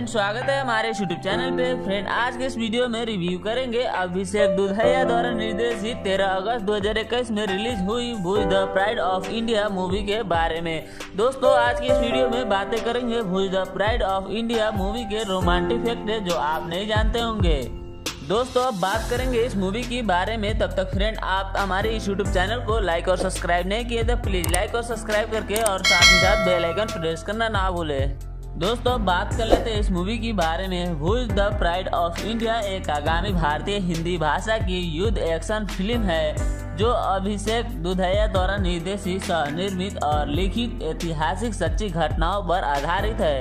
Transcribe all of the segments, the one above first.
Friend स्वागत है हमारे यूट्यूब चैनल पे। फ्रेंड आज के इस वीडियो में रिव्यू करेंगे अभिषेक दुधैया द्वारा निर्देशित 13 अगस्त 2021 में रिलीज़ हुई Bhuj the pride of India movie के बारे में। दोस्तों, आज की इस वीडियो में बातें करेंगे Bhuj the pride of India movie के रोमांटिक फैक्ट जो आप नहीं जानते होंगे। दोस्तों, अब बात करेंगे इस मूवी के बारे में। तब तक फ्रेंड आप हमारे इस यूट्यूब चैनल को लाइक और सब्सक्राइब नहीं किए तो प्लीज़ लाइक और सब्सक्राइब करके और साथ ही साथ बेल आइकन प्रेस करना ना भूले। दोस्तों, बात कर लेते हैं इस मूवी के बारे में। Bhuj the pride of India एक आगामी भारतीय हिंदी भाषा की युद्ध एक्शन फ़िल्म है, जो अभिषेक दुधैया द्वारा निर्देशित निर्मित और लिखित ऐतिहासिक सच्ची घटनाओं पर आधारित है।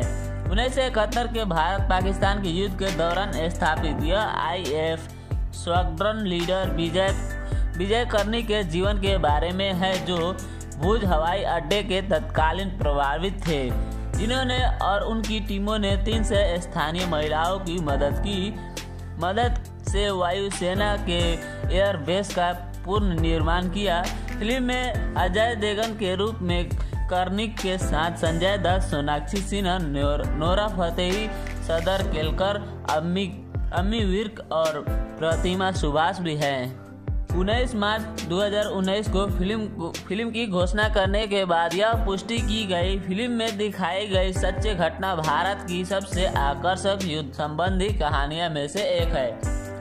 उन्नीस सौ इकहत्तर के भारत पाकिस्तान के युद्ध के दौरान स्थापित यह I F squadron leader Vijay Vijay Karni के जीवन के बारे में है, जो भुज हवाई अड्डे के तत्कालीन प्रभावित थे। जिन्होंने और उनकी टीमों ने तीन से स्थानीय महिलाओं की मदद की। मदद से वायुसेना के एयरबेस का पूर्ण निर्माण किया। फ़िल्म में अजय देगन के रूप में कर्निक के साथ संजय दत्त, सोनाक्षी सिन्हा, नोरा फतेही, सदर केलकर, अम्मी अम्मी विर्क और प्रतिमा सुभाष भी हैं। उन्नीस मार्च 2019 को फ़िल्म फ़िल्म की घोषणा करने के बाद यह पुष्टि की गई। फ़िल्म में दिखाई गई सच्ची घटना भारत की सबसे आकर्षक युद्ध संबंधी कहानियों में से एक है।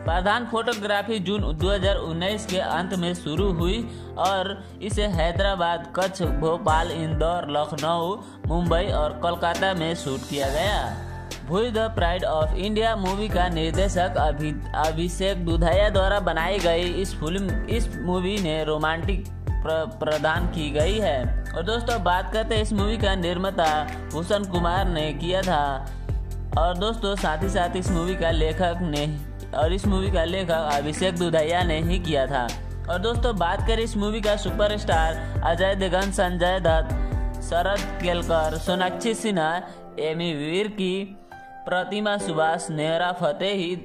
प्रधान फोटोग्राफी जून 2019 के अंत में शुरू हुई और इसे हैदराबाद, कच्छ, भोपाल, इंदौर, लखनऊ, मुंबई और कोलकाता में शूट किया गया। Bhuj the pride of India movie का निर्देशक अभि अभिषेक दुधैया द्वारा बनाई गई इस फ़िल्म इस मूवी ने रोमांटिक प्र, प्रदान की गई है। और दोस्तों बात करते हैं इस मूवी का निर्माता भूषण कुमार ने किया था। और दोस्तों साथ ही साथ इस मूवी का लेखक ने और इस मूवी का लेखक अभिषेक दुधैया ने ही किया था। और दोस्तों बात करें इस मूवी का सुपरस्टार अजय देवगन संजय दत्त शरद केलकर सोनाक्षी सिन्हा एमी वीर की। प्रतिमा सुभाष नेहरा फतेही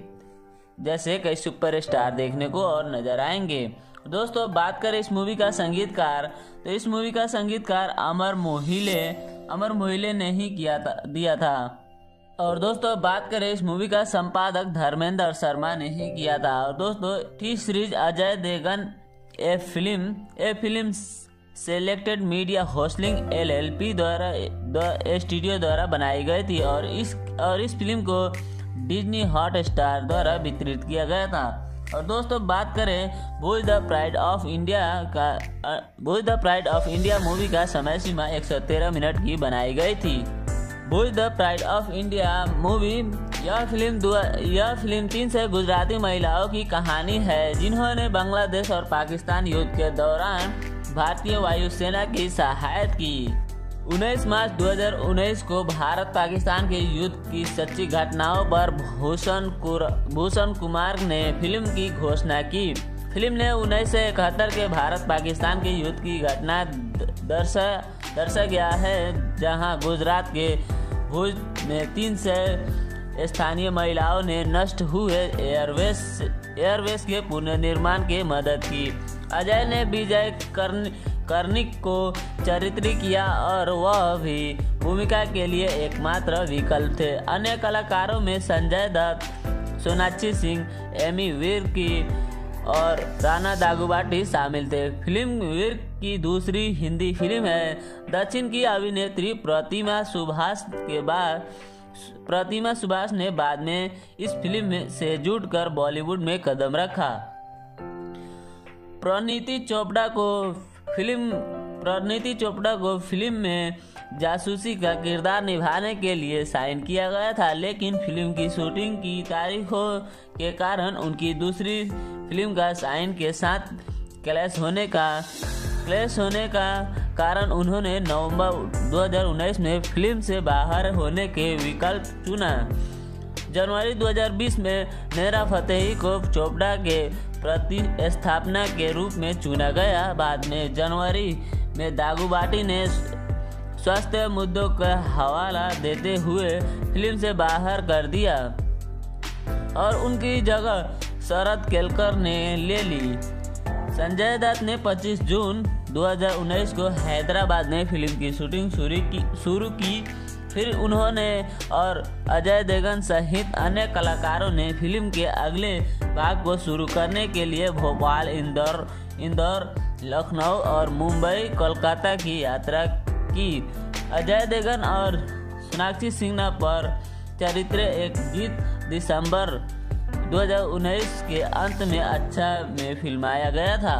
जैसे कई सुपरस्टार देखने को और नज़र आएँगे। दोस्तों, बात करें इस मूवी का संगीतकार। तो इस मूवी का संगीतकार अमर मोहिले अमर मोहिले ने ही किया था, दिया था। और दोस्तों, बात करें इस मूवी का संपादक धर्मेंद्र शर्मा ने ही किया था। और दोस्तों T series Ajay Devgn a film a film selected media होस्टलिंग LLP द्वारा स्टूडियो द्वारा बनाई गई थी और इस और इस फ़िल्म को डिज्नी हॉट स्टार द्वारा वितरित किया गया था। और दोस्तों, बात करें Bhuj the pride of India का Bhuj the pride of India movie का समय सीमा 113 मिनट की बनाई गई थी। Bhuj the pride of India movie यह फ़िल्म यह फ़िल्म तीन से गुजराती महिलाओं की कहानी है, जिन्होंने बांग्लादेश और पाकिस्तान युद्ध के दौरान भारतीय वायुसेना की सहायता की। उन्नीस मार्च 2019 को भारत पाकिस्तान के युद्ध की सच्ची घटनाओं पर भूषण भूषण कुमार ने फ़िल्म की घोषणा की। फ़िल्म ने उन्नीस सौ इकहत्तर के भारत पाकिस्तान के युद्ध की घटना दर्शा दर्शा गया है, जहाँ गुजरात के भुज में तीन से स्थानीय महिलाओं ने नष्ट हुए एयरवेस एयरवेस के पुनर्निर्माण की मदद की। अजय ने विजय कर्निक को चरित्र किया और वह भी भूमिका के लिए एकमात्र विकल्प थे। अन्य कलाकारों में संजय दत्त, सोनाक्षी सिंह, एमी वीर की और राणा दागुबाटी शामिल थे। फ़िल्म वीर की दूसरी हिंदी फ़िल्म है। दक्षिण की अभिनेत्री प्रतिमा सुभाष के बाद, प्रतिमा सुभाष ने बाद में इस फ़िल्म से जुटकर बॉलीवुड में कदम रखा। प्रणीति चोपड़ा को फ़िल्म, प्रणीति चोपड़ा को फ़िल्म में जासूसी का किरदार निभाने के लिए साइन किया गया था, लेकिन फ़िल्म की शूटिंग की तारीखों के कारण उनकी दूसरी फ़िल्म का साइन के साथ क्लैश होने का, क्लैश होने का कारण उन्होंने नवंबर 2019 में फ़िल्म से बाहर होने के विकल्प चुना। जनवरी 2020 में नेहरा फतेही को चोपड़ा के प्रतिस्थापना के रूप में चुना गया। बाद में जनवरी में दागुबाटी ने स्वास्थ्य मुद्दों का हवाला देते हुए फ़िल्म से बाहर कर दिया और उनकी जगह शरद केलकर ने ले ली। संजय दत्त ने 25 जून 2019 को हैदराबाद में फ़िल्म की शूटिंग शुरू की शुरू की। फिर उन्होंने और अजय देवगन सहित अन्य कलाकारों ने फ़िल्म के अगले भाग को शुरू करने के लिए भोपाल, इंदौर इंदौर, लखनऊ और मुंबई, कोलकाता की यात्रा की। अजय देवगन और सोनाक्षी सिन्हा पर चरित्र एक गीत दिसंबर 2019 के अंत में अच्छा में फिल्माया गया था।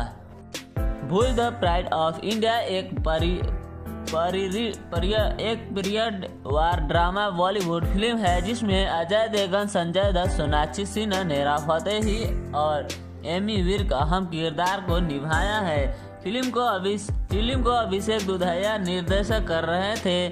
भूल द प्राइड ऑफ़ इंडिया एक परी एक period war drama Bollywood film है, जिसमें अजय देवगन, संजय दत्त, सोनाक्षी सिन्हा, नेरा फतेही और एमी विर्क अहम किरदार को निभाया है। फ़िल्म को अभी फ़िल्म को अभिषेक दुधैया निर्देशक कर रहे थे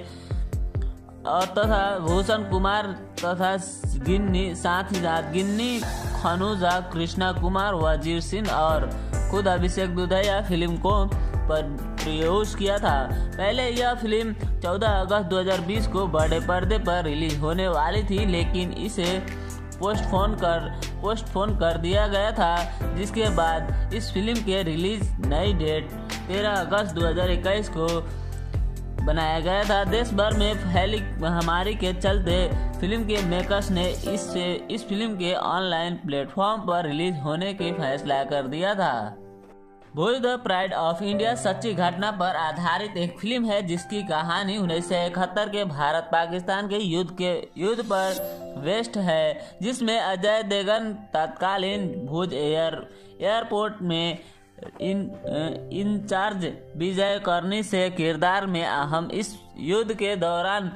और तथा भूषण कुमार तथा गिन्नी, साथ ही साथ गिन्नी, खनुजा, कृष्णा कुमार, वज़ीर सिंह और खुद अभिषेक दुधैया फ़िल्म को पर प्रयोग किया था। पहले यह फ़िल्म 14 अगस्त 2020 को बड़े पर्दे पर रिलीज़ होने वाली थी, लेकिन इसे पोस्टफोन कर पोस्टफोन कर दिया गया था, जिसके बाद इस फ़िल्म के रिलीज़ नई डेट 13 अगस्त 2021 को बनाया गया था। देश भर में फैली महामारी के चलते फ़िल्म के मेकर्स ने इससे इस फ़िल्म के ऑनलाइन प्लेटफॉर्म पर रिलीज़ होने की फैसला कर दिया था। भूल द प्राइड ऑफ़ इंडिया सच्ची घटना पर आधारित एक फ़िल्म है, जिसकी कहानी उन्नीस सौ इकहत्तर के भारत पाकिस्तान के युद्ध के युद्ध पर वेस्ट है, जिसमें अजय देवगन तत्कालीन भुज एयर, एयरपोर्ट में इन, इंचार्ज विजय करनी से किरदार में अहम इस युद्ध के दौरान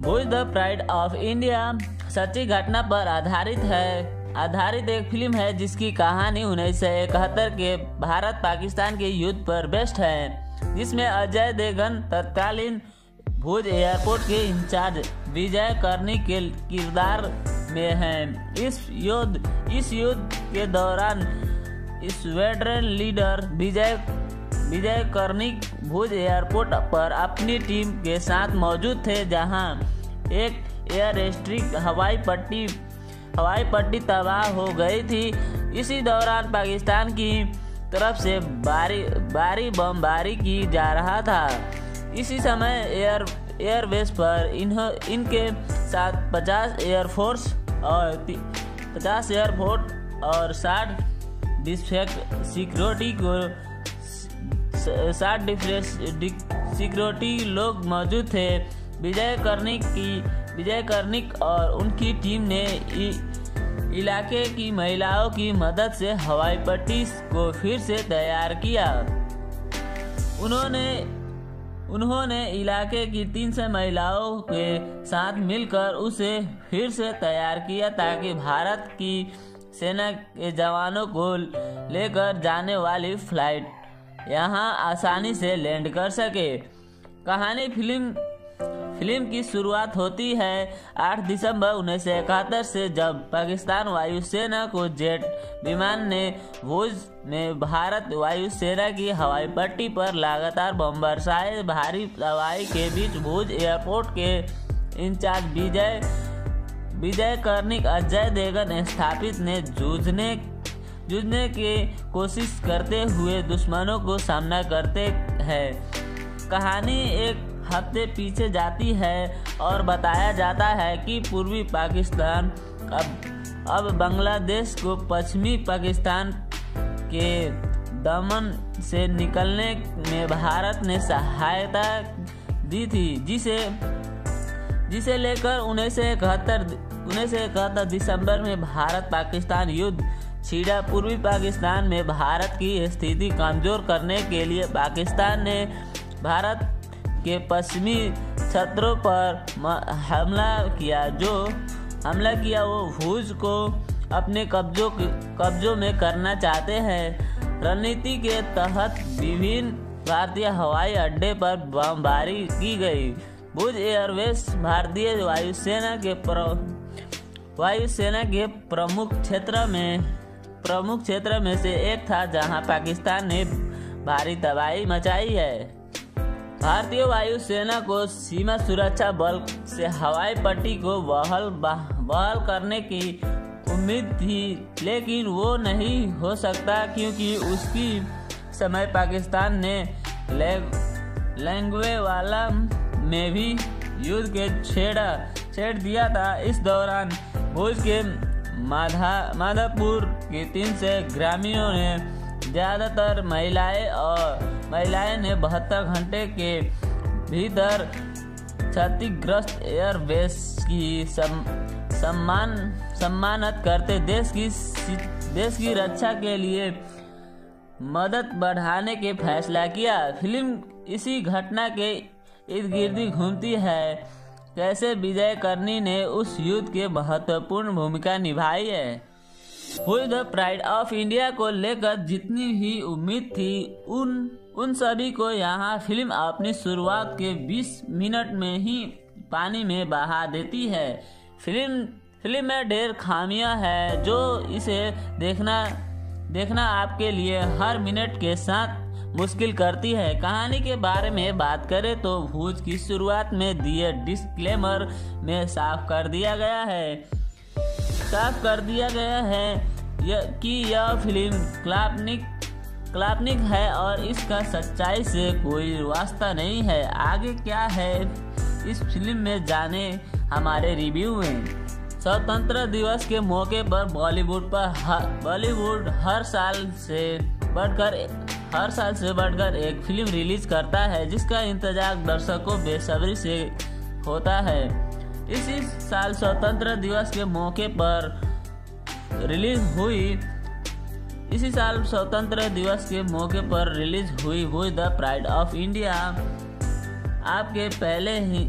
Bhuj the pride of India सच्ची घटना पर आधारित है। आधारित एक फ़िल्म है जिसकी कहानी उन्नीस सौ इकहत्तर के भारत पाकिस्तान के युद्ध पर बेस्ट है, जिसमें अजय देवगन तत्कालीन भुज एयरपोर्ट के इंचार्ज विजय करनी के किरदार में हैं। इस युद्ध इस युद्ध के दौरान इस veteran leader Vijay Vijay Karnik Bhuj airport पर अपनी टीम के साथ मौजूद थे, जहाँ एक एयर स्ट्रिक हवाई पट्टी हवाई पट्टी तबाह हो गई थी। इसी दौरान पाकिस्तान की तरफ़ से बारी बारी बमबारी की जा रहा था। इसी समय एयर एयरबेस पर इन्ह, इनके साथ 50 एयरफोर्स और 50 एयरफोर्स और 60 डिस्फेक्ट सिक्योरिटी को साठ सिक्योरिटी लोग मौजूद थे। विजय करने की विजय कर्निक और उनकी टीम ने इलाके की महिलाओं की मदद से हवाई पट्टी को फिर से तैयार किया। उन्होंने उन्होंने इलाके की तीन सौ महिलाओं के साथ मिलकर उसे फिर से तैयार किया ताकि भारत की सेना के जवानों को लेकर जाने वाली फ़्लाइट यहाँ आसानी से लैंड कर सके। कहानी फ़िल्म फ़िल्म की शुरुआत होती है 8 दिसंबर उन्नीस सौ इकहत्तर से, जब पाकिस्तान वायुसेना को जेट विमान ने भुज में भारत वायुसेना की हवाई पट्टी पर लगातार बम बरसाए। भारी दवाई के बीच भुज एयरपोर्ट के इंचार्ज विजय विजय कर्णिक, अजय देवगन स्थापित ने जूझने जूझने की कोशिश करते हुए दुश्मनों को सामना करते हैं। कहानी एक हफ़्ते पीछे जाती है और बताया जाता है कि पूर्वी पाकिस्तान अब अब बांग्लादेश को पश्चिमी पाकिस्तान के दमन से निकलने में भारत ने सहायता दी थी, जिसे जिसे लेकर उन्नीस सौ इकहत्तर, उन्नीस सौ इकहत्तर दिसंबर में भारत पाकिस्तान युद्ध छिड़ा। पूर्वी पाकिस्तान में भारत की स्थिति कमज़ोर करने के लिए पाकिस्तान ने भारत के पश्चिमी छत्रों पर हमला किया, जो हमला किया, वो भूज को अपने कब्जों कब्जों में करना चाहते हैं। रणनीति के तहत विभिन्न भारतीय हवाई अड्डे पर बमबारी की गई। भुज एयरवेज भारतीय वायुसेना के वायुसेना के प्रमुख क्षेत्र में प्रमुख क्षेत्र में से एक था, जहाँ पाकिस्तान ने भारी तबाही मचाई है। भारतीय वायुसेना को सीमा सुरक्षा बल से हवाई पट्टी को बहाल बहाल करने की उम्मीद थी, लेकिन वो नहीं हो सकता क्योंकि उसकी समय पाकिस्तान ने लैंग्वे वाला में भी युद्ध के छेड़ा, छेड़ दिया था। इस दौरान भुज के माधा माधापुर के तीन से ग्रामीणों ने ज़्यादातर महिलाएँ और महिलाएँ ने बहत्तर घंटे के भीतर क्षतिग्रस्त एयरबेस की सम, सम्मान सम्मानित करते देश की देश की रक्षा के लिए मदद बढ़ाने के फैसला किया। फ़िल्म इसी घटना के इर्द गिर्द घूमती है। कैसे विजय करनी ने उस युद्ध के महत्वपूर्ण भूमिका निभाई है? हुई द प्राइड ऑफ़ इंडिया को लेकर जितनी भी उम्मीद थी, उन उन सभी को यहाँ फ़िल्म अपनी शुरुआत के 20 मिनट में ही पानी में बहा देती है। फ़िल्म फ़िल्म में ढेर खामियाँ है जो इसे देखना देखना आपके लिए हर मिनट के साथ मुश्किल करती है। कहानी के बारे में बात करें तो भूज की शुरुआत में दिए डिस्क्लेमर में साफ़ कर दिया गया है। साफ़ कर दिया गया है कि यह फ़िल्म क्लापनिक क्लापनिक है और इसका सच्चाई से कोई वास्ता नहीं है। आगे क्या है? इस फ़िल्म में जाने हमारे रिव्यू में। स्वतंत्र दिवस के मौके पर बॉलीवुड पर बॉलीवुड हर साल से बढ़कर हर साल से बढ़कर एक फ़िल्म रिलीज़ करता है, जिसका इंतज़ार दर्शकों बेसब्री से होता है। इसी साल स्वतंत्र दिवस के मौके पर रिलीज़ हुई। इसी साल स्वतंत्र दिवस के मौके पर रिलीज़ हुई हुई द प्राइड ऑफ़ इंडिया। आपके पहले ही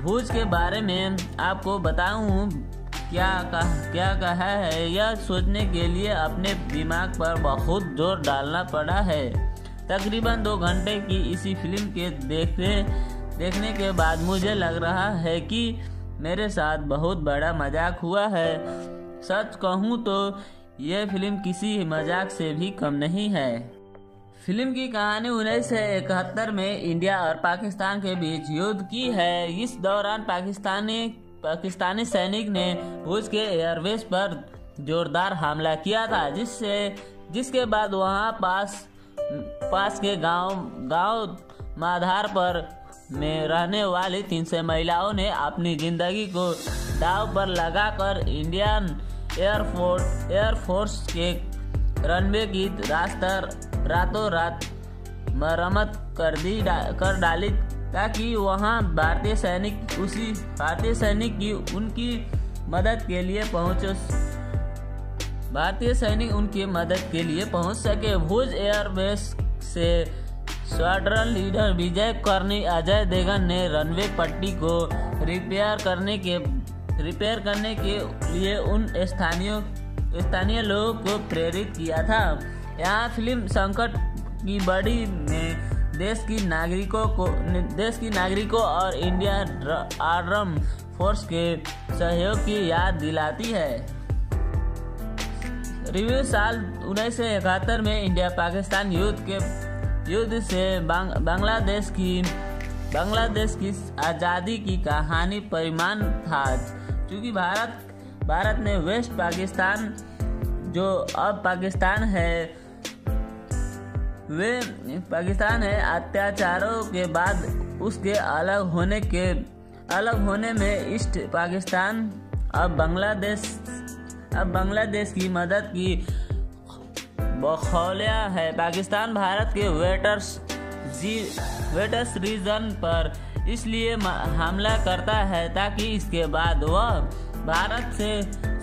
भूज के बारे में आपको बताऊँ, क्या कह, क्या कहा है? यह सोचने के लिए अपने दिमाग पर बहुत ज़ोर डालना पड़ा है। तकरीबन दो घंटे की इसी फ़िल्म के देखने देखने के बाद मुझे लग रहा है कि मेरे साथ बहुत बड़ा मज़ाक हुआ है। सच कहूँ तो यह फ़िल्म किसी मज़ाक से भी कम नहीं है। फ़िल्म की कहानी उन्नीस सौ इकहत्तर में इंडिया और पाकिस्तान के बीच युद्ध की है। इस दौरान पाकिस्तानी पाकिस्तानी सैनिक ने भुज के एयरबेस पर जोरदार हमला किया था, जिससे, जिसके बाद वहाँ पास पास के गाँव गाँव माधार पर में रहने वाली तीन सौ महिलाओं ने अपनी ज़िंदगी को दाव पर लगाकर Indian air force air force के रनवे की रास्ता रातों रात मरम्मत कर दी डा, कर डाली ताकि वहाँ भारतीय सैनिक उसी भारतीय सैनिक की उनकी मदद के लिए पहुँच भारतीय सैनिक उनकी मदद के लिए पहुँच सके। भुज एयरबेस से स्क्वाड्रन लीडर विजय कर्णी अजय देगन ने रनवे पट्टी को रिपेयर करने के रिपेयर करने के लिए उन स्थानीय स्थानीय लोगों को प्रेरित किया था। यहाँ फ़िल्म संकट की बड़ी में देश की नागरिकों को, देश की नागरिकों और इंडिया आर्म फोर्स के सहयोग की याद दिलाती है। रिव्यू साल उन्नीस सौ इकहत्तर में इंडिया पाकिस्तान युद्ध के युद्ध से बांग्लादेश की बांग्लादेश की आज़ादी की कहानी परिमाण था क्योंकि भारत भारत ने वेस्ट पाकिस्तान जो अब पाकिस्तान है वे पाकिस्तान है, अत्याचारों के बाद उसके अलग होने के, अलग होने में ईस्ट पाकिस्तान, अब बांग्लादेश अब बांग्लादेश की मदद की बखौलिया है। पाकिस्तान, भारत के वेटर्स जी वेटर्स रीजन पर इसलिए हमला करता है ताकि इसके बाद वह भारत से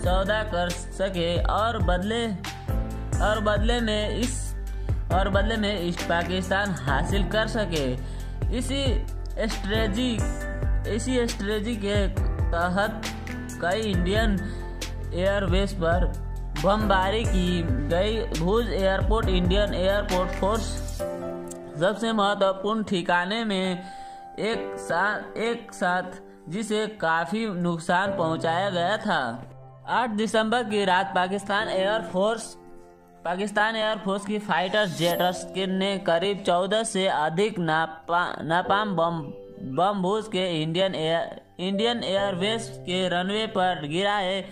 सौदा कर सके और बदले और बदले में इस, और बदले में इस पाकिस्तान हासिल कर सके। इसी स्ट्रेजी इसी स्ट्रेजी के तहत कई इंडियन एयरबेस पर बमबारी की गई Bhuj airport Indian airport force सबसे महत्वपूर्ण ठिकाने में एक साथ एक साथ जिसे काफ़ी नुकसान पहुँचाया गया था। 8 दिसंबर की रात Pakistan air force Pakistan air force की फाइटर जेटर्स ने करीब 14 से अधिक नापा, नापाम बम बम भूज के इंडियन एयर इंडियन एयरवेज के रनवे पर गिराए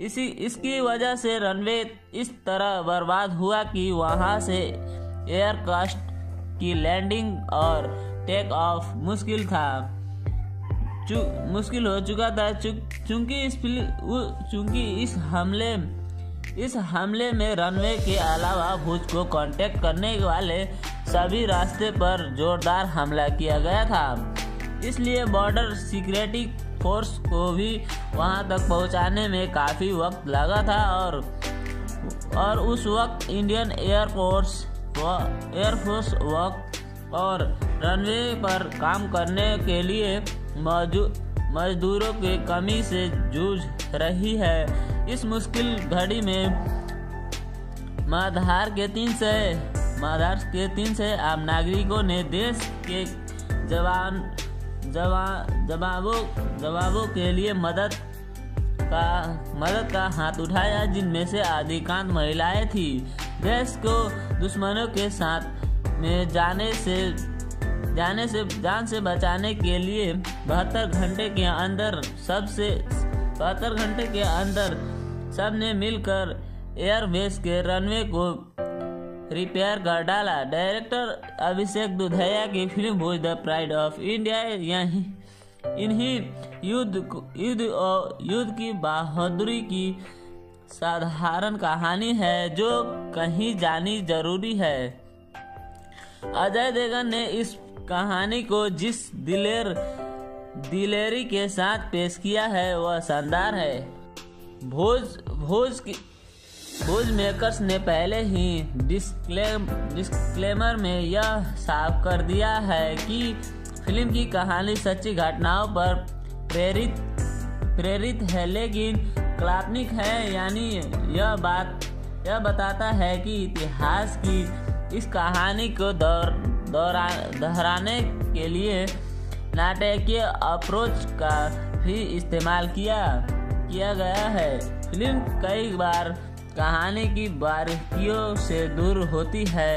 इसी, इसकी वजह से रनवे इस तरह बर्बाद हुआ कि वहाँ से एयरक्राफ्ट की लैंडिंग और टेक ऑफ़ मुश्किल था। मुश्किल हो चुका था। चूँकि इस चूँकि इस हमले इस हमले में रनवे के अलावा भुज को कांटेक्ट करने वाले सभी रास्ते पर जोरदार हमला किया गया था। इसलिए बॉर्डर सिक्योरिटी फोर्स को भी वहाँ तक पहुँचाने में काफ़ी वक्त लगा था और और उस वक्त इंडियन एयरफोर्स एयरफोर्स वक्त और रनवे पर काम करने के लिए मजदूरों की कमी से जूझ रही है। इस मुश्किल घड़ी में माधार के तीन से माधार के तीन से आम नागरिकों ने देश के जवान जवान जवाबों जवाबों के लिए मदद का मदद का हाथ उठाया, जिनमें से अधिकांश महिलाएँ थी। देश को दुश्मनों के साथ में जाने से जाने से, जान से बचाने के लिए बहत्तर घंटे के अंदर सबसे, बहत्तर घंटे के अंदर सबने मिलकर एयरबेस के रनवे को रिपेयर कर डाला डायरेक्टर अभिषेक दुधैया की film Bhuj the pride of India यही इन्हीं युद्ध युद्ध और युद्ध की बहादुरी की साधारण कहानी है जो कहीं जानी ज़रूरी है। अजय देवगन ने इस कहानी को जिस दिलेर, दिलेरी के साथ पेश किया है, वह शानदार है। भोज भोज की भोज मेकर्स ने पहले ही डिस्क्लेम, डिस्क्लेमर में यह साफ़ कर दिया है कि फ़िल्म की कहानी सच्ची घटनाओं पर प्रेरित प्रेरित है, लेकिन काल्पनिक है, यानी यह बात, यह बताता है कि इतिहास की इस कहानी को दौर, दोहराने के लिए नाटकीय अप्रोच का भी इस्तेमाल किया किया गया है। फ़िल्म कई बार कहानी की बारीकियों से दूर होती है,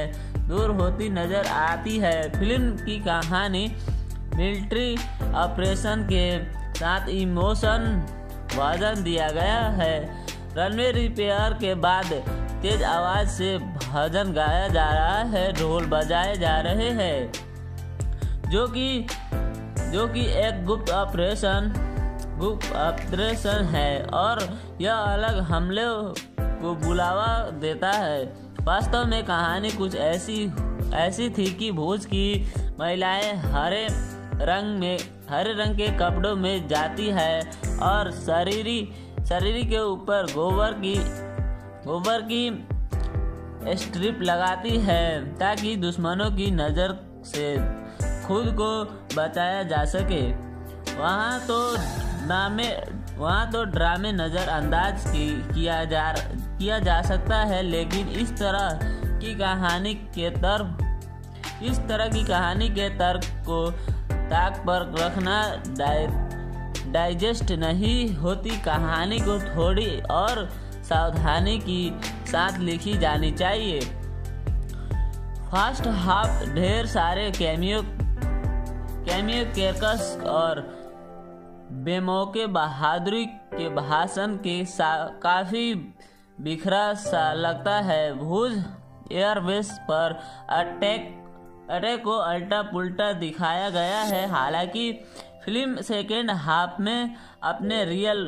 दूर होती नज़र आती है। फ़िल्म की कहानी मिलिट्री ऑपरेशन के साथ इमोशन वज़न दिया गया है। रनवे रिपेयर के बाद तेज आवाज़ से भजन गाया जा रहा है, ढोल बजाए जा रहे हैं। जो कि जो कि एक गुप्त ऑपरेशन गुप्त ऑपरेशन है और यह अलग हमले को बुलावा देता है। वास्तव में कहानी कुछ ऐसी ऐसी थी कि भोज की महिलाएँ हरे रंग में, हरे रंग के कपड़ों में जाती है और शरीरी, शरीर के ऊपर गोबर की गोबर की स्ट्रिप लगाती है ताकि दुश्मनों की नज़र से खुद को बचाया जा सके। वहाँ तो नामे वहाँ तो ड्रामे नज़रअंदाज की, किया जा किया जा सकता है, लेकिन इस तरह की कहानी के तर्क इस तरह की कहानी के तर्क को ताक पर रखना डाइजेस्ट नहीं होती। कहानी को थोड़ी और सावधानी की साथ लिखी जानी चाहिए। फ़र्स्ट हाफ़ ढेर सारे कैमियो कैमियो केरकस और बेमौके बहादुरी के भाषण के काफ़ी बिखरा सा लगता है। भुज एयरबेस पर अटैक अटैक को अल्टा पुल्टा दिखाया गया है। हालाँकि फ़िल्म सेकेंड हाफ़ में अपने रियल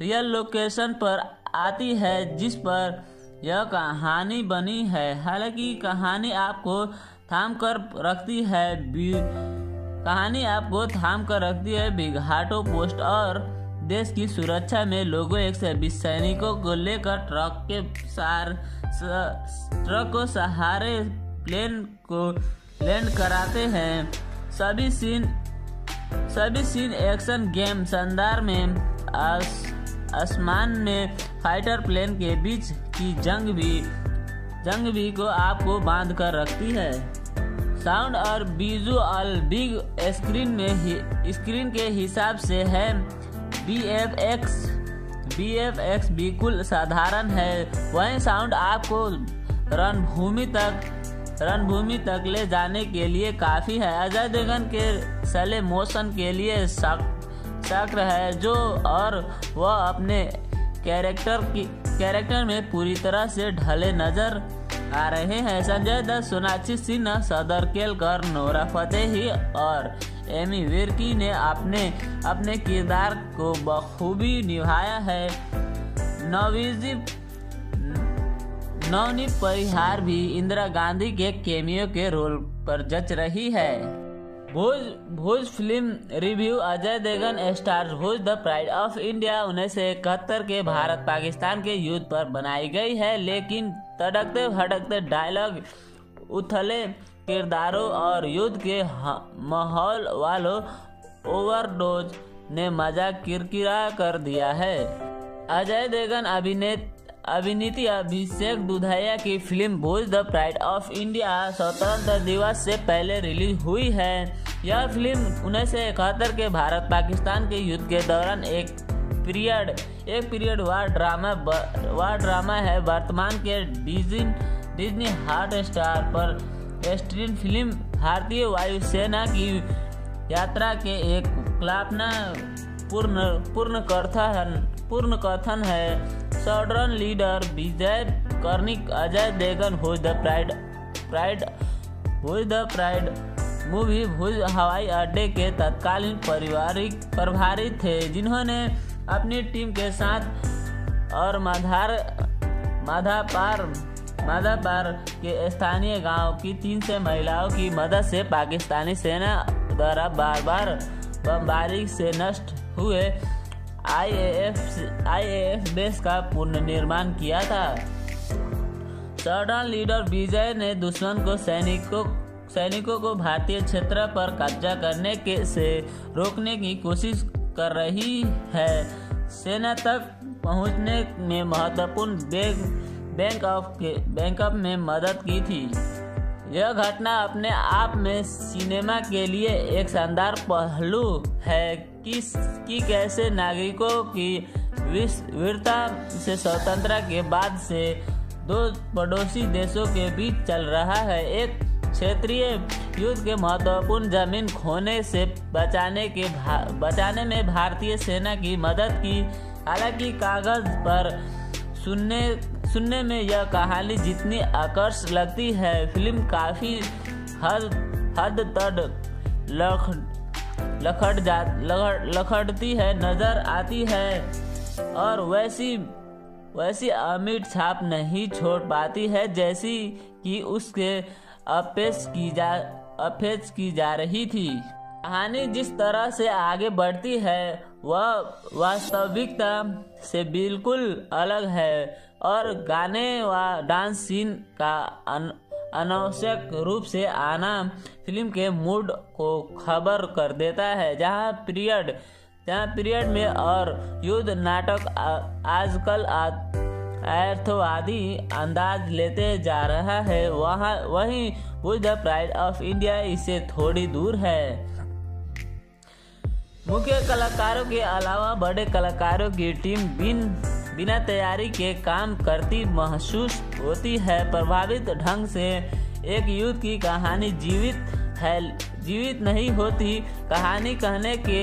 रियल लोकेशन पर आती है, जिस पर यह कहानी बनी है। हालाँकि कहानी आपको थाम कर रखती है। कहानी आपको थाम कर रखती है बिघाटो पोस्ट और देश की सुरक्षा में लोगों एक सौ बीस सैनिकों को लेकर ट्रक के सार ट्रक को सहारे प्लेन को लैंड कराते हैं। सभी सीन सभी सीन एक्शन गेम शानदार में आस, आसमान में फाइटर प्लेन के बीच की जंग भी जंग भी को आपको बाँध कर रखती है। साउंड और विजुअल बिग स्क्रीन में स्क्रीन के हिसाब से है। B F X B F X बिल्कुल साधारण है। वही साउंड आपको रणभूमि तक रणभूमि तक ले जाने के लिए काफ़ी है। अजय देवगन के सले मोशन के लिए शक्र है जो और वह अपने कैरेक्टर की, कैरेक्टर में पूरी तरह से ढले नज़र आ रहे हैं संजय दत्त सोनाक्षी सिन्हा, सदर केलकर, नोरा फतेही और एमी विर्की ने अपने अपने किरदार को बखूबी निभाया है। नवीजी नवनीत परिहार भी इंदिरा गांधी के केमियो के रोल पर जच रही है। Bhuj Bhuj film review Ajay Devgn star Bhuj the pride of India उन्नीस सौ इकहत्तर के भारत पाकिस्तान के युद्ध पर बनाई गई है, लेकिन तड़कते भड़कते डायलॉग उथले किरदारों और युद्ध के माहौल वालों ओवरडोज ने मज़ा किरकिरा कर दिया है। अजय देवगन, अभिनेत, अभिनीति अभिषेक दुधैया की film Bhuj the pride of India स्वतंत्रता दिवस से पहले रिलीज़ हुई है। यह फ़िल्म उन्नीस सौ इकहत्तर के भारत पाकिस्तान के युद्ध के दौरान एक पीरियड, एक period war drama war drama है वर्तमान के डिजनी, डिज्नी हॉट स्टार पर स्ट्रीन फ़िल्म भारतीय वायुसेना की यात्रा के एक कल्पना पूर्ण पूर्ण कथन पूर्ण कथन है। Squadron leader Vijay Karnik Ajay Devgan Bhuj the pride pride Bhuj the pride movie Bhuj हवाई अड्डे के तत्कालीन पारिवारिक प्रभारी थे, जिन्होंने अपनी टीम के साथ और माधार, माधापार माधापार के स्थानीय गाँव की तीन से महिलाओं की मदद से पाकिस्तानी सेना द्वारा बार बार बमबारी से नष्ट हुए। आईएएफ आईएएफ बेस का पुनर्निर्माण किया था। सर्डन लीडर विजय ने दुश्मन को सैनिकों सैनिकों को भारतीय क्षेत्र पर कब्जा करने के से रोकने की कोशिश कर रही है। सेना तक पहुँचने में महत्वपूर्ण बैंक ऑफ़ बैंक ऑफ़ में मदद की थी। यह घटना अपने आप में सिनेमा के लिए एक शानदार पहलू है। कि, कि कैसे नागरिकों की वीरता से स्वतंत्रता के बाद से दो पड़ोसी देशों के बीच चल रहा है। एक क्षेत्रीय युद्ध के महत्वपूर्ण ज़मीन खोने से बचाने के बचाने में भारतीय सेना की मदद की। हालाँकि कागज़ पर सुनने सुनने में यह कहानी जितनी आकर्ष लगती है, फ़िल्म काफ़ी हद हद तक लख, लखड़ जा लखड़ती है, नज़र आती है, और वैसी वैसी अमीर छाप नहीं छोड़ पाती है, जैसी कि उसके अपेश की जा अपेश की जा रही थी। कहानी जिस तरह से आगे बढ़ती है, वह वास्तविकता से बिल्कुल अलग है और गाने व डांस सीन का अनावश्यक रूप से आना फ़िल्म के मूड को खबर कर देता है। जहाँ पीरियड जहाँ पीरियड में और युद्ध नाटक आजकल अर्थवादी अंदाज लेते जा रहा है। वहाँ, वहीं बुद्ध प्राइड ऑफ़ इंडिया इससे थोड़ी दूर है। मुख्य कलाकारों के अलावा बड़े कलाकारों की टीम बिन, बिना तैयारी के काम करती महसूस होती है। प्रभावित ढंग से एक युद्ध की कहानी जीवित है, जीवित नहीं होती। कहानी कहने के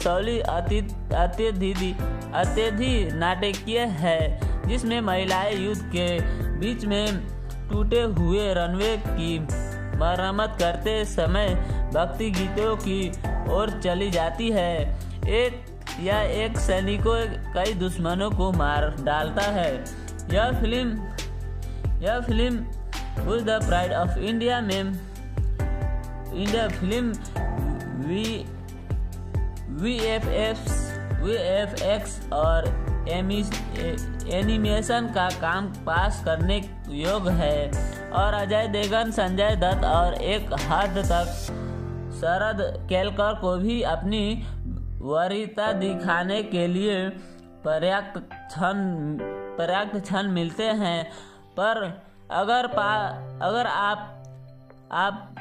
शौली अत्यधिक अत्यधिक नाटकीय है। जिसमें महिलाएँ युद्ध के बीच में टूटे हुए रनवे की मरम्मत करते समय भक्ति गीतों की ओर चली जाती है। एक या एक सैनिकों कई दुश्मनों को मार डालता है। यह फ़िल्म यह film Bhuj the pride of India में India film V V F F V F X और एनिमेशन का काम पास करने योग्य है। और अजय देवगन, संजय दत्त और एक हद तक शरद केलकर को भी अपनी वरीयता दिखाने के लिए पर्याप्त क्षण पर्याप्त क्षण मिलते हैं। पर अगर पा अगर आप आप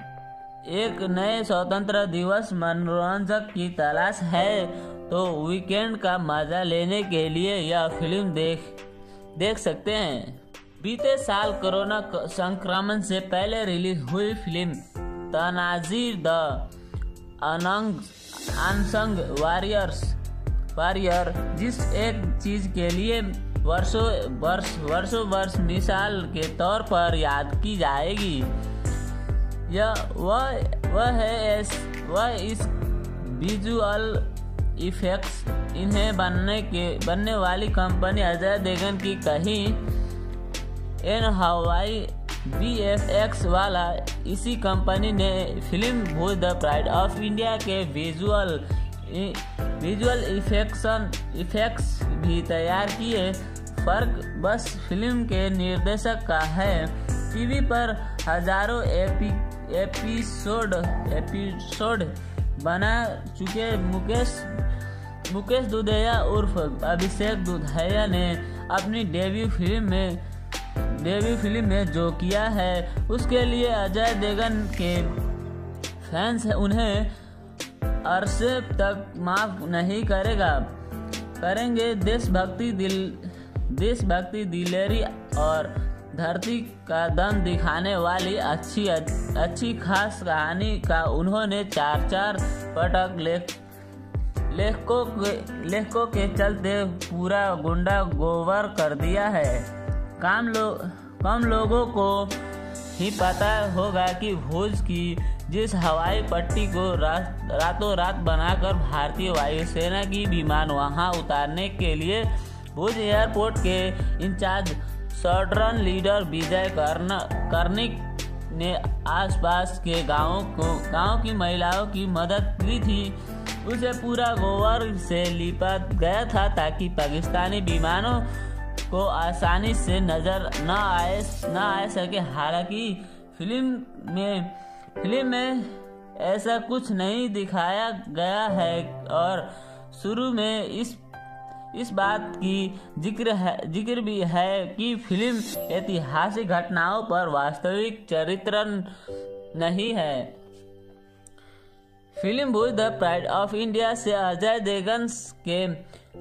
एक नए स्वतंत्र दिवस मनोरंजक की तलाश है तो वीकेंड का मज़ा लेने के लिए यह फ़िल्म देख देख सकते हैं। बीते साल कोरोना संक्रमण से पहले रिलीज़ हुई film Tanaji the unsung, unsung warriors warrior जिस एक चीज़ के लिए वर्षों, वर्ष वर्षों, वर्ष, मिसाल के तौर पर याद की जाएगी। यह, वह वह है वह इस विजुअल इफेक्ट्स इन्हें बनने के, बनने वाली कंपनी अजय देगन की कही, एन हवाई बी एफ़ एक्स वाला इसी कंपनी ने film Bhuj the pride of India के विजुअल विजुअल इफेक्शन इफेक्ट्स भी तैयार किए। फ़र्क बस फ़िल्म के निर्देशक का है। टीवी पर हज़ारों एपी, एपिसोड एपिसोड बना चुके मुकेश मुकेश दुधैया उर्फ़ अभिषेक दुधैया ने अपनी डेब्यू फ़िल्म में डेब्यू फ़िल्म में जो किया है, उसके लिए अजय देवगन के फैंस उन्हें अरसे तक माफ़ नहीं करेगा। करेंगे देशभक्ति दिल, देशभक्ति दिलेरी और धरती का दम दिखाने वाली अच्छी अच्छी खास कहानी का उन्होंने चार चार पटक लेख लेखकों के लेखकों के चलते पूरा गुंडा गोबर कर दिया है। काम लो कम लोगों को ही पता होगा कि भोज की जिस हवाई पट्टी को रात, रातों रात बनाकर भारतीय वायुसेना की विमान वहाँ उतारने के लिए भुज एयरपोर्ट के in charge squadron leader Vijay Karnik ने आसपास के गाँवों को, गाँव की महिलाओं की मदद की थी। उसे पूरा गोबर से लिपा गया था ताकि पाकिस्तानी विमानों को आसानी से नज़र न आए, न आ सके। हालाँकि फ़िल्म में फ़िल्म में ऐसा कुछ नहीं दिखाया गया है और शुरू में इस इस बात की ज़िक्र है, ज़िक्र भी है कि फ़िल्म ऐतिहासिक घटनाओं पर वास्तविक चरित्र नहीं है। Film Bhuj the pride of India से अजय देवगन के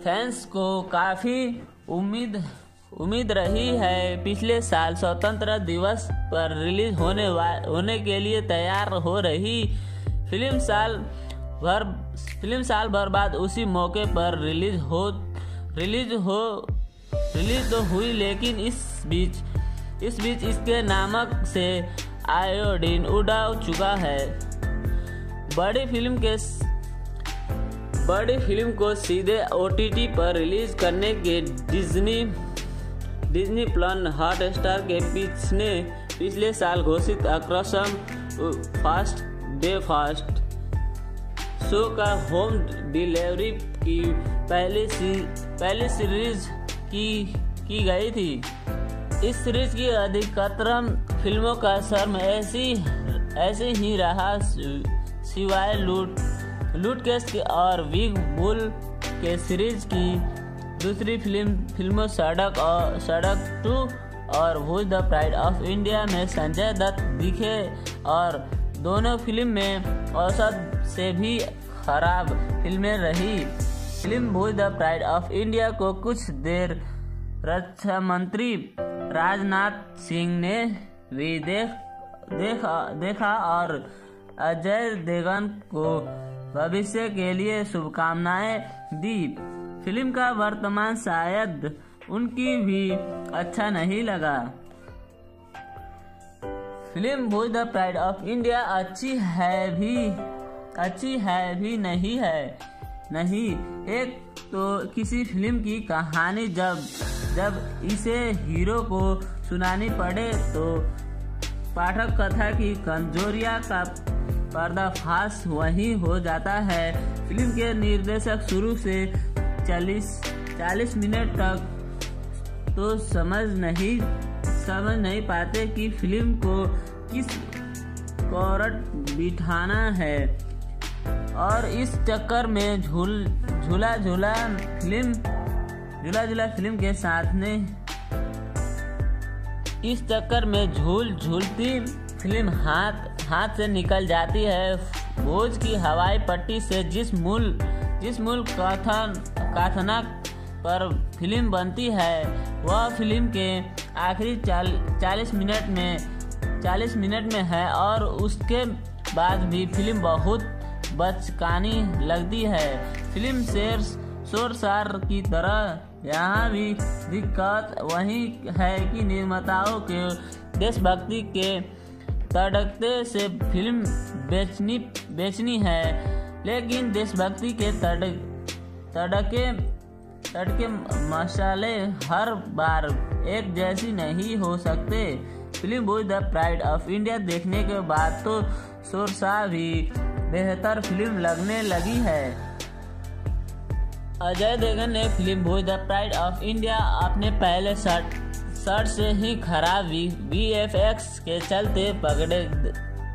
फैंस को काफ़ी उम्मीद उम्मीद रही है। पिछले साल स्वतंत्र दिवस पर रिलीज़ होने होने के लिए तैयार हो रही फ़िल्म साल भर, फ़िल्म साल भर बाद उसी मौके पर रिलीज़ हो रिलीज़ हो रिलीज़ तो हुई लेकिन इस बीच इस बीच इसके नामक से आयोडीन उड़ा चुका है। बड़ी फ़िल्म के बड़ी फ़िल्म को सीधे ओटीटी पर रिलीज़ करने के Disney Disney plan Hotstar के पिछले पिछले साल घोषित आक्रषम फास्ट डे फास्ट शो का होम डिलीवरी की पहली सी, पहली सीरीज़ की की गई थी। इस सीरीज़ की अधिकतरम फ़िल्मों का शर्म ऐसी, ऐसे ही रहा सिवाय लूट लूट केस और बिग बुल के सीरीज़ की दूसरी फ़िल्म, फ़िल्मों सड़क और, सड़क टू और Bhuj the pride of India में संजय दत्त दिखे और दोनों फ़िल्म में औसत से भी खराब फ़िल्में रही। Film Bhuj the pride of India को कुछ देर रक्षा मंत्री राजनाथ सिंह ने भी देख, देखा देखा और अजय देवगन को भविष्य के लिए शुभकामनाएँ दी। फ़िल्म का वर्तमान शायद उनकी भी अच्छा नहीं लगा। Film Bhuj the pride of India अच्छी है भी, अच्छी है भी नहीं है। नहीं, एक तो किसी फ़िल्म की कहानी जब जब इसे हीरो को सुनानी पड़े तो पाठक कथा की कमजोरिया का पर्दाफाश वही हो जाता है। फ़िल्म के निर्देशक शुरू से चालीस चालीस मिनट तक तो समझ नहीं समझ नहीं पाते कि फ़िल्म को किस कोरट बिठाना है। और इस चक्कर में झूल झूला झूला फ़िल्म झूला झूला फ़िल्म के साथ ने इस चक्कर में झूल झूलती फ़िल्म हाथ हाथ से निकल जाती है। भोज की हवाई पट्टी से जिस मूल जिस मूल कथन कथनक पर फ़िल्म बनती है वह फ़िल्म के आखिरी चाल, चालीस मिनट में चालीस मिनट में है और उसके बाद भी फ़िल्म बहुत बचकानी लगती है। फ़िल्म शेर शोर सार की तरह। यहाँ भी दिक्कत वही है कि निर्माताओं के देशभक्ति के तड़कते से फ़िल्म बेचनी बेचनी है। लेकिन देशभक्ति के तड़क तड़के तड़के मसाले हर बार एक जैसी नहीं हो सकते। Film Bhuj the pride of India देखने के बाद तो शोरसा भी बेहतर फ़िल्म लगने लगी है। अजय देवगन ने film Bhuj the pride of India अपने पहले शर्ट शर्ट से ही खराब वी एफ़ एक्स के चलते पकड़े,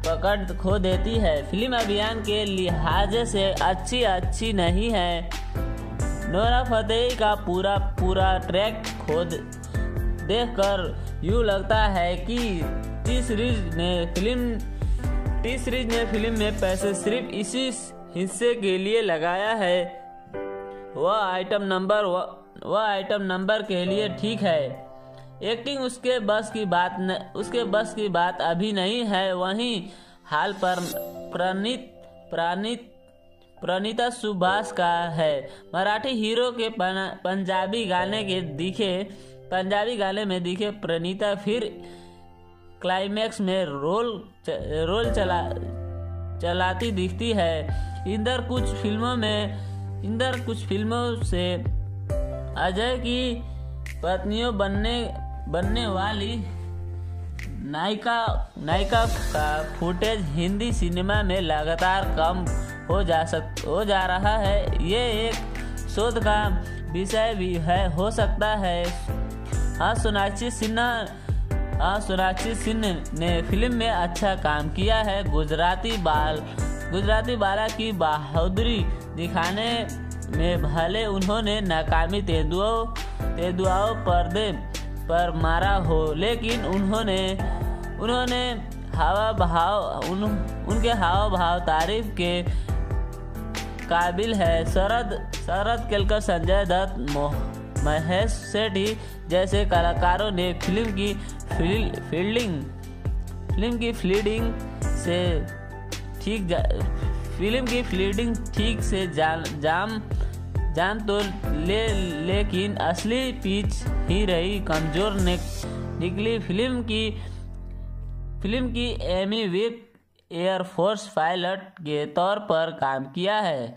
पकड़ खो देती है। फ़िल्म अभियान के लिहाज से अच्छी अच्छी नहीं है। नोरा फतेही का पूरा पूरा ट्रैक खोद, देखकर यूँ लगता है कि सीरीज़ ने फ़िल्म टी सीरीज़ ने फ़िल्म में पैसे सिर्फ़ इसी हिस्से के लिए लगाया है। वह आइटम नंबर वह आइटम नंबर के लिए ठीक है। एक्टिंग उसके बस की बात न, उसके बस की बात अभी नहीं है वहीं हाल पर प्रणीत प्राणित प्रणीता सुभाष का है। मराठी हीरो के पंजाबी गाने के दिखे पंजाबी गाने में दिखे प्रणीता फिर क्लाइमैक्स में रोल रोल चला, चलाती दिखती है। इंदर कुछ फ़िल्मों में, इंदर कुछ फ़िल्मों से अजय की पत्नियों बनने बनने वाली नायिका नायिका का फुटेज हिंदी सिनेमा में लगातार कम हो जा सक, हो जा रहा है। ये एक शोध का विषय भी है, हो सकता है। हाँ सोनाक्षी सिन्हा सोनाक्षी सिन्हा ने फ़िल्म में अच्छा काम किया है। गुजराती बाल गुजराती बाला की बहादुरी दिखाने में भले उन्होंने नाकामी तेंदुओं तेंदुआओं पर्दे पर मारा हो लेकिन उन्होंने उन्होंने हावा भाव उन, उनके हाव भाव तारीफ़ के काबिल है। शरद शरद केलकर संजय दत्त महेश सेठी जैसे कलाकारों ने फ़िल्म की फील्डिंग, फ़िल्म की फील्डिंग से ठीक फ़िल्म की फील्डिंग ठीक से जान, जाम, जान तो ले, लेकिन असली पिच ही रही कमज़ोर निकली फ़िल्म की फ़िल्म की एमी विक एयरफोर्स पायलट के तौर पर काम किया है।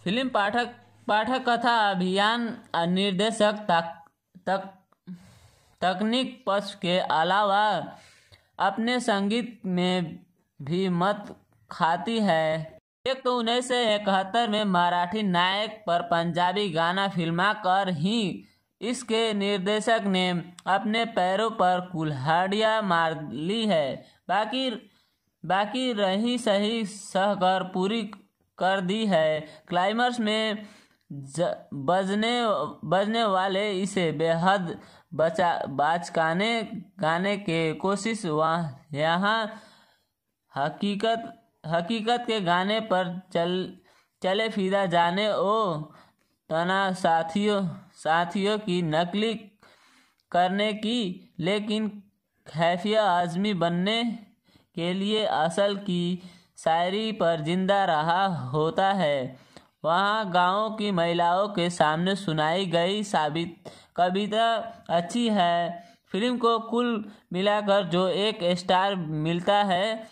फ़िल्म पाठक पाठक कथा अभियान निर्देशक तक तक, तकनीक पक्ष के अलावा अपने संगीत में भी मत खाती है। एक तो उन्नीस सौ इकहत्तर में मराठी नायक पर पंजाबी गाना फिल्मा कर ही इसके निर्देशक ने अपने पैरों पर कुल्हाड़ियाँ मार ली है। बाकी बाकी रही सही सहकर पूरी कर दी है। क्लाइमर्स में बजने बजने वाले इसे बेहद बचा, बाचकाने, गाने के कोशिश वहाँ यहाँ हकीकत हकीकत के गाने पर चल, चले फिरा जाने, ओ तना साथियों साथियों की नकली करने की, लेकिन खैफिया आजमी बनने के लिए असल की शायरी पर ज़िंदा रहा होता है। वहाँ गाँव की महिलाओं के सामने सुनाई गई साबित कविता अच्छी है। फ़िल्म को कुल मिलाकर जो एक स्टार मिलता है,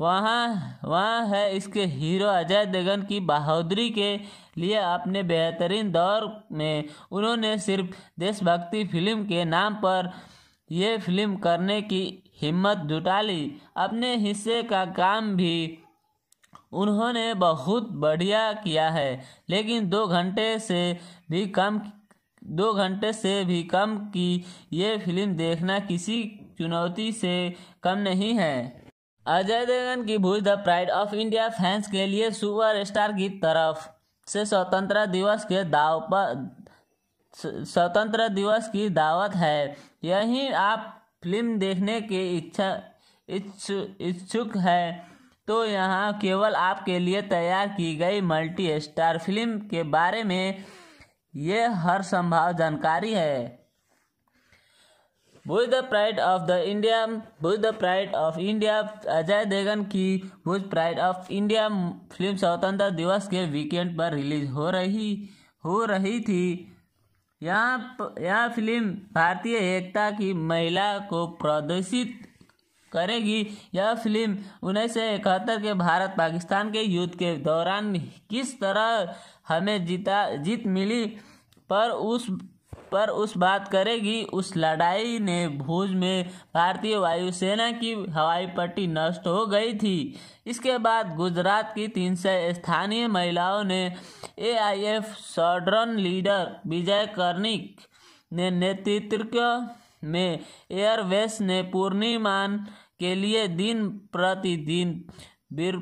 वहाँ वहाँ है इसके हीरो अजय देवगन की बहादुरी के लिए अपने बेहतरीन दौर में उन्होंने सिर्फ़ देशभक्ति फ़िल्म के नाम पर ये फ़िल्म करने की हिम्मत जुटा ली। अपने हिस्से का काम भी उन्होंने बहुत बढ़िया किया है, लेकिन दो घंटे से भी कम दो घंटे से भी कम की ये फ़िल्म देखना किसी चुनौती से कम नहीं है। अजय देवगन की Bhuj the pride of India fans के लिए सुपर स्टार की तरफ़ से स्वतंत्रता दिवस के दाव पर स्वतंत्र दिवस की दावत है। यही आप फ़िल्म देखने के इच्छा इच्छु इच्छुक है। तो यहाँ केवल आपके लिए तैयार की गई मल्टी स्टार फ़िल्म के बारे में ये हर संभव जानकारी है। Bhuj the pride of the India Bhuj the pride of India Ajay Devgan की Bhuj pride of India film स्वतंत्रता दिवस के वीकेंड पर रिलीज़ हो रही हो रही थी। यहाँ यह फ़िल्म भारतीय एकता की महिला को प्रदर्शित करेगी। यह फ़िल्म उन्नीस सौ इकहत्तर के भारत पाकिस्तान के युद्ध के दौरान किस तरह हमें जीता, जीत मिली पर उस पर उस बात करेगी। उस लड़ाई ने भुज में भारतीय वायुसेना की हवाई पट्टी नष्ट हो गई थी। इसके बाद गुजरात की तीन सौ स्थानीय महिलाओं ने AIF squadron leader Vijay Karnik ने नेतृत्व में एयरवेस ने पूर्णिमान के लिए दिन प्रतिदिन वीर,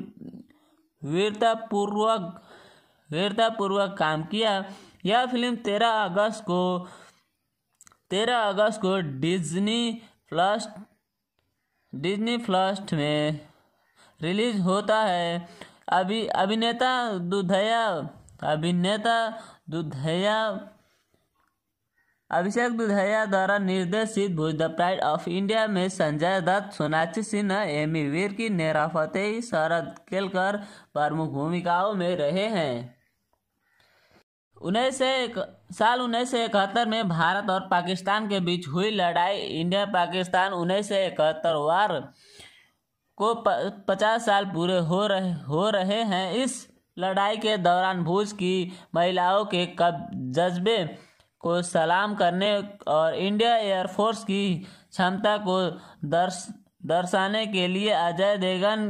वीरतापूर्वक वीरतापूर्वक काम किया। यह फ़िल्म तेरह अगस्त को, तेरह अगस्त को डिज्नी प्लस डिज्नी प्लस में रिलीज़ होता है। अभी, अभिनेता दुधया अभिनेता दुधया अभिषेक दुधैया द्वारा निर्देशित Bhuj the pride of India में संजय दत्त, सोनाक्षी सिन्हा, एमी वीर की नेरा फतेही, शरद केलकर प्रमुख भूमिकाओं में रहे हैं। उन्नीस साल उन्नीस सौ इकहत्तर में भारत और पाकिस्तान के बीच हुई लड़ाई इंडिया पाकिस्तान उन्नीस सौ इकहत्तर वार को पचास साल पूरे हो रहे हो रहे हैं। इस लड़ाई के दौरान भूज की महिलाओं के कब, जज्बे को सलाम करने और इंडिया एयरफोर्स की क्षमता को दर्श, दर्शाने के लिए Ajay Devgan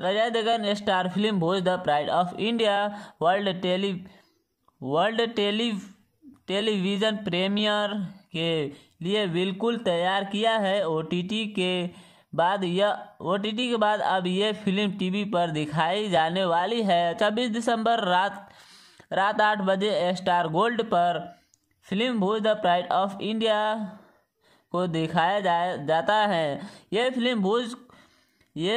Ajay Devgan star film Bhuj the pride of India world tele world tele television premiere के लिए बिल्कुल तैयार किया है। ओटीटी के बाद यह ओटीटी के बाद अब ये फ़िल्म टीवी पर दिखाई जाने वाली है। छब्बीस दिसंबर रात रात आठ बजे स्टार गोल्ड पर film Bhuj the pride of India को दिखाया जा, जाता है। यह फ़िल्म भूज ये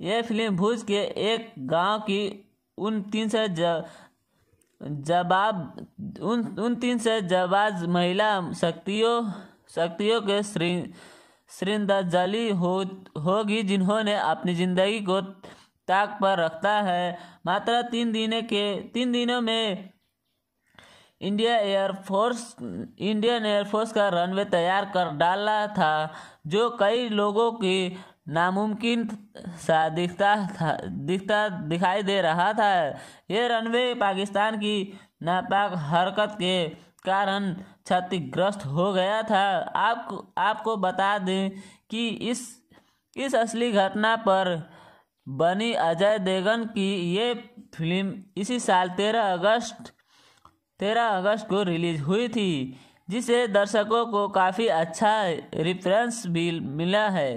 ये फ़िल्म भूज के एक गाँव की उन तीन सौ जवाब उन उन तीन से जवाज महिला शक्तियों शक्तियों के श्री श्रृंदाजली हो होगी जिन्होंने अपनी ज़िंदगी को ताक पर रखता है। मात्र तीन दिनों के तीन दिनों में India air force Indian air force का रनवे तैयार कर डाला था, जो कई लोगों की नामुमकिन सा दिखता था, दिखता, दिखाई दे रहा था। ये रनवे पाकिस्तान की नापाक हरकत के कारण क्षतिग्रस्त हो गया था। आपको आपको बता दें कि इस इस असली घटना पर बनी अजय देवगन की ये फ़िल्म इसी साल तेरह अगस्त तेरह अगस्त को रिलीज़ हुई थी, जिसे दर्शकों को काफ़ी अच्छा रिफरेंस भी मिला है।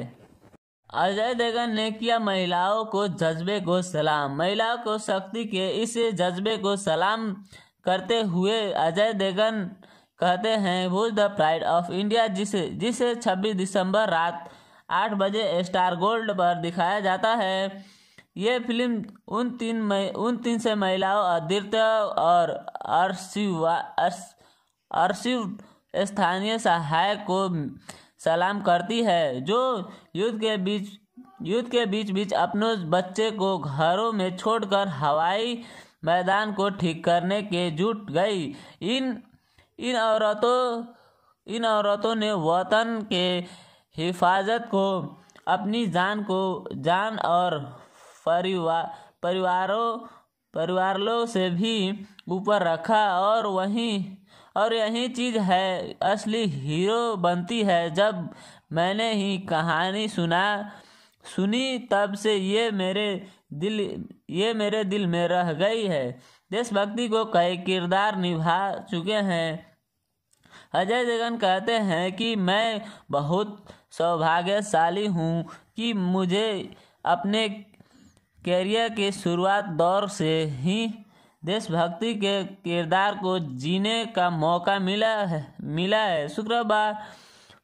अजय देवगन ने किया महिलाओं को जज्बे को सलाम। महिलाओं को शक्ति के इस जज्बे को सलाम करते हुए अजय देवगन कहते हैं Bhuj the pride of India जिसे जिसे 26 दिसंबर रात आठ बजे स्टार गोल्ड पर दिखाया जाता है। ये फ़िल्म उन तीन उन तीन से महिलाओं अद्वितीय और अर्शिव स्थानीय सहायक को सलाम करती है, जो युद्ध के बीच, युद्ध के बीच बीच अपने बच्चे को घरों में छोड़कर हवाई मैदान को ठीक करने के जुट गई। इन इन औरतों इन औरतों ने वतन के हिफाजत को, अपनी जान को, जान और परिवार परिवारों परिवारों से भी ऊपर रखा और वहीं, और यही चीज़ है, असली हीरो बनती है। जब मैंने ही कहानी सुना, सुनी, तब से ये मेरे दिल, ये मेरे दिल में रह गई है। देशभक्ति को कई किरदार निभा चुके हैं। अजय देवगन कहते हैं कि मैं बहुत सौभाग्यशाली हूँ कि मुझे अपने कैरियर के शुरुआत दौर से ही देशभक्ति के किरदार को जीने का मौका मिला है मिला है। शुक्रवार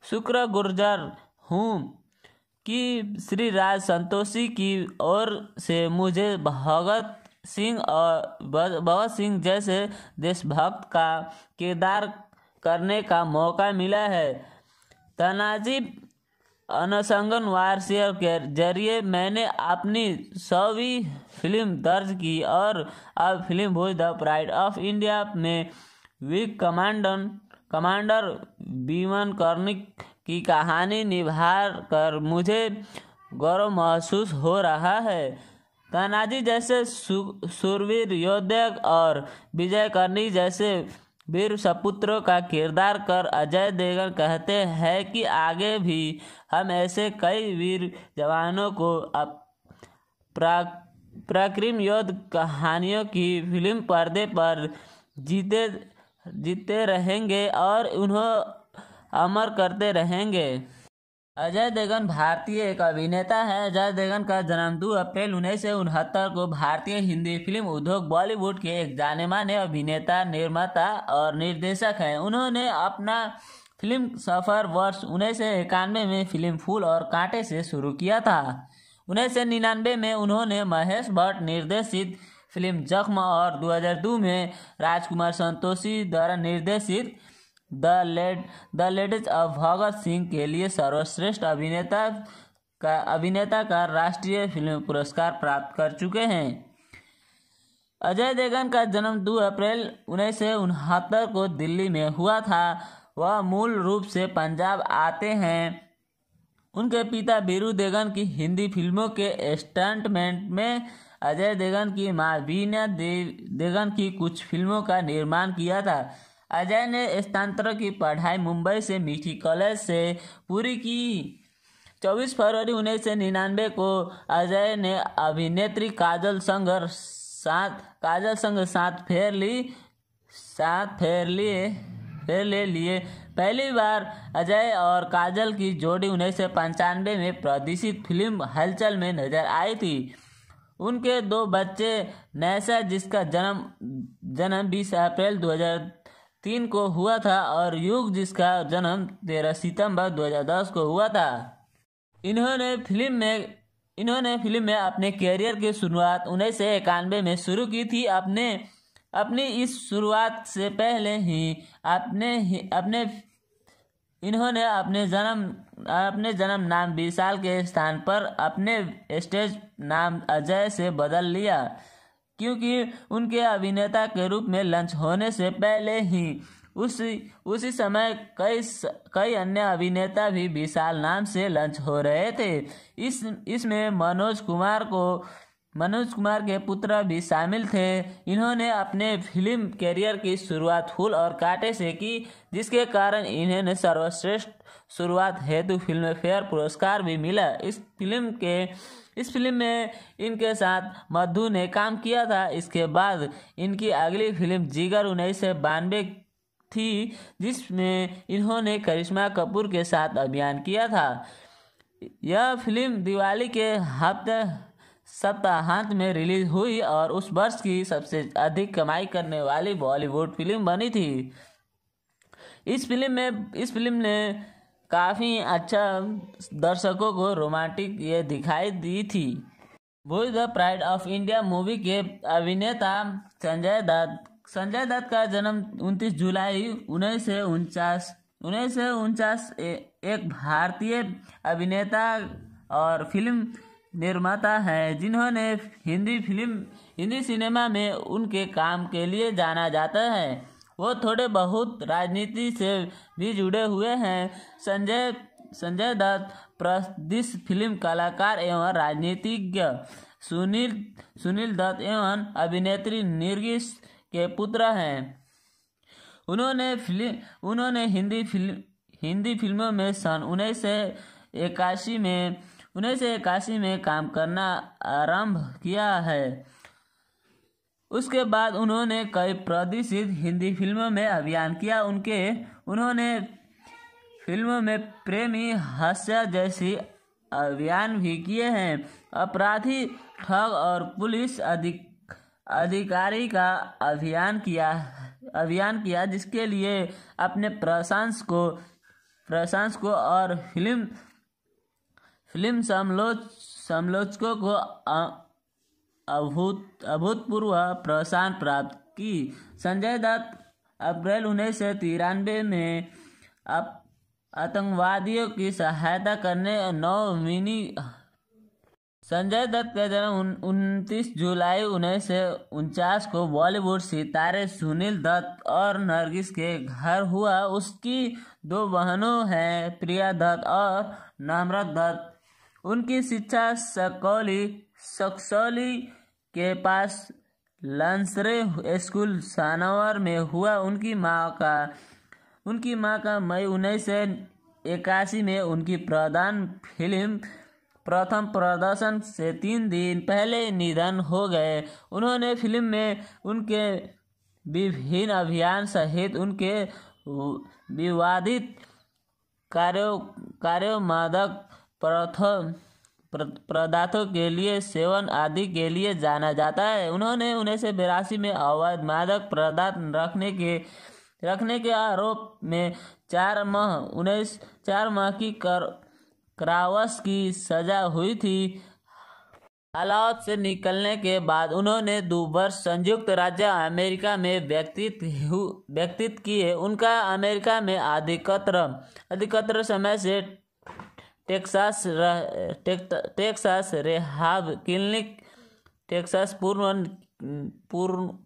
शुक्र गुर्जर हूँ कि श्री राज संतोषी की ओर से मुझे भगत सिंह और भगत सिंह जैसे देशभक्त का किरदार करने का मौका मिला है। तनाजी अनसंगन वारसियर के ज़रिए मैंने अपनी सौवीं फ़िल्म दर्ज की और अब film Bhuj the pride of India में वीक कमांडन, कमांडर बीमन कर्निक की कहानी निभा कर मुझे गौरव महसूस हो रहा है। तानाजी जैसे सुरवीर, योद्धा और विजय करनी जैसे वीर सपुत्र का किरदार कर अजय देवगन कहते हैं कि आगे भी हम ऐसे कई वीर जवानों को प्रा प्राकृम योद्ध कहानियों की फ़िल्म पर्दे पर जीते जीते रहेंगे और उन्हें अमर करते रहेंगे। अजय देवगन भारतीय एक अभिनेता है। अजय देवगन का जन्म 2 अप्रैल उन्नीस सौ उनहत्तर को भारतीय हिंदी फ़िल्म उद्योग बॉलीवुड के एक जाने माने अभिनेता, निर्माता और निर्देशक हैं। उन्होंने अपना फ़िल्म सफ़र वर्ष उन्नीस सौ इक्यानवे में फ़िल्म फूल और कांटे से शुरू किया था। उन्नीस सौ निन्यानवे में उन्होंने महेश भट्ट निर्देशित फ़िल्म जख्म और 2002 में राजकुमार संतोषी द्वारा निर्देशित the led, the ladies of Bhagat Singh के लिए सर्वश्रेष्ठ अभिनेता का अभिनेता का राष्ट्रीय फ़िल्म पुरस्कार प्राप्त कर चुके हैं। अजय देवगन का जन्म 2 अप्रैल उन्नीस सौ उनहत्तर को दिल्ली में हुआ था। वह मूल रूप से पंजाब आते हैं। उनके पिता बीरू देगन की हिंदी फ़िल्मों के स्टंटमेंट में अजय देगन की माँ बीना देगन की कुछ फ़िल्मों का निर्माण किया था। अजय ने स्थानांतरण की पढ़ाई मुंबई से मीठी कॉलेज से पूरी की। 24 फरवरी उन्नीस सौ निन्यानवे को अजय ने अभिनेत्री काजल संग साथ, काजल संग साथ फेर ली, साथ फेर लिए, फेर ले लिए। पहली बार अजय और काजल की जोड़ी उन्नीस सौ पंचानवे में प्रदर्शित फ़िल्म हलचल में नज़र आई थी। उनके दो बच्चे नैसा जिसका जन्म जन्म 20 अप्रैल 2000 तीन को हुआ था और युग जिसका जन्म तेरह सितंबर 2010 को हुआ था। इन्होंने फ़िल्म में, इन्होंने फ़िल्म में अपने करियर की शुरुआत उन्नीस सौ इक्यानवे में शुरू की थी। अपने, अपनी इस शुरुआत से पहले ही अपने ही, अपने, इन्होंने अपने जन्म अपने जन्म नाम विशाल के स्थान पर अपने स्टेज नाम अजय से बदल लिया। क्योंकि उनके अभिनेता के रूप में लंच होने से पहले ही उसी उसी समय कई कई अन्य अभिनेता भी विशाल नाम से लंच हो रहे थे। इस, इसमें मनोज कुमार को, मनोज कुमार के पुत्र भी शामिल थे। इन्होंने अपने फ़िल्म करियर की शुरुआत फूल और कांटे से की, जिसके कारण इन्हें सर्वश्रेष्ठ शुरुआत हेतु फ़िल्म फेयर पुरस्कार भी मिला। इस फ़िल्म के इस फ़िल्म में इनके साथ मधु ने काम किया था। इसके बाद इनकी अगली फ़िल्म जिगर उन्नीस सौ बानवे थी, जिसमें इन्होंने करिश्मा कपूर के साथ अभियान किया था। यह फ़िल्म दिवाली के हफ़्ते सप्ताहांत में रिलीज़ हुई और उस वर्ष की सबसे अधिक कमाई करने वाली बॉलीवुड फ़िल्म बनी थी। इस फ़िल्म में, इस फ़िल्म ने काफ़ी अच्छा दर्शकों को रोमांटिक ये दिखाई दी थी। वो the pride of India movie के अभिनेता संजय दत्त। संजय दत्त का जन्म 29 जुलाई उन्नीस सौ उनचास, उन्नीस सौ उनचास एक भारतीय अभिनेता और फ़िल्म निर्माता है, जिन्होंने हिंदी फ़िल्म, हिंदी सिनेमा में उनके काम के लिए जाना जाता है। वो थोड़े बहुत राजनीति से भी जुड़े हुए हैं। संजय संजय दत्त प्रसिद्ध फ़िल्म कलाकार एवं राजनीतिज्ञ सुनील सुनील दत्त एवं अभिनेत्री निर्गिस के पुत्र हैं। उन्होंने फ़िल्म, उन्होंने हिंदी फ़िल्म, हिंदी फ़िल्मों में सन उन्नीस सौ इक्यासी में, उन्नीस सौ इक्यासी में काम करना आरंभ किया है। उसके बाद उन्होंने कई प्रदर्शित हिंदी फ़िल्मों में अभियान किया। उनके, उन्होंने फ़िल्मों में प्रेमी हास्य जैसी अभियान भी किए हैं। अपराधी ठग और पुलिस अधिक, अधिकारी का अभियान किया अभियान किया, जिसके लिए अपने प्रशंस को प्रशंस को और फ़िल्म फ़िल्म समलोच, समालोचकों को अभूत, अभूतपूर्व प्रोत्साहन प्राप्त की। संजय दत्त, अप्रैल उन्नीस सौ तिरानवे में आतंकवादियों की सहायता करने नौ मिनी, संजय दत्त का जन्म उनतीस जुलाई उन्नीस सौ उनचास को बॉलीवुड सितारे सुनील दत्त और नरगिस के घर हुआ। उसकी दो बहनों हैं, प्रिया दत्त और नम्रत दत्त। उनकी शिक्षा सकौली सकसौली के पास लंसरे स्कूल सानवर में हुआ। उनकी माँ का, उनकी माँ का मई उन्नीस सौ इक्यासी में उनकी प्रधान फ़िल्म प्रथम प्रदर्शन से तीन दिन पहले निधन हो गए। उन्होंने फ़िल्म में उनके विभिन्न अभियान सहित उनके विवादित कार्यों कार्यों, मादक प्रथम पदार्थों के लिए सेवन आदि के लिए जाना जाता है। उन्होंने उन्नीस सौ बिरासी में अवैध मादक पदार्थ रखने के रखने के आरोप में चार माह उन्नीस चार माह की कर, क्रावस की सजा हुई थी। हालात से निकलने के बाद उन्होंने दो वर्ष संयुक्त राज्य अमेरिका में व्यक्तित व्यक्तित किए। उनका अमेरिका में अधिकतर अधिकतर समय से Texas Texas rehab clinic, Texas पूर्ण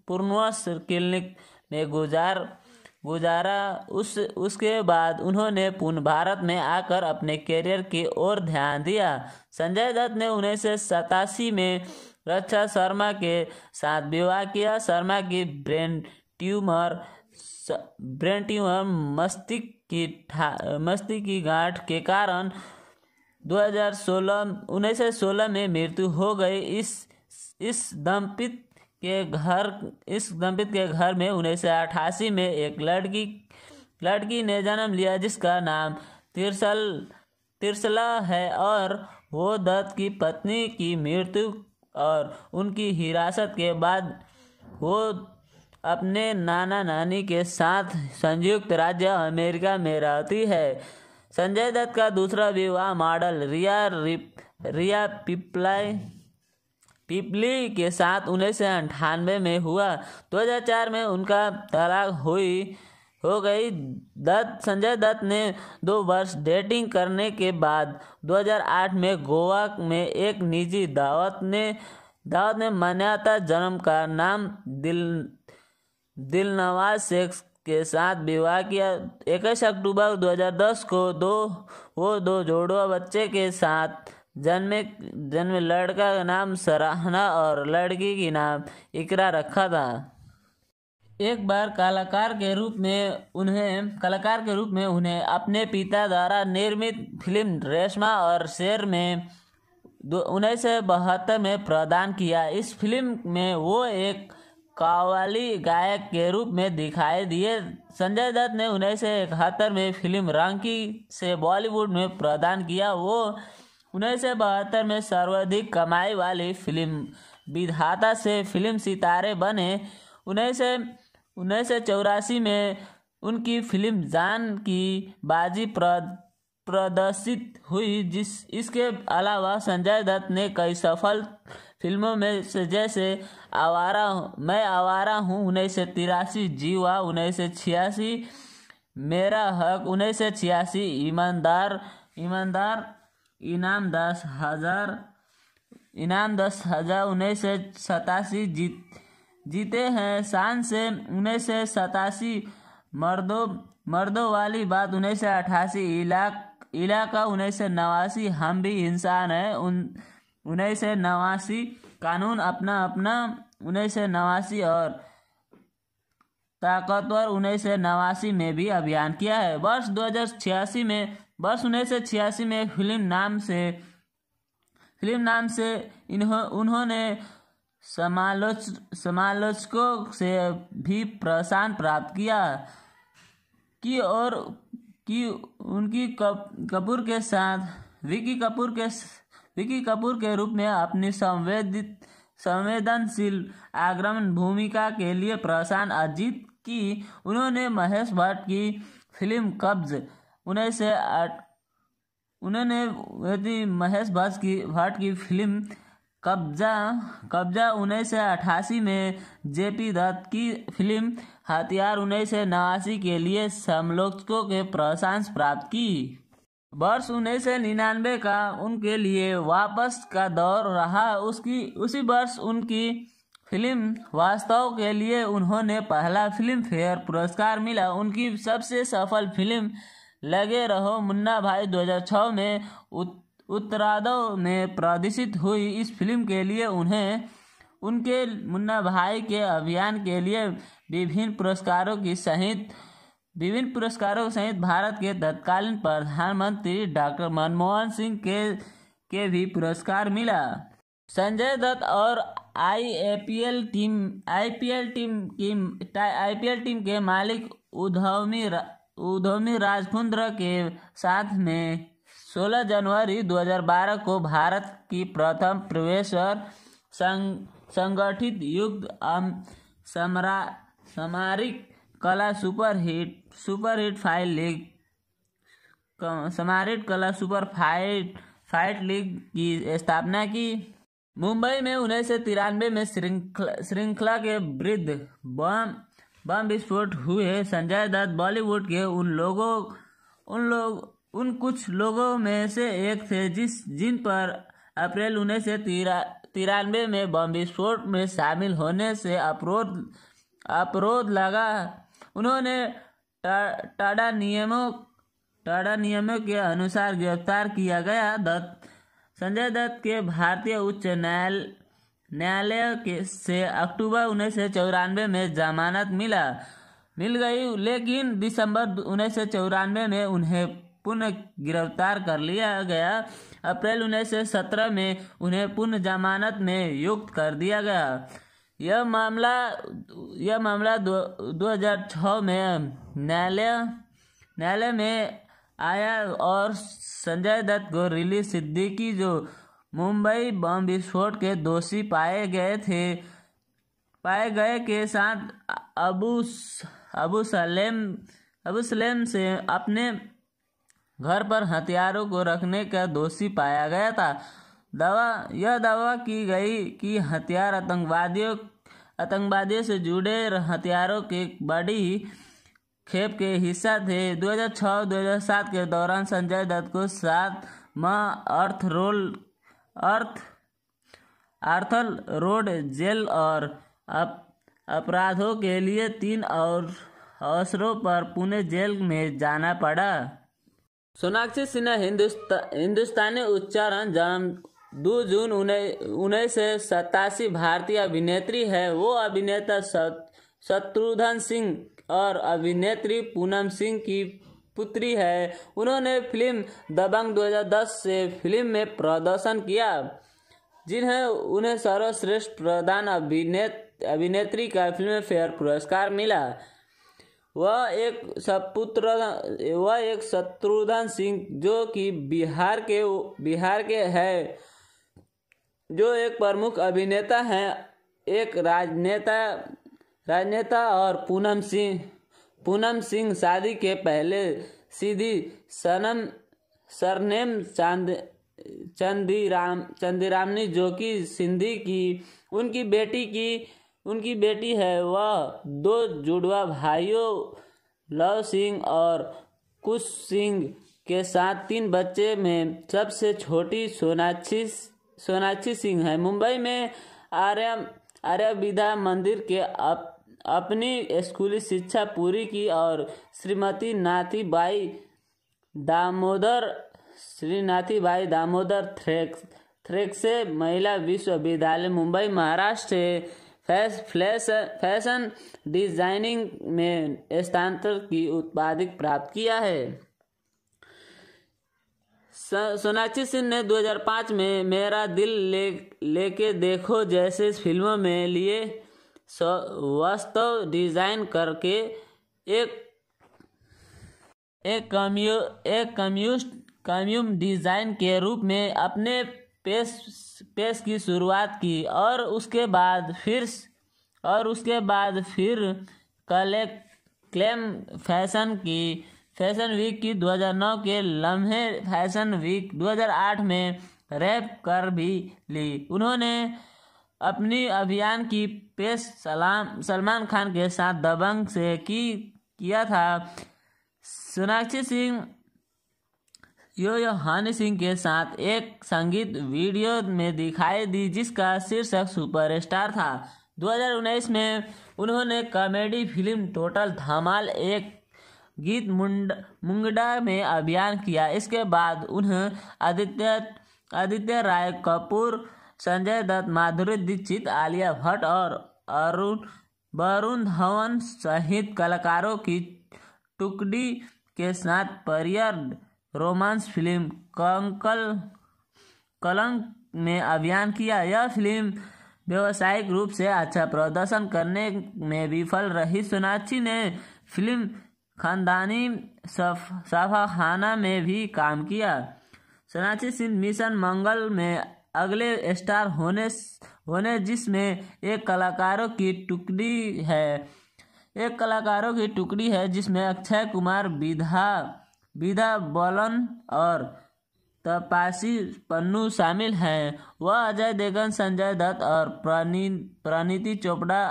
पूर्णवास क्लिनिक में गुजार, गुजारा। उस, उसके बाद उन्होंने पुनः भारत में आकर अपने करियर की ओर ध्यान दिया। संजय दत्त ने उन्नीस सतासी में रक्षा शर्मा के साथ विवाह किया। शर्मा की ब्रेन ट्यूमर ब्रेन ट्यूमर मस्तिष्क की मस्तिष्क की गांठ के कारण 2016 उन्नीस सोलह में मृत्यु हो गई। इस इस दंपित के घर, इस दंपित के घर में उन्नीस सौ अठासी में एक लड़की लड़की ने जन्म लिया जिसका नाम तिरसल, तिरसला है और वो दत्त की पत्नी की मृत्यु और उनकी हिरासत के बाद वो अपने नाना नानी के साथ संयुक्त राज्य अमेरिका में रहती है। संजय दत्त का दूसरा विवाह मॉडल रिया रिया पिपलाई, पिपली के साथ उन्नीस सौ अंठानवे में हुआ। 2004 में उनका तलाक हुई, हो गई। दत्त, संजय दत्त ने दो वर्ष डेटिंग करने के बाद 2008 में गोवा में एक निजी दावत ने दावत ने मान्यता जन्म का नाम दिल, दिलनवाज शेख के साथ विवाह किया। इक्कीस अक्टूबर 2010 को दो, वो दो जोड़वा बच्चे के साथ जन्मे, जन्म लड़का का नाम सराहना और लड़की की नाम इकरा रखा था। एक बार कलाकार के रूप में उन्हें, कलाकार के रूप में उन्हें अपने पिता द्वारा निर्मित फ़िल्म रेशमा और शेर में उन्नीस सौ बहत्तर में प्रदान किया। इस फ़िल्म में वो एक कव्वाली गायक के रूप में दिखाई दिए। संजय दत्त ने उन्नीस सौ इकहत्तर में फ़िल्म रंकी से बॉलीवुड में प्रदान किया। वो उन्नीस सौ बहत्तर में सर्वाधिक कमाई वाली फ़िल्म विधाता से फ़िल्म सितारे बने। उन्नीस सौ उन्नीस सौ चौरासी में उनकी फ़िल्म जान की बाजी प्रद प्रदर्शित हुई, जिस, इसके अलावा संजय दत्त ने कई सफल फ़िल्मों में जैसे आवारा मैं आवारा हूँ, उन्नीस सौ तिरासी, जीवा, उन्नीस सौ छियासी, मेरा हक उन्नीस सौ छियासी, ईमानदार ईमानदार, इनाम दस हज़ार, इनाम दस हज़ार, उन्नीस सौ सतासी, जीत, जीते हैं, शान से उन्नीस सौ सतासी, मर्दों मर्दों वाली बात, उन्नीस सौ अठासी, इलाक, इलाका, उन्नीस सौ नवासी, हम भी इंसान हैं, उन, उन्नीस सौ नवासी कानून अपना अपना उन्नीस सौ नवासी और ताकतवर उन्नीस सौ नवासी में भी अभियान किया है। वर्ष दो हज़ार छियासी में वर्ष उन्नीस सौ छियासी में फ़िल्म नाम से फ़िल्म नाम से इन्हों उन्होंने समालोच समालोचकों से भी प्रसान प्राप्त किया। की और कि उनकी कप, कपूर के साथ विकी कपूर के विकी कपूर के रूप में अपनी संवेदित, संवेदनशील आक्रमण भूमिका के लिए प्रशांत अजीत की, उन्होंने महेश भट्ट की फ़िल्म कब्ज उन्नीस उन्होंने यदि महेश भट्ट की भट्ट की फ़िल्म कब्जा कब्जा उन्नीस सौ अठासी में जेपी दत्त की फ़िल्म हथियार उन्नीस सौ नवासी के लिए समालोचकों के प्रशंसा प्राप्त की। वर्ष उन्नीस सौ निन्यानवे का उनके लिए वापस का दौर रहा। उसकी, उसी वर्ष उनकी फ़िल्म वास्तव के लिए उन्होंने पहला फ़िल्म फेयर पुरस्कार मिला। उनकी सबसे सफल फ़िल्म लगे रहो मुन्ना भाई 2006 में उत्तरार्धों में प्रदर्शित हुई। इस फ़िल्म के लिए उन्हें, उनके मुन्ना भाई के अभियान के लिए विभिन्न पुरस्कारों की सहित विभिन्न पुरस्कारों सहित भारत के तत्कालीन प्रधानमंत्री डॉक्टर मनमोहन सिंह के के भी पुरस्कार मिला। संजय दत्त और आईएपीएल टीम, आईपीएल टीम की, आईपीएल टीम के मालिक उधमी उधमी राजपुंद्र के साथ में 16 जनवरी 2012 को भारत की प्रथम प्रवेशर संगठित युद्ध समरा, समारिक कला super hit super hit fight league समारित कला सुपर फाइट फाइट लीग की स्थापना की। मुंबई में उन्नीस सौ तिरानवे में श्रृंखला के वृद्ध बम बम विस्फोट हुए। संजय दत्त बॉलीवुड के उन लोगों, उन लोग, उन कुछ लोगों में से एक थे जिस, जिन पर अप्रैल उन्नीस सौ तिरा, तिरानवे में बम विस्फोट में शामिल होने से अवरोध अवरोध लगा। उन्होंने टाडा नियमों टाडा नियमों के अनुसार गिरफ़्तार किया गया दत्त। संजय दत्त के भारतीय उच्च न्यायालय न्यायालय के से अक्टूबर उन्नीस सौ चौरानवे में जमानत मिला। मिल गई, लेकिन दिसंबर उन्नीस सौ चौरानवे में उन्हें पुनः गिरफ़्तार कर लिया गया। अप्रैल उन्नीस सौ सत्रह में उन्हें पुनः जमानत में युक्त कर दिया गया। यह मामला यह मामला दो हज़ार छः में न्यायालय न्यायालय में आया और संजय दत्त को रिलीज़ सिद्दीकी, जो मुंबई बम विस्फोट के दोषी पाए गए थे, पाए गए के साथ अबू अबू सलेम अबू सलेम से अपने घर पर हथियारों को रखने का दोषी पाया गया था। दावा यह दावा की गई कि हथियार आतंकवादियों आतंकवादियों से जुड़े हथियारों के बड़ी खेप के हिस्सा थे। 2006-2007 के दौरान संजय दत्त को सात माह Arthur Road Arthur Arthur Road jail और अप, अपराधों के लिए तीन और अवसरों पर पुणे जेल में जाना पड़ा। सोनाक्षी सिन्हा हिंदुस्ता हिंदुस्तानी उच्चारण जन्म दो जून उन्नीस सौ सतासी भारतीय अभिनेत्री है। वो अभिनेता शत्रुघ्न सिंह और अभिनेत्री पूनम सिंह की पुत्री है। उन्होंने फ़िल्म दबंग 2010 से फ़िल्म में प्रदर्शन किया, जिन्हें उन्हें सर्वश्रेष्ठ प्रधान अभिनेत, अभिनेत्री का फ़िल्म फेयर पुरस्कार मिला। वह एक सपुत्र, वह एक शत्रुघ्न सिंह जो कि बिहार के बिहार के है। जो एक प्रमुख अभिनेता हैं, एक राजनेता राजनेता और पूनम सिंह। पूनम सिंह शादी के पहले सीधी सनम, सरनेम चाँद, चंदीराम, चंदीरामनी जो कि सिंधी की, उनकी बेटी की, उनकी बेटी है वह दो जुड़वा भाइयों, लव सिंह और कुश सिंह के साथ तीन बच्चे में सबसे छोटी सोनाक्षी सोनाक्षी सिंह है। मुंबई में आर्य आर्य विद्या मंदिर के अप, अपनी स्कूली शिक्षा पूरी की और श्रीमती नाथी बाई दामोदर श्रीनाथी बाई दामोदर थ्रेक्स थ्रेक्से महिला विश्वविद्यालय Mumbai Maharashtra flash fashion designing में स्थानांतर की उत्पादिक प्राप्त किया है। सोनाक्षी सिंह ने 2005 में मेरा दिल ले, लेके देखो जैसे फ़िल्मों में लिए वास्तव डिज़ाइन करके एक एक कम्यू, एक कम्यूस्ट, कम्यूम डिज़ाइन के रूप में अपने पेश पेश की शुरुआत की और उसके बाद फिर और उसके बाद फिर कले, क्लेम फ़ैशन की फ़ैशन वीक की 2009 के लम्हे फ़ैशन वीक 2008 में रैप कर भी ली। उन्होंने अपनी अभियान की पेश सलाम, सलमान खान के साथ दबंग से की, किया था। सोनाक्षी सिंह यो यो हनी सिंह के साथ एक संगीत वीडियो में दिखाई दी, जिसका शीर्षक सुपरस्टार था। 2019 में उन्होंने कॉमेडी फ़िल्म टोटल धमाल एक गीत मुंड, मुंगडा में अभियान किया। इसके बाद उन्हें आदित्य आदित्य राय, कपूर, संजय दत्त, माधुरी दीक्षित, आलिया भट्ट और अरुण, वरुण धवन सहित कलाकारों की टुकड़ी के साथ परियर रोमांस फ़िल्म कंकल, कलंक में अभियान किया। यह फ़िल्म व्यवसायिक रूप से अच्छा प्रदर्शन करने में विफल रही। सोनाक्षी ने फ़िल्म खानदानी सफ़ा खाना में भी काम किया। सनाची सिंह मिशन मंगल में अगले स्टार होने होने जिसमें एक कलाकारों की टुकड़ी है। एक कलाकारों की टुकड़ी है जिसमें अक्षय कुमार विधा विधा बलन और तपासी पन्नू शामिल हैं। वह अजय देवगन, संजय दत्त और प्रणीति चोपड़ा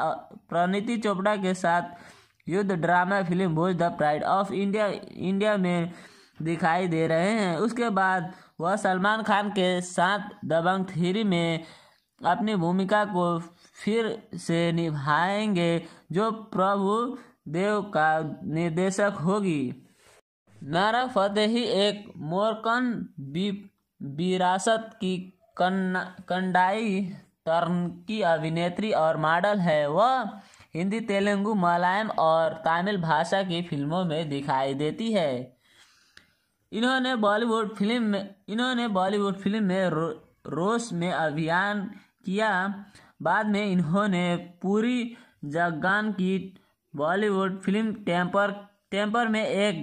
प्रणीति चोपड़ा के साथ युद्ध drama film Bhuj the pride of India India में दिखाई दे रहे हैं। उसके बाद वह सलमान खान के साथ दबंग थ्री में अपनी भूमिका को फिर से निभाएँगे, जो प्रभु देव का निर्देशक होगी। नारा फतेही एक मोरकन विरासत की कंडाई टर्न की अभिनेत्री और मॉडल है। वह हिंदी तेलुगु मलयालम और तमिल भाषा की फ़िल्मों में दिखाई देती है। इन्होंने बॉलीवुड फ़िल्म में इन्होंने बॉलीवुड फ़िल्म में रो, रोश में अभियान किया। बाद में इन्होंने पूरी जगान की बॉलीवुड फ़िल्म टेम्पर टेम्पर में एक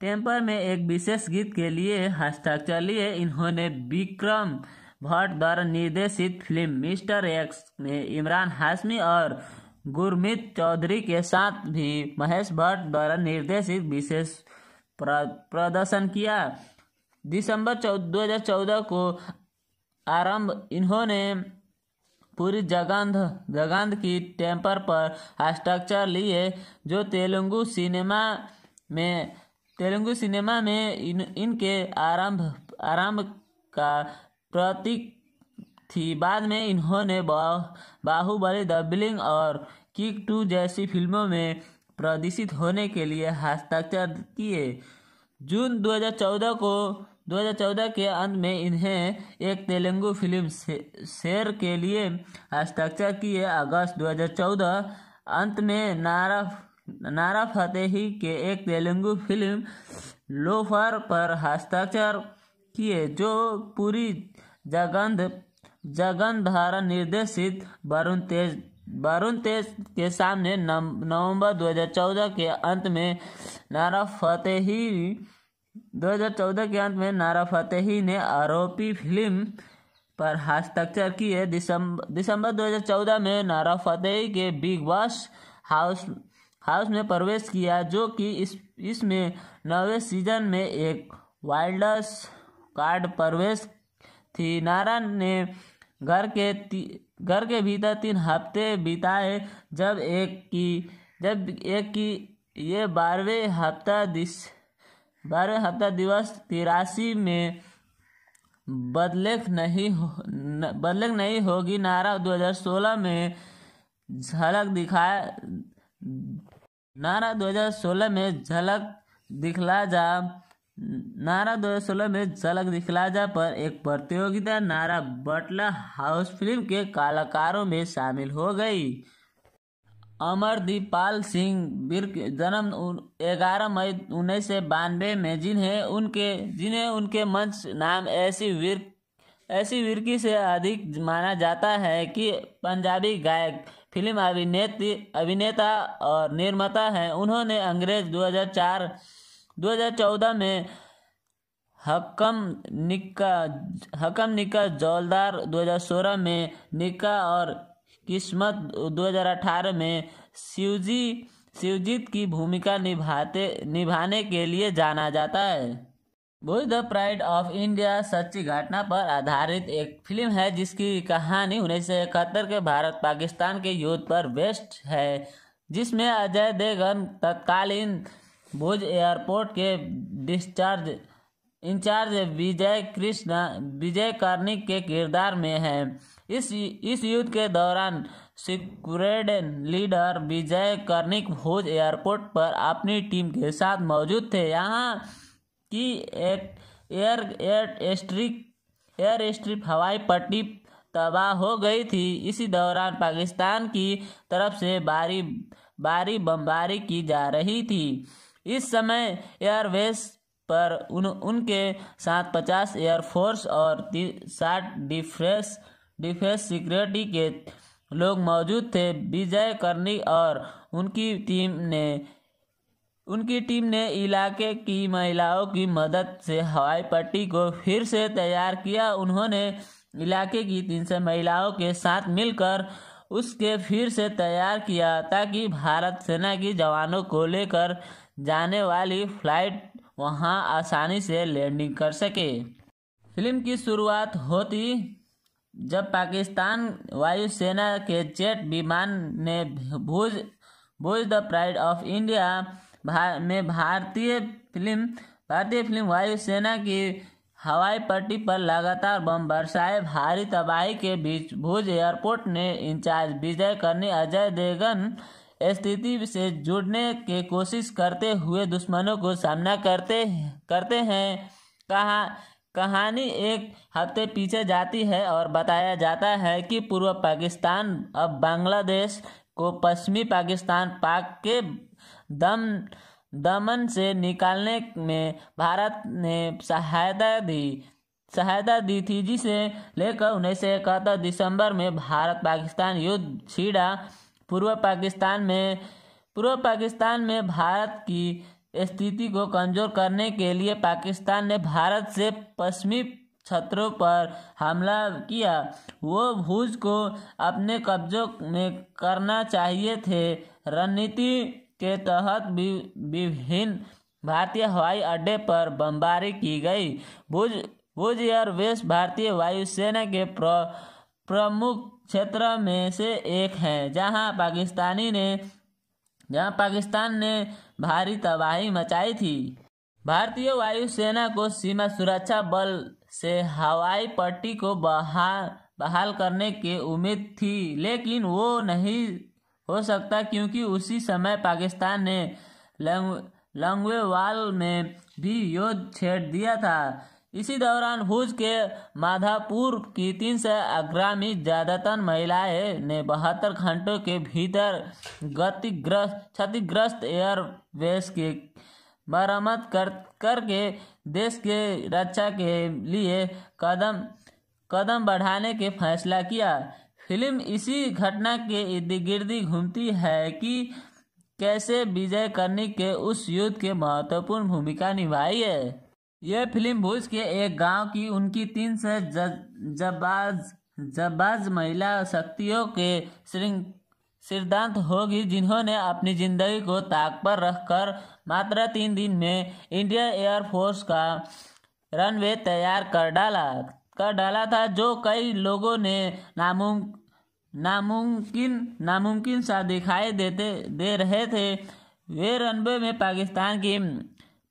टेम्पर में एक विशेष गीत के लिए हस्ताक्षर लिए। इन्होंने विक्रम भट्ट द्वारा निर्देशित फ़िल्म मिस्टर एक्स में इमरान हाशमी और गुरमीत चौधरी के साथ भी महेश भट्ट द्वारा निर्देशित विशेष प्रदर्शन किया। दिसंबर दो हज़ार चौदह को आरंभ, इन्होंने पूरी जगंध जगंध की टेम्पर पर हस्ताक्षर लिए, जो तेलुगु सिनेमा में, तेलुगु सिनेमा में इन, इनके आरंभ आरंभ का प्रतीक थी। बाद में इन्होंने बाहुबली द बिलिंग और किक टू जैसी फ़िल्मों में प्रदर्शित होने के लिए हस्ताक्षर किए। जून 2014 को 2014 के अंत में इन्हें एक तेलुगु फ़िल्म शेर के लिए हस्ताक्षर किए। अगस्त 2014 अंत में नारा नारा फतेही के एक तेलुगु फ़िल्म लोफर पर हस्ताक्षर किए, जो पूरी जगंध जगन धारा निर्देशित वरुण तेज वरुण तेज के सामने नवंबर 2014 के अंत में नारा फतेही 2014 के अंत में नारा फतेही ने आरोपी फ़िल्म पर हस्ताक्षर किए। दिसंबर दिसंबर 2014 में नारा फतेही के बिग बॉस हाउस हाउस में प्रवेश किया, जो कि इस, इसमें नवे सीज़न में एक वाइल्डस कार्ड प्रवेश थी। नारा ने घर के घर के भीतर तीन हफ़्ते बिताए, जब एक की, जब एक की ये बारहवें हफ़्ता दिस, बारहवें हफ़्ता दिवस तिरासी में बदलेख नहीं हो बदलेख नहीं होगी। नारा 2016 में झलक दिखाया, नारा 2016 में झलक दिखला जा। नारा दो हज़ार सोलह में झलक दिखला जा पर एक प्रतियोगिता नारा बटला हाउस फ़िल्म के कलाकारों में शामिल हो गई। अमरदीप पाल सिंह, बिर्क, जन्म ग्यारह मई उन्नीस सौ बानवे में, जिन्हें उनके जिन्हें उनके मंच नाम ऐसी वीर, ऐसी विरकी से अधिक माना जाता है कि पंजाबी गायक, फ़िल्म अभिनेत्री, अभिनेता और निर्माता हैं। उन्होंने अंग्रेज़ 2004 2014 में हकम निक्का हकम निक्का जौलदार 2016 में निका और किस्मत 2018 में शिवजी शिवजीत की भूमिका निभाते, निभाने के लिए जाना जाता है। Bhuj the pride of India सच्ची घटना पर आधारित एक फ़िल्म है जिसकी कहानी उन्नीस सौ इकहत्तर के भारत पाकिस्तान के युद्ध पर बेस्ट है, जिसमें अजय देवगन तत्कालीन भुज एयरपोर्ट के डिस्चार्ज इंचार्ज विजय कृष्ण, विजय कार्निक के किरदार में है। इस इस युद्ध के दौरान squadron leader Vijay Karnik Bhuj airport पर अपनी टीम के साथ मौजूद थे। यहाँ की एक air air strip air strip हवाई पट्टी तबाह हो गई थी। इसी दौरान पाकिस्तान की तरफ़ से बारी बारी बमबारी की जा रही थी। इस समय एयरवेस पर उन, उनके साथ पचास एयरफोर्स और साठ डिफेंस डिफेंस सिक्योरिटी के लोग मौजूद थे। विजय करनी और उनकी टीम ने, उनकी टीम ने इलाके की महिलाओं की मदद से हवाई पट्टी को फिर से तैयार किया। उन्होंने इलाके की तीन सौ महिलाओं के साथ मिलकर उसके फिर से तैयार किया ताकि भारत सेना की जवानों को लेकर जाने वाली फ़्लाइट वहाँ आसानी से लैंडिंग कर सके। फ़िल्म की शुरुआत होती जब पाकिस्तान वायुसेना के जेट विमान ने Bhuj Bhuj the pride of India में भारतीय फ़िल्म भारतीय फ़िल्म वायुसेना की हवाई पट्टी पर लगातार बम बरसाए। भारी तबाही के बीच भुज एयरपोर्ट ने इंचार्ज विजय करने, अजय देवगन स्थिति से जुड़ने की कोशिश करते हुए दुश्मनों को सामना करते करते हैं। कहा, कहानी एक हफ़्ते पीछे जाती है और बताया जाता है कि पूर्व पाकिस्तान, अब बांग्लादेश को पश्चिमी पाकिस्तान पाक के दम, दमन से निकालने में भारत ने सहायता दी। सहायता दी थी, जिसे लेकर उन्नीस सौ इकहत्तर दिसंबर में भारत पाकिस्तान युद्ध छिड़ा। पूर्व पाकिस्तान में पूर्व पाकिस्तान में भारत की स्थिति को कमज़ोर करने के लिए पाकिस्तान ने भारत से पश्चिमी छत्रों पर हमला किया। वो भूज को अपने कब्जों में करना चाहिए थे। रणनीति के तहत विभिन्न भारतीय हवाई अड्डे पर बमबारी की गई। भुज भुज एयरवेस भारतीय वायुसेना के प्र, प्रमुख क्षेत्र में से एक है जहाँ पाकिस्तानी ने जहाँ पाकिस्तान ने भारी तबाही मचाई थी। भारतीय वायुसेना को सीमा सुरक्षा बल से हवाई पट्टी को बहाल बहाल करने की उम्मीद थी लेकिन वो नहीं हो सकता क्योंकि उसी समय पाकिस्तान ने लंग, लंगवेवाल में भी युद्ध छेड़ दिया था। इसी दौरान भुज के माधापुर की तीन सौ अग्रामी ज़्यादातर महिलाएँ ने बहत्तर घंटों के भीतर गतिग्रस्त, क्षतिग्रस्त एयरवेस की मरम्मत कर, करके देश के रक्षा के लिए कदम कदम बढ़ाने के फैसला किया। फ़िल्म इसी घटना के इर्द गिर्द घूमती है कि कैसे विजय करने के उस युद्ध के महत्वपूर्ण भूमिका निभाई है। यह फ़िल्म भुज के एक गाँव की उनकी तीन से जबाज जबाज महिला शक्तियों के सिद्धांत होगी, जिन्होंने अपनी ज़िंदगी को ताक पर रखकर मात्र तीन दिन में इंडियन एयरफोर्स का रनवे तैयार कर डाला कर डाला था, जो कई लोगों ने नामुम नामुमकिन नामुमकिन सा दिखाई देते दे रहे थे। वे रनवे में पाकिस्तान की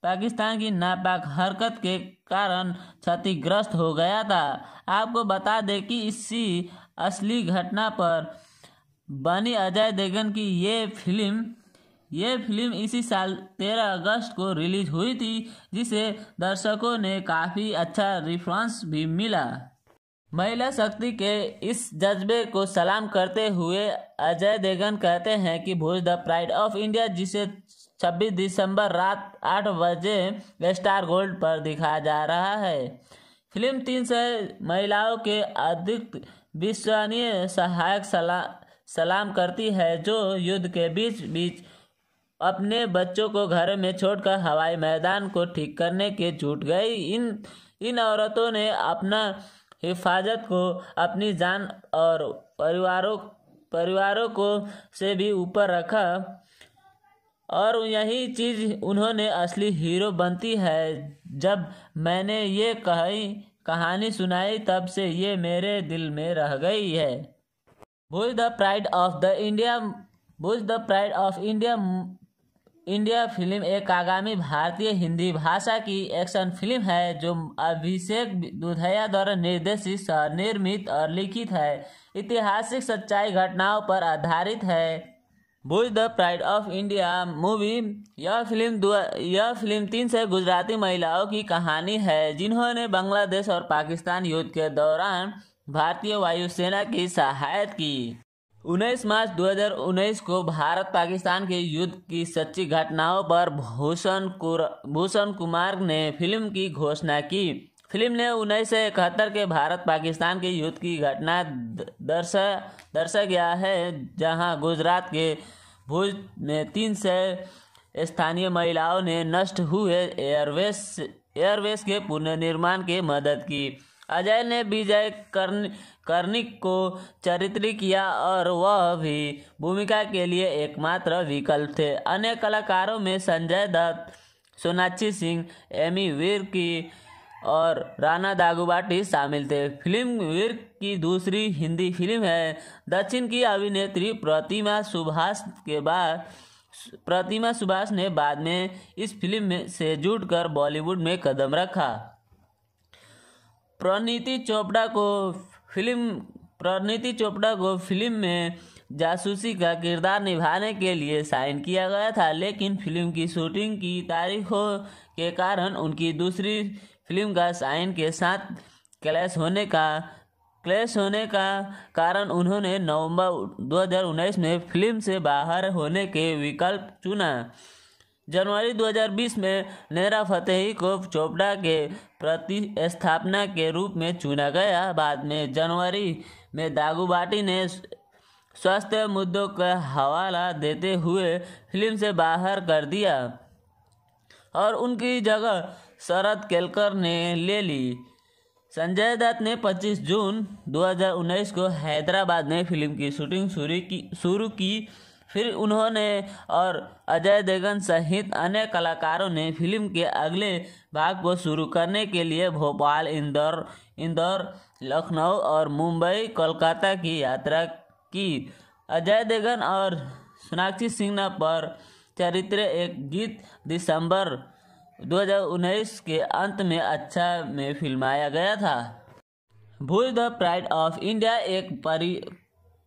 पाकिस्तान की नापाक हरकत के कारण क्षतिग्रस्त हो गया था। आपको बता दें कि इसी असली घटना पर बनी अजय देवगन की ये फ़िल्म ये फ़िल्म इसी साल 13 अगस्त को रिलीज़ हुई थी, जिसे दर्शकों ने काफ़ी अच्छा रिस्पॉन्स भी मिला। महिला शक्ति के इस जज्बे को सलाम करते हुए अजय देवगन कहते हैं कि Bhuj the pride of India जिसे 26 दिसंबर रात आठ बजे स्टार गोल्ड पर दिखाया जा रहा है। फ़िल्म तीन सौ महिलाओं के अधिक विश्वसनीय सहायक सला, सलाम करती है जो युद्ध के बीच बीच अपने बच्चों को घर में छोड़कर हवाई मैदान को ठीक करने के जुट गई। इन इन औरतों ने अपना हिफाजत को अपनी जान और परिवारों परिवारों को से भी ऊपर रखा। और यही चीज़ उन्होंने असली हीरो बनती है। जब मैंने ये कही, कहानी सुनाई, तब से ये मेरे दिल में रह गई है। Bhuj the pride of the India Bhuj the pride of India India film एक आगामी भारतीय हिंदी भाषा की एक्शन फ़िल्म है, जो अभिषेक दुधैया द्वारा निर्देशित, निर्मित और लिखित है। ऐतिहासिक सच्चाई घटनाओं पर आधारित है। Bhuj the pride of India movie यह फ़िल्म यह फ़िल्म तीन से गुजराती महिलाओं की कहानी है, जिन्होंने बांग्लादेश और पाकिस्तान युद्ध के दौरान भारतीय वायुसेना की सहायता की। उन्नीस मार्च 2019 को भारत पाकिस्तान के युद्ध की सच्ची घटनाओं पर भूषण भूषण कुमार ने फ़िल्म की घोषणा की। फ़िल्म ने उन्नीस सौ इकहत्तर के भारत पाकिस्तान के युद्ध की घटना दर्शा दर्शा गया है, जहाँ गुजरात के भुज में तीन सौ स्थानीय महिलाओं ने नष्ट हुए एयरवेस एयरवेस के पुनर्निर्माण की मदद की। अजय ने विजय कर्ण, कर्णिक को चरित्र किया और वह भी भूमिका के लिए एकमात्र विकल्प थे। अन्य कलाकारों में संजय दत्त, सोनाक्षी सिंह, एमी वीर की और राणा दागुबाटी शामिल थे। फ़िल्म वीर की दूसरी हिंदी फ़िल्म है। दक्षिण की अभिनेत्री प्रतिमा सुभाष के बाद प्रतिमा सुभाष ने बाद में इस फ़िल्म में से जुड़कर बॉलीवुड में कदम रखा। प्रणीति चोपड़ा को फ़िल्म प्रणीति चोपड़ा को फ़िल्म में जासूसी का किरदार निभाने के लिए साइन किया गया था, लेकिन फ़िल्म की शूटिंग की तारीखों के कारण उनकी दूसरी फ़िल्म का साइन के साथ क्लैश होने का, क्लैश होने का कारण उन्होंने नवंबर 2019 में फ़िल्म से बाहर होने के विकल्प चुना। जनवरी 2020 में नेहरा फतेही को चोपड़ा के प्रतिस्थापना के रूप में चुना गया। बाद में जनवरी में दागुबाटी ने स्वास्थ्य मुद्दों का हवाला देते हुए फ़िल्म से बाहर कर दिया और उनकी जगह शरद केलकर ने ले ली। संजय दत्त ने 25 जून 2019 को हैदराबाद में फ़िल्म की शूटिंग शुरू की शुरू की। फिर उन्होंने और अजय देवगन सहित अन्य कलाकारों ने फ़िल्म के अगले भाग को शुरू करने के लिए भोपाल, इंदौर इंदौर, लखनऊ और मुंबई, कोलकाता की यात्रा की। अजय देवगन और सोनाक्षी सिन्हा पर चरित्र एक गीत दिसंबर 2019 के अंत में अच्छा में फिल्माया गया था। Bhuj the pride of India एक परि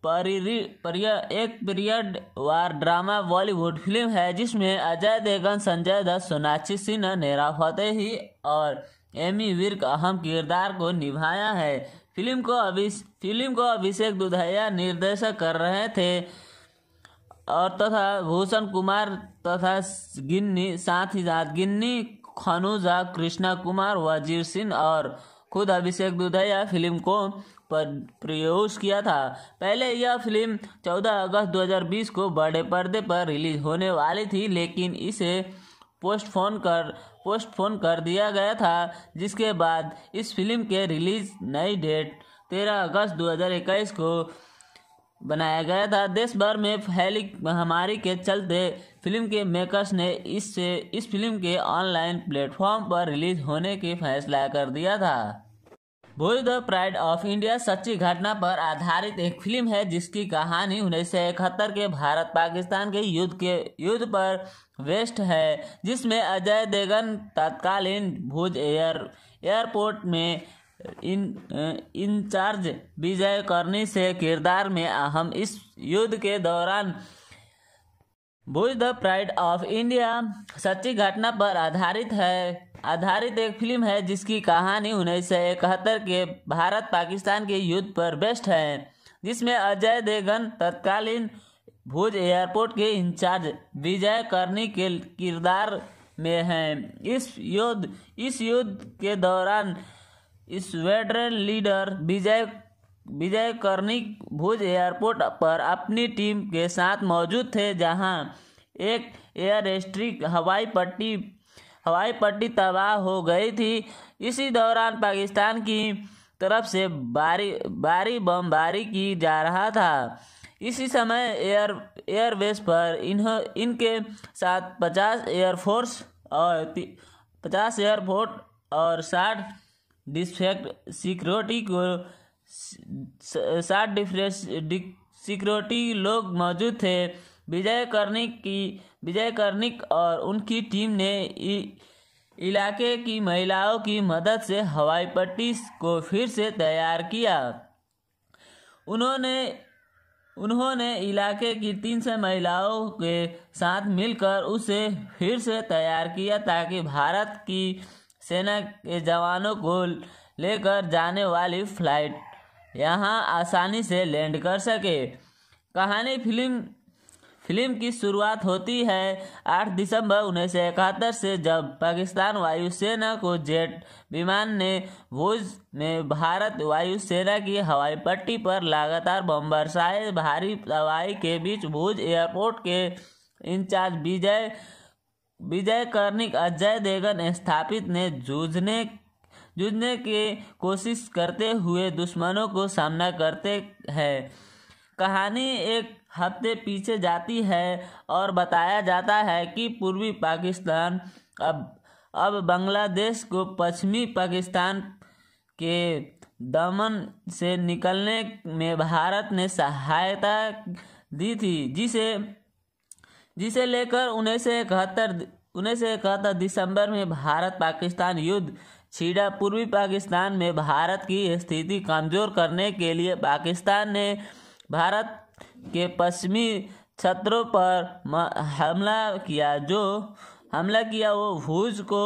एक period war drama Bollywood film है, जिसमें अजय देवगन, संजय दत्त, सोनाक्षी सिन्हा नेरा फतेही और एमी विर्क अहम किरदार को निभाया है। फ़िल्म को अभी फ़िल्म को अभिषेक दुधैया निर्देशक कर रहे थे। और तथा भूषण कुमार तथा गिन्नी, साथ ही साथ गिन्नी, खनुजा, कृष्णा कुमार, वज़ीर सिंह और खुद अभिषेक दुधैया फ़िल्म को प्रयोग किया था। पहले यह फ़िल्म 14 अगस्त 2020 को बड़े पर्दे पर रिलीज़ होने वाली थी, लेकिन इसे पोस्टफोन कर पोस्टफोन कर दिया गया था, जिसके बाद इस फ़िल्म के रिलीज़ नई डेट 13 अगस्त 2021 को बनाया गया था। देश भर में फैली महामारी के चलते फ़िल्म के मेकर्स ने इससे, इस फ़िल्म के ऑनलाइन प्लेटफॉर्म पर रिलीज़ होने की फैसला कर दिया था। Bhuj the pride of India सच्ची घटना पर आधारित एक फ़िल्म है जिसकी कहानी उन्नीस सौ इकहत्तर के भारत पाकिस्तान के युद्ध के, युद्ध पर वेस्ट है, जिसमें अजय देवगन तत्कालीन भुज एयर, एयरपोर्ट में इन इंचार्ज विजय करनी से किरदार में अहम इस युद्ध के दौरान Bhuj the pride of India सच्ची घटना पर आधारित है। आधारित एक फ़िल्म है जिसकी कहानी उन्नीस सौ इकहत्तर के भारत पाकिस्तान के युद्ध पर बेस्ट है, जिसमें अजय देवगन तत्कालीन भुज एयरपोर्ट के इंचार्ज विजय करनी के किरदार में हैं। इस युद्ध इस युद्ध के दौरान इस veteran leader Vijay Vijay Karnik Bhuj airport पर अपनी टीम के साथ मौजूद थे, जहाँ एक एयर स्ट्रिक हवाई पट्टी हवाई पट्टी तबाह हो गई थी। इसी दौरान पाकिस्तान की तरफ़ से बारी बारी बमबारी की जा रहा था। इसी समय एयर एयरबेस पर इन्ह, इनके साथ पचास एयरफोर्स और पचास एयरफोर्स और साठ डिस्फेक्ट सिक्योरिटी को साठ डिफ्रेस सिक्योरिटी लोग मौजूद थे। विजय कर्णिक की, विजय कर्णिक और उनकी टीम ने इलाके की महिलाओं की मदद से हवाई पट्टी को फिर से तैयार किया। उन्होंने उन्होंने इलाके की तीन सौ महिलाओं के साथ मिलकर उसे फिर से तैयार किया ताकि भारत की सेना के जवानों को लेकर जाने वाली फ़्लाइट यहाँ आसानी से लैंड कर सके। कहानी फ़िल्म फ़िल्म की शुरुआत होती है 8 दिसंबर उन्नीस सौ इकहत्तर से, जब पाकिस्तान वायुसेना को जेट विमान ने भुज में भारत वायुसेना की हवाई पट्टी पर लगातार बम, बरसाए भारी दवाई के बीच भुज एयरपोर्ट के इंचार्ज विजय विजय कर्णिक, अजय देगन स्थापित ने जूझने जूझने की कोशिश करते हुए दुश्मनों को सामना करते हैं। कहानी एक हफ़्ते पीछे जाती है और बताया जाता है कि पूर्वी पाकिस्तान, अब अब बांग्लादेश को पश्चिमी पाकिस्तान के दमन से निकलने में भारत ने सहायता दी थी, जिसे जिसे लेकर उन्नीस सौ इकहत्तर उन्नीस सौ इकहत्तर दिसंबर में भारत पाकिस्तान युद्ध, छिड़ा पूर्वी पाकिस्तान में भारत की स्थिति कमज़ोर करने के लिए पाकिस्तान ने भारत के पश्चिमी छत्रों पर हमला किया, जो हमला किया, वो भूज को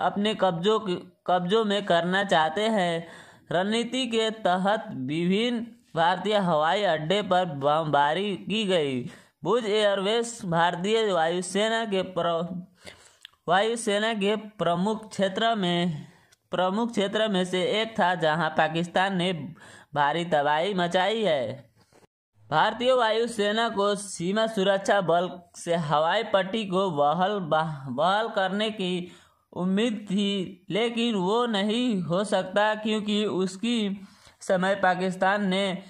अपने कब्जों कब्जों में करना चाहते हैं। रणनीति के तहत विभिन्न भारतीय हवाई अड्डे पर बमबारी की गई। भुज एयरवेस भारतीय वायुसेना के प्र, वायुसेना के प्रमुख क्षेत्र में, प्रमुख क्षेत्र में से एक था जहाँ पाकिस्तान ने भारी तबाही मचाई है। भारतीय वायुसेना को सीमा सुरक्षा बल से हवाई पट्टी को बहल, बहाल करने की उम्मीद थी, लेकिन वो नहीं हो सकता क्योंकि उसकी समय पाकिस्तान ने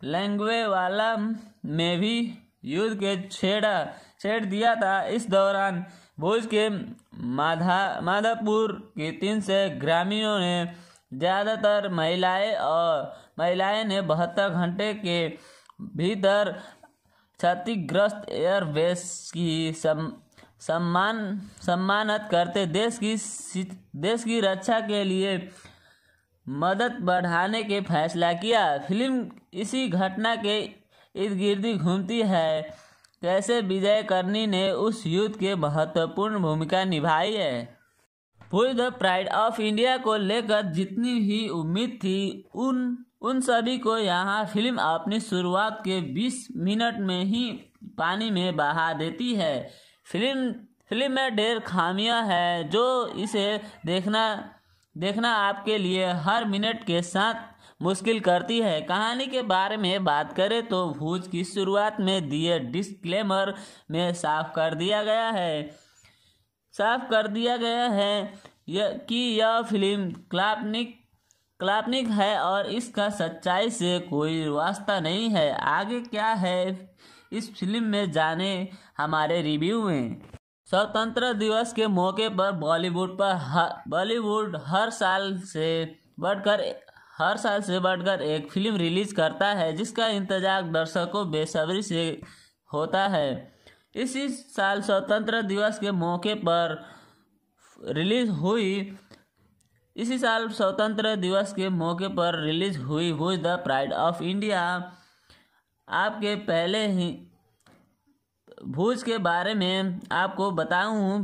लैंग्वे वाला में भी युद्ध के छेड़ा छेड़ दिया था। इस दौरान भुज के माधा माधापुर के तीन से ग्रामीणों ने ज़्यादातर महिलाएँ और महिलाएँ ने बहत्तर घंटे के भीतर क्षतिग्रस्त एयरबेस की सम, सम्मान सम्मानित करते देश की देश की रक्षा के लिए मदद बढ़ाने के फैसला किया। फ़िल्म इसी घटना के इर्द गिर्द घूमती है। कैसे विजय करनी ने उस युद्ध के महत्वपूर्ण भूमिका निभाई है? फुल द प्राइड ऑफ़ इंडिया को लेकर जितनी भी उम्मीद थी, उन उन सभी को यहाँ फ़िल्म अपनी शुरुआत के 20 मिनट में ही पानी में बहा देती है। फ़िल्म फ़िल्म में ढेर खामियाँ हैं, जो इसे देखना देखना आपके लिए हर मिनट के साथ मुश्किल करती है। कहानी के बारे में बात करें तो भूज की शुरुआत में दिए डिस्क्लेमर में साफ़ कर दिया गया है। साफ़ कर दिया गया है कि यह फ़िल्म क्लापनिक क्लापनिक है और इसका सच्चाई से कोई वास्ता नहीं है। आगे क्या है? इस फ़िल्म में जाने हमारे रिव्यू में। स्वतंत्र दिवस के मौके पर बॉलीवुड पर बॉलीवुड हर साल से बढ़कर हर साल से बढ़कर एक फ़िल्म रिलीज़ करता है, जिसका इंतज़ार दर्शकों बेसब्री से होता है। इसी साल स्वतंत्र दिवस के मौके पर रिलीज़ हुई। इसी साल स्वतंत्र दिवस के मौके पर रिलीज़ हुई Bhuj the pride of India. आपके पहले ही भूज के बारे में आपको बताऊँ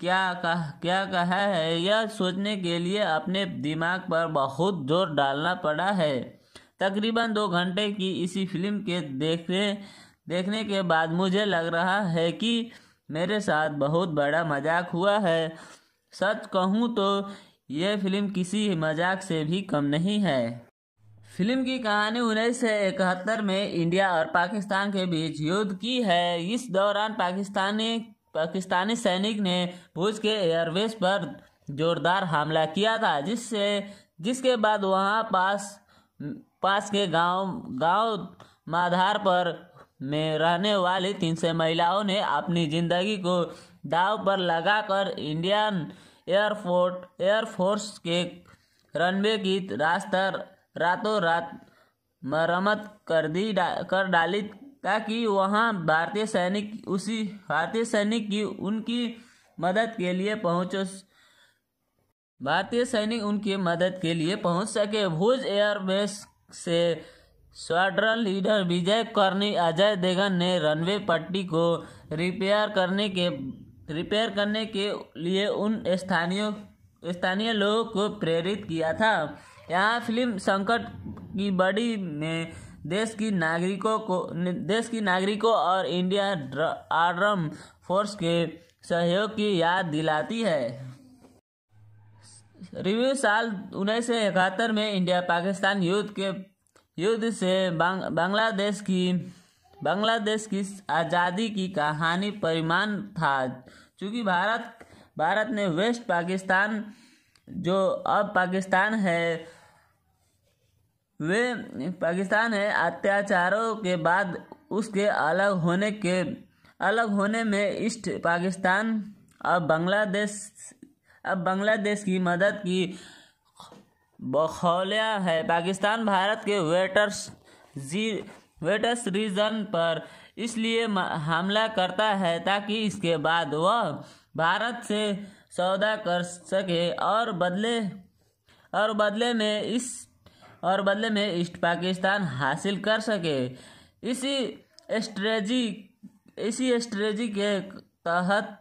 क्या कह, क्या कहा है? यह सोचने के लिए अपने दिमाग पर बहुत ज़ोर डालना पड़ा है। तकरीबन दो घंटे की इसी फ़िल्म के देखने देखने के बाद मुझे लग रहा है कि मेरे साथ बहुत बड़ा मज़ाक हुआ है। सच कहूँ तो यह फ़िल्म किसी मज़ाक से भी कम नहीं है। फ़िल्म की कहानी उन्नीस सौ इकहत्तर में इंडिया और पाकिस्तान के बीच युद्ध की है। इस दौरान पाकिस्तानी पाकिस्तानी सैनिक ने भुज के एयरवेस पर जोरदार हमला किया था जिससे जिसके बाद वहाँ पास पास के गाँव गाँव माधार पर में रहने वाली तीन सौ महिलाओं ने अपनी ज़िंदगी को दाव पर लगाकर Indian air force air force के रनवे की रास्ता रातों रात मरम्मत कर दी डा, कर डाली ताकि वहाँ भारतीय सैनिक उसी, भारतीय सैनिक की, उनकी मदद के लिए पहुँच भारतीय सैनिक उनकी मदद के लिए पहुँच सके। भुज एयरबेस से स्क्वाड्रन लीडर विजय कर्नी अजय देगन ने रनवे पट्टी को रिपेयर करने के, रिपेयर करने के लिए उन स्थानीय स्थानीय लोगों को प्रेरित किया था। यहाँ फ़िल्म संकट की बड़ी में देश की नागरिकों को, देश की नागरिकों और इंडिया आर्म फोर्स के सहयोग की याद दिलाती है। रिव्यू साल उन्नीस सौ इकहत्तर में इंडिया पाकिस्तान युद्ध के, युद्ध से बांग्लादेश की बांग्लादेश की आज़ादी की कहानी परिमाण था। क्योंकि भारत भारत ने वेस्ट पाकिस्तान, जो अब पाकिस्तान है वे पाकिस्तान है अत्याचारों के बाद उसके अलग होने के, अलग होने में ईस्ट पाकिस्तान अब बांग्लादेश अब बांग्लादेश की मदद की बखौलिया है। पाकिस्तान भारत के वेटर्स जी, वेटर्स रीजन पर इसलिए हमला करता है ताकि इसके बाद वह भारत से सौदा कर सके और बदले और बदले में इस और बदले में ईस्ट पाकिस्तान हासिल कर सके। इसी स्ट्रेजी इसी स्ट्रेजी के तहत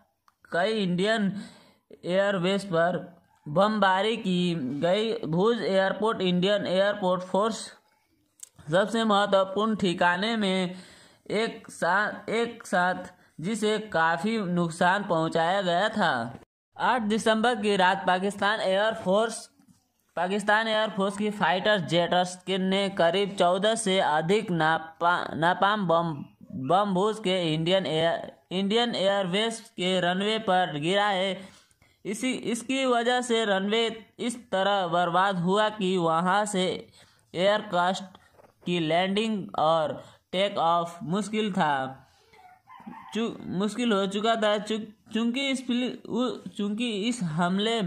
कई इंडियन एयरवेज पर बमबारी की गई। Bhuj airport Indian airport force सबसे महत्वपूर्ण ठिकाने में एक साथ एक साथ, जिसे काफ़ी नुकसान पहुँचाया गया था। 8 दिसंबर की रात Pakistan air force Pakistan air force की फाइटर जेटर्स ने करीब 14 से अधिक नापा, नापाम बम बम भूज के इंडियन एयर, इंडियन एयरवेज के रनवे पर गिराए इसी, इसकी वजह से रनवे इस तरह बर्बाद हुआ कि वहाँ से एयरक्राफ्ट की लैंडिंग और टेक ऑफ़ मुश्किल था। मुश्किल हो चुका था। चूँकि इस चूँकि इस हमले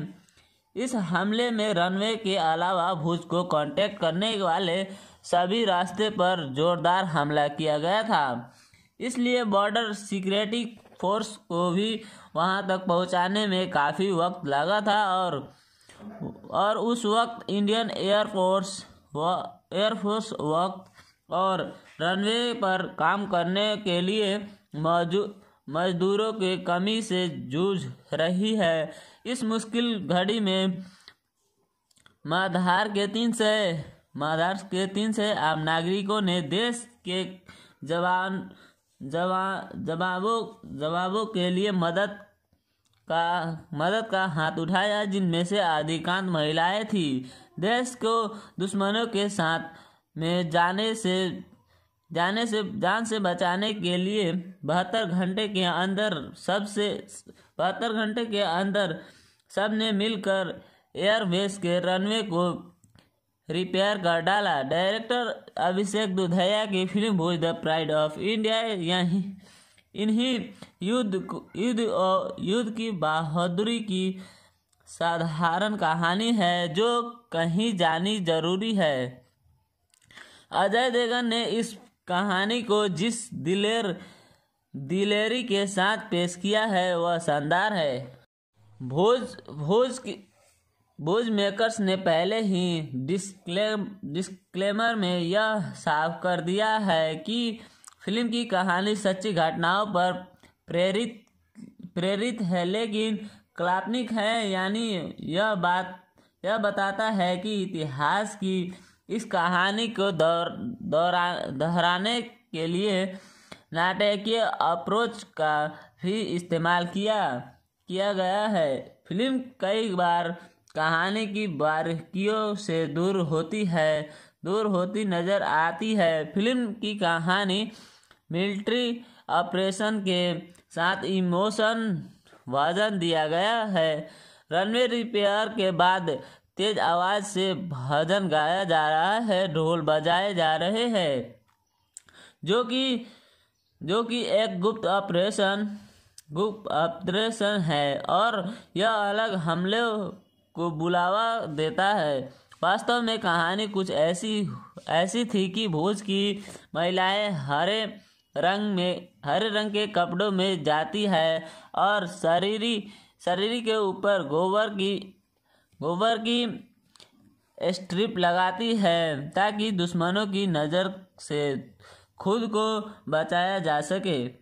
इस हमले में रनवे के अलावा भुज को कांटेक्ट करने वाले सभी रास्ते पर जोरदार हमला किया गया था। इसलिए बॉर्डर सिक्योरिटी फोर्स को भी वहाँ तक पहुँचाने में काफ़ी वक्त लगा था और और उस वक्त इंडियन एयरफोर्स व एयरफोर्स वक्त और रनवे पर काम करने के लिए मौजूद मजदूरों के कमी से जूझ रही है। इस मुश्किल घड़ी में माधार के तीन से, माधार के तीन से आम नागरिकों ने देश के जवान, जवा, जवाबों जवाबों के लिए मदद का मदद का हाथ उठाया, जिनमें से अधिकांश महिलाएँ थी। देश को दुश्मनों के साथ में जाने से जाने से, जान से बचाने के लिए बहत्तर घंटे के अंदर, सबसे, बहत्तर घंटे के अंदर सबने मिलकर एयरबेस के रनवे को रिपेयर कर डाला। डायरेक्टर अभिषेक दुधैया की film Bhuj the pride of India. यही इन्हीं युद्ध युद्ध और युद्ध की बहादुरी की साधारण कहानी है जो कहीं जानी ज़रूरी है। अजय देवगन ने इस कहानी को जिस दिलेर दिलेरी के साथ पेश किया है, वह शानदार है। भोज भोज की, भोज मेकर्स ने पहले ही डिस्क्लेम डिस्क्लेमर में यह साफ़ कर दिया है कि फ़िल्म की कहानी सच्ची घटनाओं पर प्रेरित प्रेरित है, लेकिन काल्पनिक है, यानी यह बात, यह बताता है कि इतिहास की इस कहानी को दौर, दोहराने के लिए नाटकीय अप्रोच का भी इस्तेमाल किया। किया गया है। फ़िल्म कई बार कहानी की बारीकियों से दूर होती है, दूर होती नज़र आती है। फ़िल्म की कहानी मिलिट्री ऑपरेशन के साथ इमोशन वज़न दिया गया है। रनवे रिपेयर के बाद तेज आवाज़ से भजन गाया जा रहा है, ढोल बजाए जा रहे हैं। जो कि जो कि एक गुप्त ऑपरेशन गुप्त ऑपरेशन है और यह अलग हमले को बुलावा देता है। वास्तव में कहानी कुछ ऐसी ऐसी थी कि भोज की महिलाएँ हरे रंग में, हरे रंग के कपड़ों में जाती है और शरीरी, शरीर के ऊपर गोबर की गोबर की स्ट्रिप लगाती है ताकि दुश्मनों की नज़र से खुद को बचाया जा सके।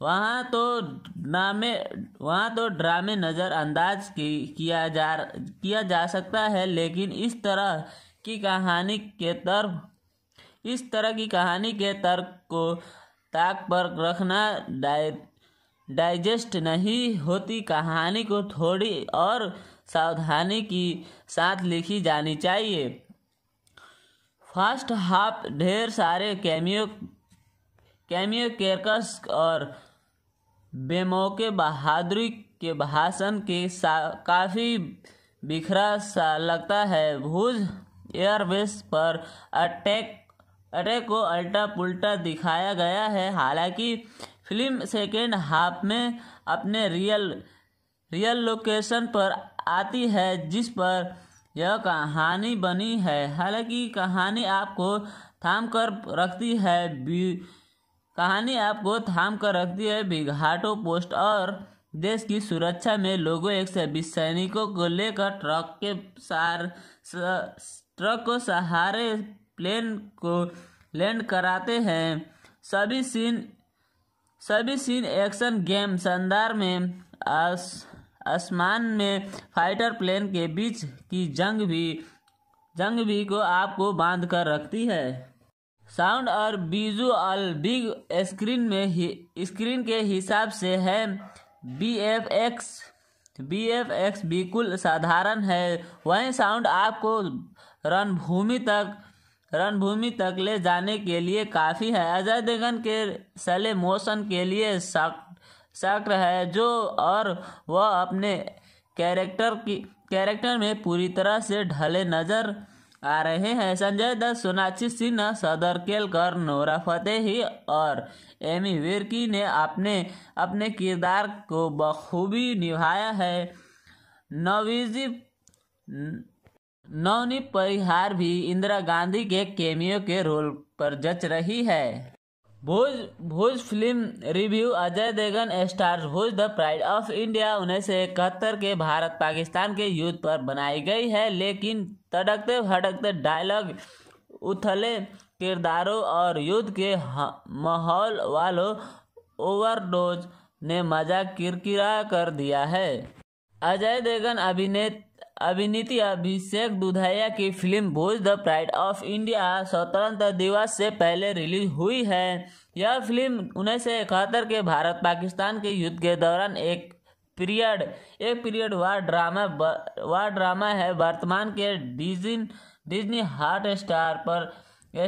वहाँ तो ड्रामे वहाँ तो ड्रामे नज़रअंदाज की, किया जा किया जा सकता है, लेकिन इस तरह की कहानी के तर्क, इस तरह की कहानी के तर्क को ताक पर रखना डाय डाइजेस्ट नहीं होती। कहानी को थोड़ी और सावधानी की साथ लिखी जानी चाहिए। फ़र्स्ट हाफ़, ढेर सारे कैमियो कैमियो केरकस और बेमौके बहादुरी के भाषण के काफ़ी बिखरा सा लगता है। भुज एयरबेस पर अटैक अटैक को अल्टा पुल्टा दिखाया गया है। हालाँकि फ़िल्म सेकेंड हाफ़ में अपने रियल रियल लोकेशन पर आती है, जिस पर यह कहानी बनी है। हालाँकि कहानी आपको थाम कर रखती है। कहानी आपको थाम कर रखती है बिघाटो पोस्ट और देश की सुरक्षा में लोगों एक सौ बीस सैनिकों को लेकर ट्रक के सार ट्रक को सहारे प्लेन को लैंड कराते हैं। सभी सीन सभी सीन एक्शन गेम शानदार में, आस, आसमान में फाइटर प्लेन के बीच की जंग भी जंग भी को आपको बाँध कर रखती है। साउंड और विजुअल बिग स्क्रीन में स्क्रीन के हिसाब से है। V F X V F X बिल्कुल साधारण है। वहीं साउंड आपको रणभूमि तक रणभूमि तक ले जाने के लिए काफ़ी है। अजय देवगन के सले मोशन के लिए शक्र है, जो और वह अपने कैरेक्टर की, कैरेक्टर में पूरी तरह से ढले नज़र आ रहे हैं, संजय दत्त सोनाक्षी सिन्हा, सदर केलकर, नोरा फतेही और एमी विर्की ने अपने अपने किरदार को बखूबी निभाया है। नवीजी नवनी परिहार भी इंदिरा गांधी के केमियो के रोल पर जच रही है। Bhuj Bhuj film review Ajay Devgan, star Bhuj the pride of India, उन्नीस सौ इकहत्तर के भारत पाकिस्तान के युद्ध पर बनाई गई है, लेकिन तड़कते भड़कते डायलॉग उथले किरदारों और युद्ध के माहौल वालों ओवरडोज ने मज़ा किरकिरा कर दिया है। अजय देवगन अभिनेत अभिनीति अभिषेक दुधैया की film Bhuj the pride of India स्वतंत्रता दिवस से पहले रिलीज़ हुई है। यह फ़िल्म उन्नीस सौ इकहत्तर के भारत पाकिस्तान के युद्ध के दौरान एक पीरियड एक period war drama war drama है। वर्तमान के डिजन, डिज्नी हॉट स्टार पर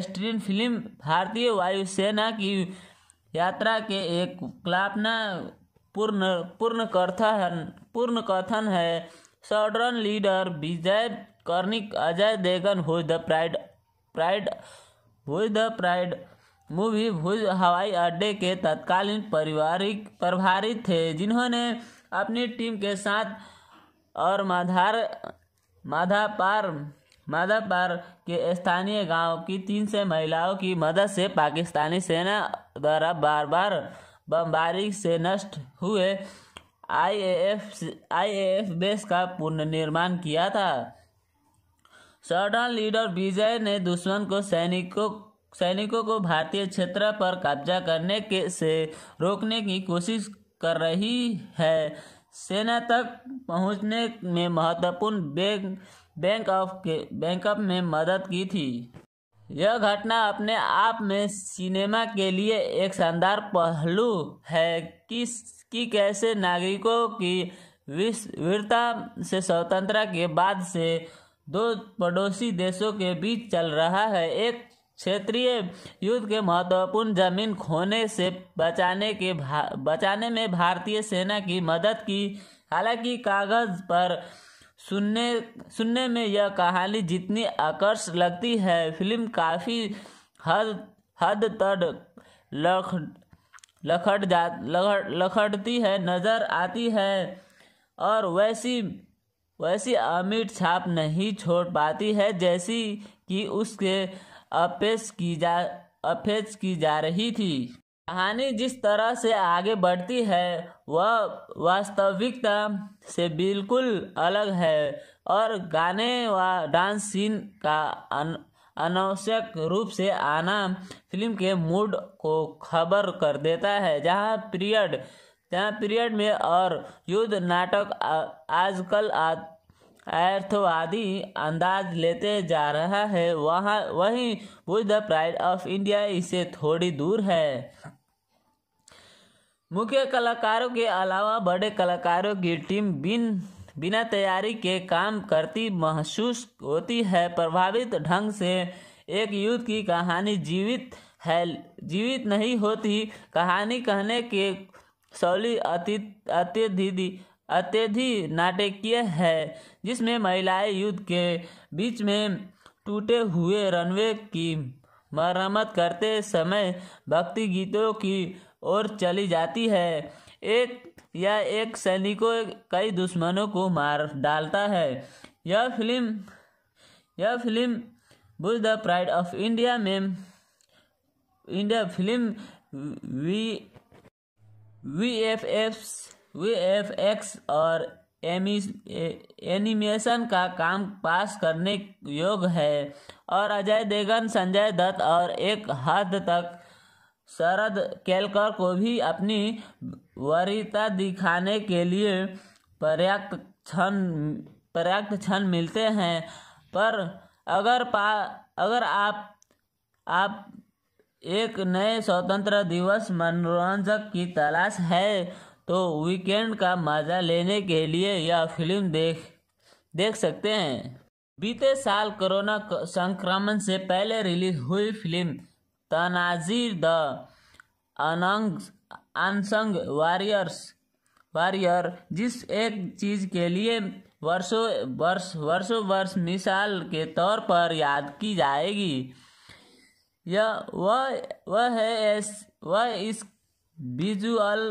स्ट्रीन फ़िल्म भारतीय वायुसेना की यात्रा के एक कल्पना पूर्ण पूर्ण कथन पूर्ण कथन है। Squadron leader Vijay Karnik Ajay Devgan Bhuj the pride pride Bhuj the pride movie Bhuj हवाई अड्डे के तत्कालीन पारिवारिक प्रभारी थे, जिन्होंने अपनी टीम के साथ और माधार, माधापार माधापार के स्थानीय गाँव की तीन से महिलाओं की मदद से पाकिस्तानी सेना द्वारा बार बार बमबारी से नष्ट हुए। आईएएफ आईएएफ बेस का पुनर्निर्माण किया था। सर्डन लीडर विजय ने दुश्मन को सैनिकों सैनिकों को भारतीय क्षेत्र पर कब्जा करने के, से रोकने की कोशिश कर रही है। सेना तक पहुँचने में महत्वपूर्ण बैंक बैंक ऑफ़ के बैंकअप में मदद की थी। यह घटना अपने आप में सिनेमा के लिए एक शानदार पहलू है कि कि कैसे नागरिकों की वीरता से स्वतंत्रता के बाद से दो पड़ोसी देशों के बीच चल रहा है। एक क्षेत्रीय युद्ध के महत्वपूर्ण ज़मीन खोने से बचाने के भा, बचाने में भारतीय सेना की मदद की। हालाँकि कागज़ पर सुनने सुनने में यह कहानी जितनी आकर्ष लगती है, फ़िल्म काफ़ी हद हद तक लख लखट जा लखट लखटती है, नज़र आती है, और वैसी वैसी अमिट छाप नहीं छोड़ पाती है, जैसी कि उसके अपेश की जा अपेश की जा रही थी। कहानी जिस तरह से आगे बढ़ती है, वह वास्तविकता से बिल्कुल अलग है, और गाने व, डांस सीन का अनावश्यक रूप से आना फ़िल्म के मूड को खबर कर देता है। जहाँ पीरियड जहाँ पीरियड में और युद्ध नाटक आजकल अर्थवादी अंदाज लेते जा रहा है। वहाँ, वहीं बुझ द प्राइड ऑफ़ इंडिया इससे थोड़ी दूर है। मुख्य कलाकारों के अलावा बड़े कलाकारों की टीम बिन बिना तैयारी के काम करती महसूस होती है। प्रभावित ढंग से एक युद्ध की कहानी जीवित है। जीवित नहीं होती। कहानी कहने के शौली अत्यधिक अत्यधिक नाटकीय है, जिसमें महिलाएँ युद्ध के बीच में टूटे हुए रनवे की मरम्मत करते समय भक्ति गीतों की ओर चली जाती है। एक या एक सैनिकों कई दुश्मनों को मार डालता है। यह फ़िल्म यह film Bhuj the pride of India में, India film V V F F, V F X और एनिमेशन का काम पास करने योग्य है। और अजय देवगन, संजय दत्त और एक हद तक शरद केलकर को भी अपनी वरीयता दिखाने के लिए पर्याप्त क्षण पर्याप्त क्षण मिलते हैं। पर अगर पा, अगर आप आप एक नए स्वतंत्र दिवस मनोरंजक की तलाश है तो वीकेंड का मज़ा लेने के लिए यह फ़िल्म देख देख सकते हैं। बीते साल कोरोना संक्रमण से पहले रिलीज़ हुई फ़िल्म तनाजीर द अनंग, अनसंग वॉरियर्स वॉरियर जिस एक चीज़ के लिए वर्षों, वर्ष वर्षों, वर्ष, मिसाल के तौर पर याद की जाएगी। यह वह वह है वह इस विजुअल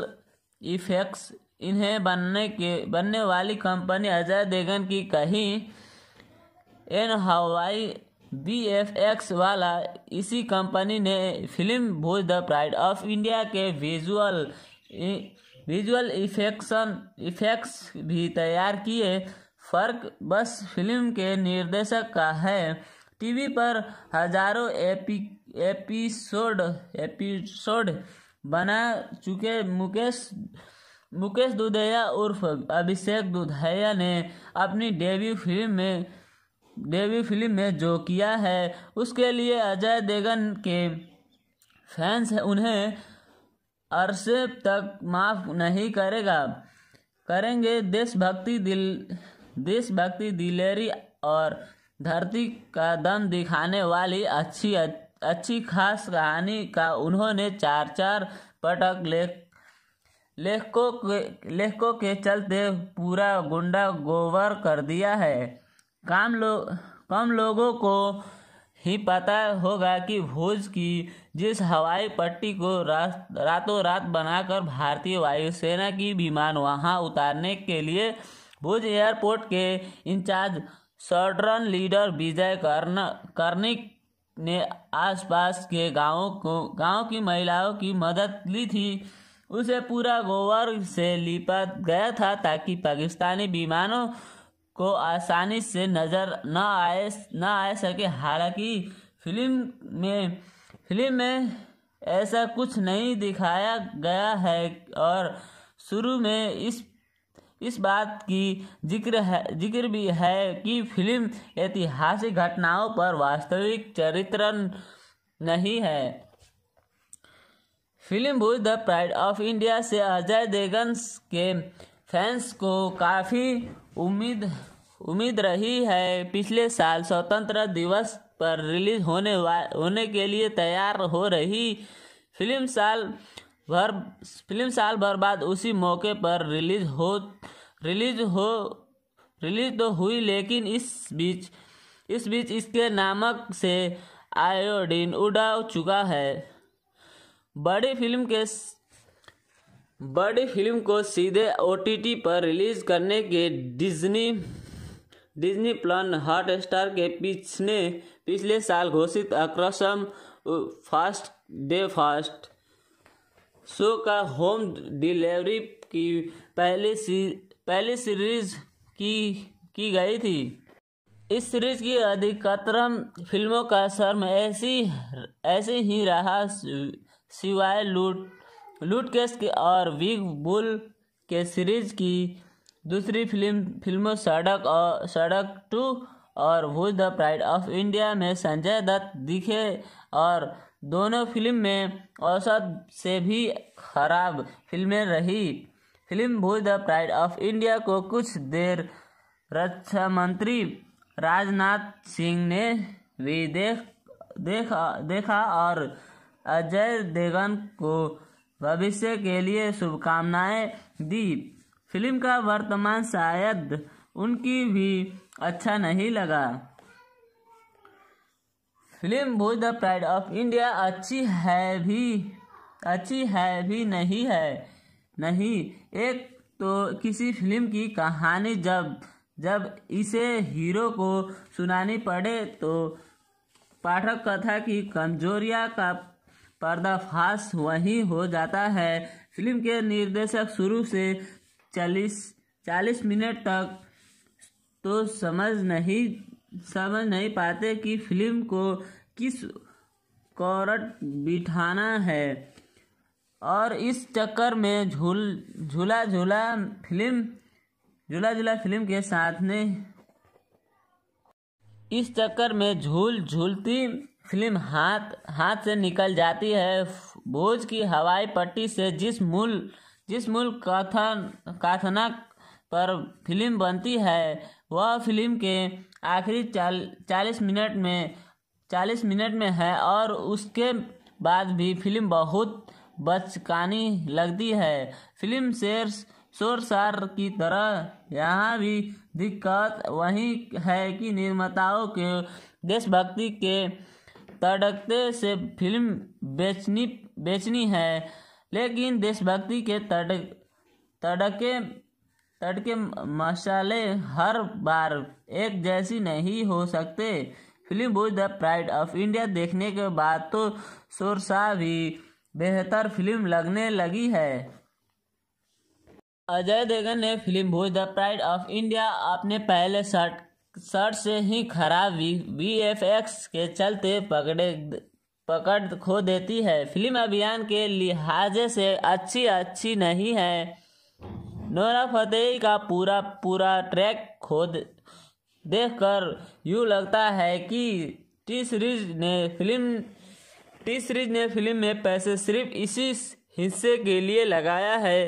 इफेक्ट्स इन्हें बनने के, बनने वाली कंपनी अजय देगन की कहीं एन हवाई बी एफ़ एक्स वाला इसी कंपनी ने film Bhuj the pride of India के विजुअल विजुअल इफेक्शन, इफेक्ट्स भी तैयार किए। फ़र्क बस फ़िल्म के निर्देशक का है। टीवी पर हज़ारों एपी, एपिसोड एपिसोड बना चुके मुकेश मुकेश दुधैया उर्फ़ अभिषेक दुधैया ने अपनी डेब्यू फ़िल्म में डेब्यू फ़िल्म में जो किया है, उसके लिए अजय देवगन के फैंस उन्हें अरसे तक माफ़ नहीं करेगा। करेंगे देशभक्ति दिल, देशभक्ति दिलेरी और धरती का दम दिखाने वाली अच्छी अच्छी खास कहानी का उन्होंने चार चार पटक लेख, लेखकों के लेखकों के चलते पूरा गुंडा गोबर कर दिया है। काम लोग कम लोगों को ही पता होगा कि भोज की जिस हवाई पट्टी को रात, रातों रात बनाकर भारतीय वायुसेना की विमान वहाँ उतारने के लिए भुज एयरपोर्ट के incharge squadron leader Vijay Karn, Karnik ने आसपास के गाँवों को, गाँव की महिलाओं की मदद ली थी। उसे पूरा गोबर से लिपा गया था ताकि पाकिस्तानी विमानों को आसानी से नज़र न आए, न आ सके। हालाँकि फ़िल्म में फ़िल्म में ऐसा कुछ नहीं दिखाया गया है और शुरू में इस इस बात की ज़िक्र है, ज़िक्र भी है कि फ़िल्म ऐतिहासिक घटनाओं पर वास्तविक चरित्र नहीं है। Film Bhuj the pride of India से अजय देवगन के फैंस को काफ़ी उम्मीद उम्मीद रही है पिछले साल स्वतंत्र दिवस पर रिलीज़ होने वा, होने के लिए तैयार हो रही फ़िल्म साल भर, फ़िल्म साल भर बाद उसी मौके पर रिलीज़ हो रिलीज़ हो, रिलीज़ तो हुई लेकिन इस बीच इस बीच इसके नामक से आयोडीन उड़ा चुका है। बड़ी फ़िल्म के बड़ी फ़िल्म को सीधे ओटीटी पर रिलीज़ करने के Disney Disney plan Hotstar के पिछले पिछले साल घोषित आक्रशम फास्ट डे फास्ट। शो का होम डिलीवरी की पहली सी, पहली सीरीज़ की की गई थी। इस सीरीज़ की अधिकतरम फ़िल्मों का शर्म ऐसी ऐसे ही रहा सिवाय लूट लूट केस के और बिग बुल के सीरीज़ की दूसरी फ़िल्म, फ़िल्मों सड़क और सड़क टू और Bhuj the pride of India में संजय दत्त दिखे और दोनों फ़िल्म में औसत से भी खराब फ़िल्में रही। Film Bhuj the pride of India को कुछ देर रक्षा मंत्री राजनाथ सिंह ने भी देख, देखा देखा और अजय देवगन को भविष्य के लिए शुभकामनाएँ दी। फ़िल्म का वर्तमान शायद उनकी भी अच्छा नहीं लगा। Film Bhuj the pride of India अच्छी है भी, अच्छी है भी नहीं है। नहीं, एक तो किसी फ़िल्म की कहानी जब जब इसे हीरो को सुनानी पड़े तो पाठक कथा की कमजोरियाँ का पर्दाफाश वही हो जाता है। फ़िल्म के निर्देशक शुरू से चालीस चालीस मिनट तक तो समझ नहीं समझ नहीं पाते कि फ़िल्म को किस कौरट बिठाना है। और इस चक्कर में झूल, झूला झूला फ़िल्म, झूला झूला फ़िल्म के साथ ने इस चक्कर में झूल झूलती फ़िल्म हाथ हाथ से निकल जाती है। भोज की हवाई पट्टी से जिस मूल जिस मूल कथन, कथनक पर फ़िल्म बनती है, वह फ़िल्म के आखिरी चाल, चालीस मिनट में, चालीस मिनट में है और उसके बाद भी फ़िल्म बहुत बचकानी लगती है। फ़िल्म शेर, शोर सार की तरह यहाँ भी दिक्कत वही है कि निर्माताओं के, देशभक्ति के तड़कते से फ़िल्म बेचनी बेचनी है, लेकिन देशभक्ति के तड़क तड़के तड़के मसाले हर बार एक जैसी नहीं हो सकते। Film Bhuj the pride of India देखने के बाद तो शोरशाह भी बेहतर फ़िल्म लगने लगी है। अजय देवगन ने film Bhuj the pride of India अपने पहले शर्ट शर्ट से ही खराब वी एफ़ एक्स के चलते पकड़े, पकड़ खो देती है। फ़िल्म अभियान के लिहाजे से अच्छी अच्छी नहीं है। नोरा फतेही का पूरा पूरा ट्रैक खोद, देखकर यूँ लगता है कि टी सीरीज़ ने फ़िल्म टी सीरीज़ ने फ़िल्म में पैसे सिर्फ़ इसी हिस्से के लिए लगाया है।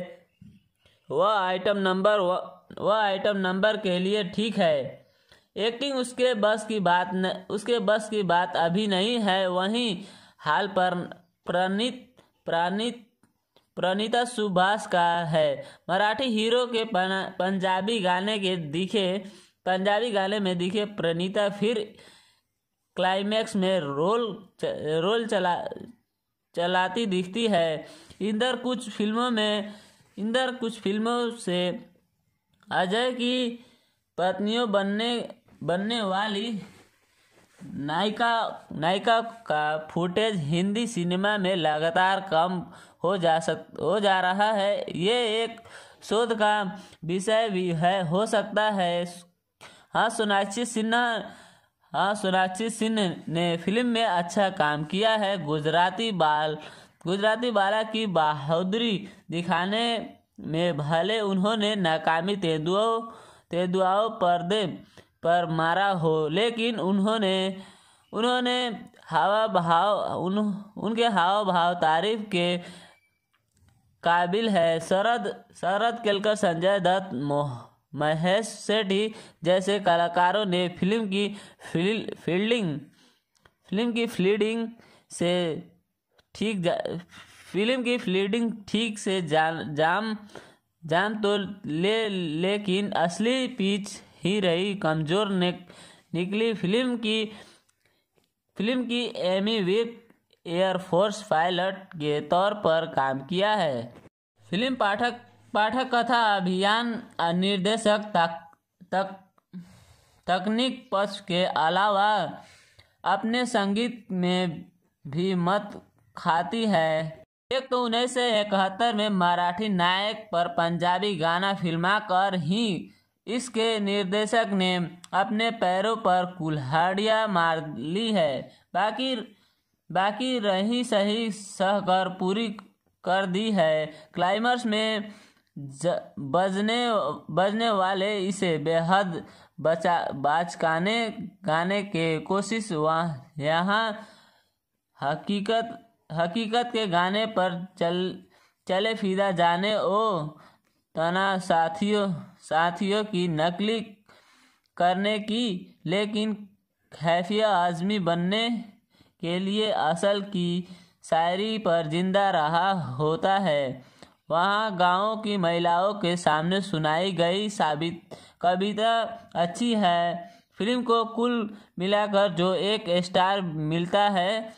वह आइटम नंबर वह आइटम नंबर के लिए ठीक है। एक्टिंग उसके बस की बात न, उसके बस की बात अभी नहीं है, वहीं हाल पर प्रणीत, प्राणित, प्रणीता सुभाष का है। मराठी हीरो के पंजाबी गाने के दिखे, पंजाबी गाने में दिखे प्रणीता फिर क्लाइमैक्स में रोल रोल चला, चलाती दिखती है। इंदर कुछ फ़िल्मों में इंदर कुछ फ़िल्मों से अजय की पत्नियों बनने बनने वाली नायिका नायिका का फुटेज हिंदी सिनेमा में लगातार कम हो जा सक, हो जा रहा है। ये एक शोध का विषय भी है, हो सकता है। हाँ सोनाक्षी सिन्हा हाँ सोनाक्षी सिन्हा ने फ़िल्म में अच्छा काम किया है। गुजराती बाल, गुजराती बाला की बहादुरी दिखाने में भले उन्होंने नाकामी तेंदुओं, तेंदुआओं पर्दे पर मारा हो। लेकिन उन्होंने उन्होंने हावा भाव उन, उनके हाव भाव तारीफ़ के काबिल है। शरद शरद केलकर, संजय दत्त, मोह, महेश सेठी जैसे कलाकारों ने फ़िल्म की फील्डिंग, फ़िल्म की फील्डिंग से ठीक फ़िल्म की फील्डिंग ठीक से जान, जाम जाम तो ले, लेकिन असली पिच ही रही। कमज़ोर ने निकली फ़िल्म की फ़िल्म की एमी विक एयरफोर्स पायलट के तौर पर काम किया है। फ़िल्म पाठक पाठक कथा अभियान निर्देशक तक तक, तकनीक पक्ष के अलावा अपने संगीत में भी मत खाती है। एक तो उन्नीस सौ इकहत्तर में मराठी नायक पर पंजाबी गाना फिल्मा कर ही इसके निर्देशक ने अपने पैरों पर कुल्हाड़ियाँ मार ली है। बाकी बाकी रही सही सहकर पूरी कर दी है। क्लाइमर्स में ज, बजने बजने वाले इसे बेहद बचा बाचकाने गाने के कोशिश वहाँ यहाँ हकीकत हकीकत के गाने पर चल चले फिदा जाने ओ तना साथियों। साथियों की नकली करने की, लेकिन खैफिया आजमी बनने के लिए असल की शायरी पर ज़िंदा रहा होता है। वहाँ गाँव की महिलाओं के सामने सुनाई गई साबित कविता अच्छी है। फ़िल्म को कुल मिलाकर जो एक स्टार मिलता है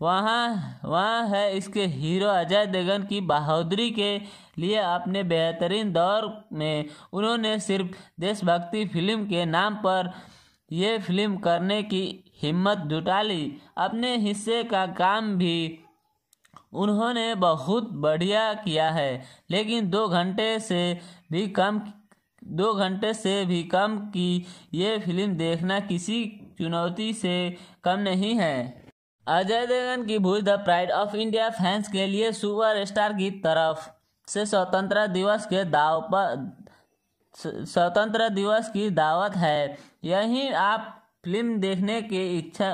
वहाँ वहाँ है इसके हीरो अजय देवगन की बहादुरी के लिए अपने बेहतरीन दौर में उन्होंने सिर्फ़ देशभक्ति फ़िल्म के नाम पर यह फ़िल्म करने की हिम्मत जुटा ली अपने हिस्से का काम भी उन्होंने बहुत बढ़िया किया है, लेकिन दो घंटे से भी कम, दो घंटे से भी कम की ये फ़िल्म देखना किसी चुनौती से कम नहीं है। अजय देवगन की Bhuj the pride of India fans के लिए सुपर स्टार की तरफ़ से स्वतंत्रता दिवस के दाव पर स्वतंत्र दिवस की दावत है। यही आप फ़िल्म देखने के इच्छा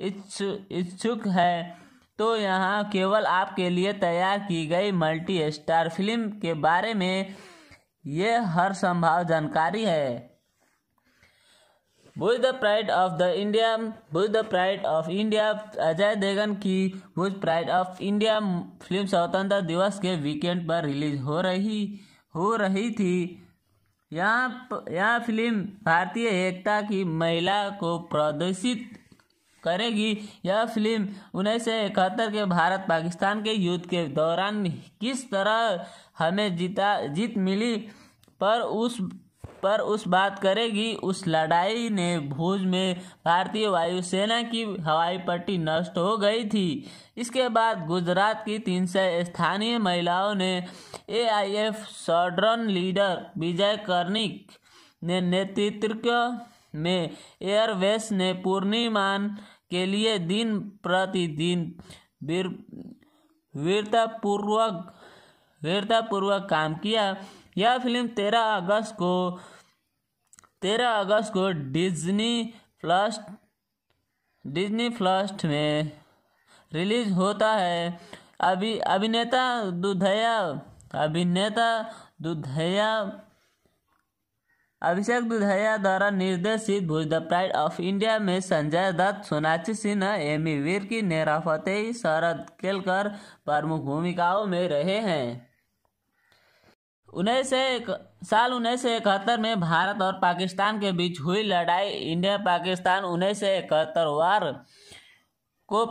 इच्छुक है। तो यहाँ केवल आपके लिए तैयार की गई मल्टी स्टार फ़िल्म के बारे में ये हर संभव जानकारी है। Bhuj the pride of the India Bhuj the pride of India, Ajay Devgn की Bhuj pride of India film स्वतंत्रता दिवस के वीकेंड पर रिलीज़ हो रही हो रही थी। यह यहाँ फ़िल्म भारतीय एकता की महिला को प्रदर्शित करेगी। यह फ़िल्म उन्नीस सौ इकहत्तर के भारत पाकिस्तान के युद्ध के दौरान किस तरह हमें जीता, जीत मिली पर उस पर उस बात करेगी, उस लड़ाई ने भुज में भारतीय वायुसेना की हवाई पट्टी नष्ट हो गई थी। इसके बाद गुजरात की तीन सौ स्थानीय महिलाओं ने AIF squadron leader Vijay Karnik ने नेतृत्व में एयरवेस ने पूर्णिमान के लिए दिन प्रतिदिन वीर, वीरतापूर्वक वीरतापूर्वक काम किया। यह फ़िल्म तेरह अगस्त को, तेरह अगस्त को डिज्नी प्लस डिज्नी प्लस में रिलीज़ होता है। अभी, अभिनेता दुधया अभिनेता दुधया, अभिषेक दुधया द्वारा निर्देशित Bhuj the pride of India में संजय दत्त, सोनाक्षी सिन्हा, एमी वीर की नेरा फतेही, शरद केलकर प्रमुख भूमिकाओं में रहे हैं। उन्नीस साल उन्नीस सौ इकहत्तर में भारत और पाकिस्तान के बीच हुई लड़ाई। इंडिया पाकिस्तान उन्नीस सौ इकहत्तर वार को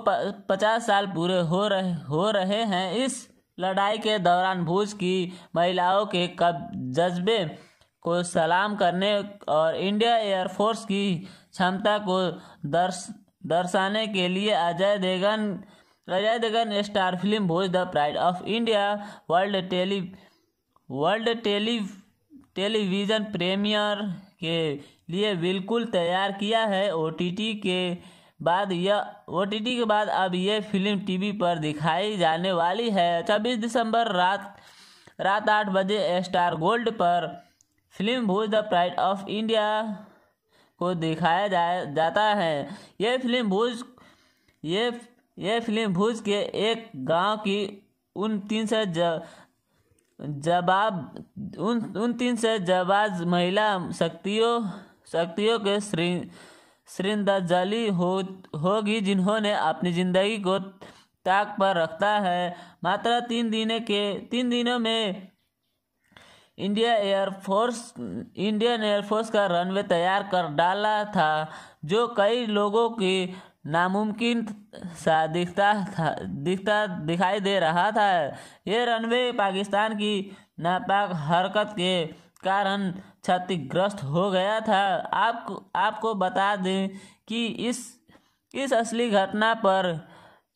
पचास साल पूरे हो रहे हो रहे हैं। इस लड़ाई के दौरान भूज की महिलाओं के कब, जज्बे को सलाम करने और इंडिया एयरफोर्स की क्षमता को दर्श, दर्शाने के लिए Ajay Devgn Ajay Devgn star film Bhuj the pride of India world tele world tele television premiere के लिए बिल्कुल तैयार किया है। ओटीटी के बाद यह ओ के बाद अब यह फ़िल्म टीवी पर दिखाई जाने वाली है। छब्बीस दिसंबर रात रात आठ बजे स्टार गोल्ड पर film Bhuj the pride of India को दिखाया जा, जाता है। यह फ़िल्म भूज ये यह फ़िल्म भूज के एक गाँव की उन तीन से जवाब उन उन तीन से जवाज महिला शक्तियों शक्तियों के श्री, श्रृंदाजली हो, होगी जिन्होंने अपनी ज़िंदगी को ताक पर रखता है। मात्र तीन दिन के, तीन दिनों में India air force Indian air force का रनवे तैयार कर डाला था, जो कई लोगों की नामुमकिन सा दिखता था, दिखता दिखाई दे रहा था। ये रनवे पाकिस्तान की नापाक हरकत के कारण क्षतिग्रस्त हो गया था। आपको आपको बता दें कि इस इस असली घटना पर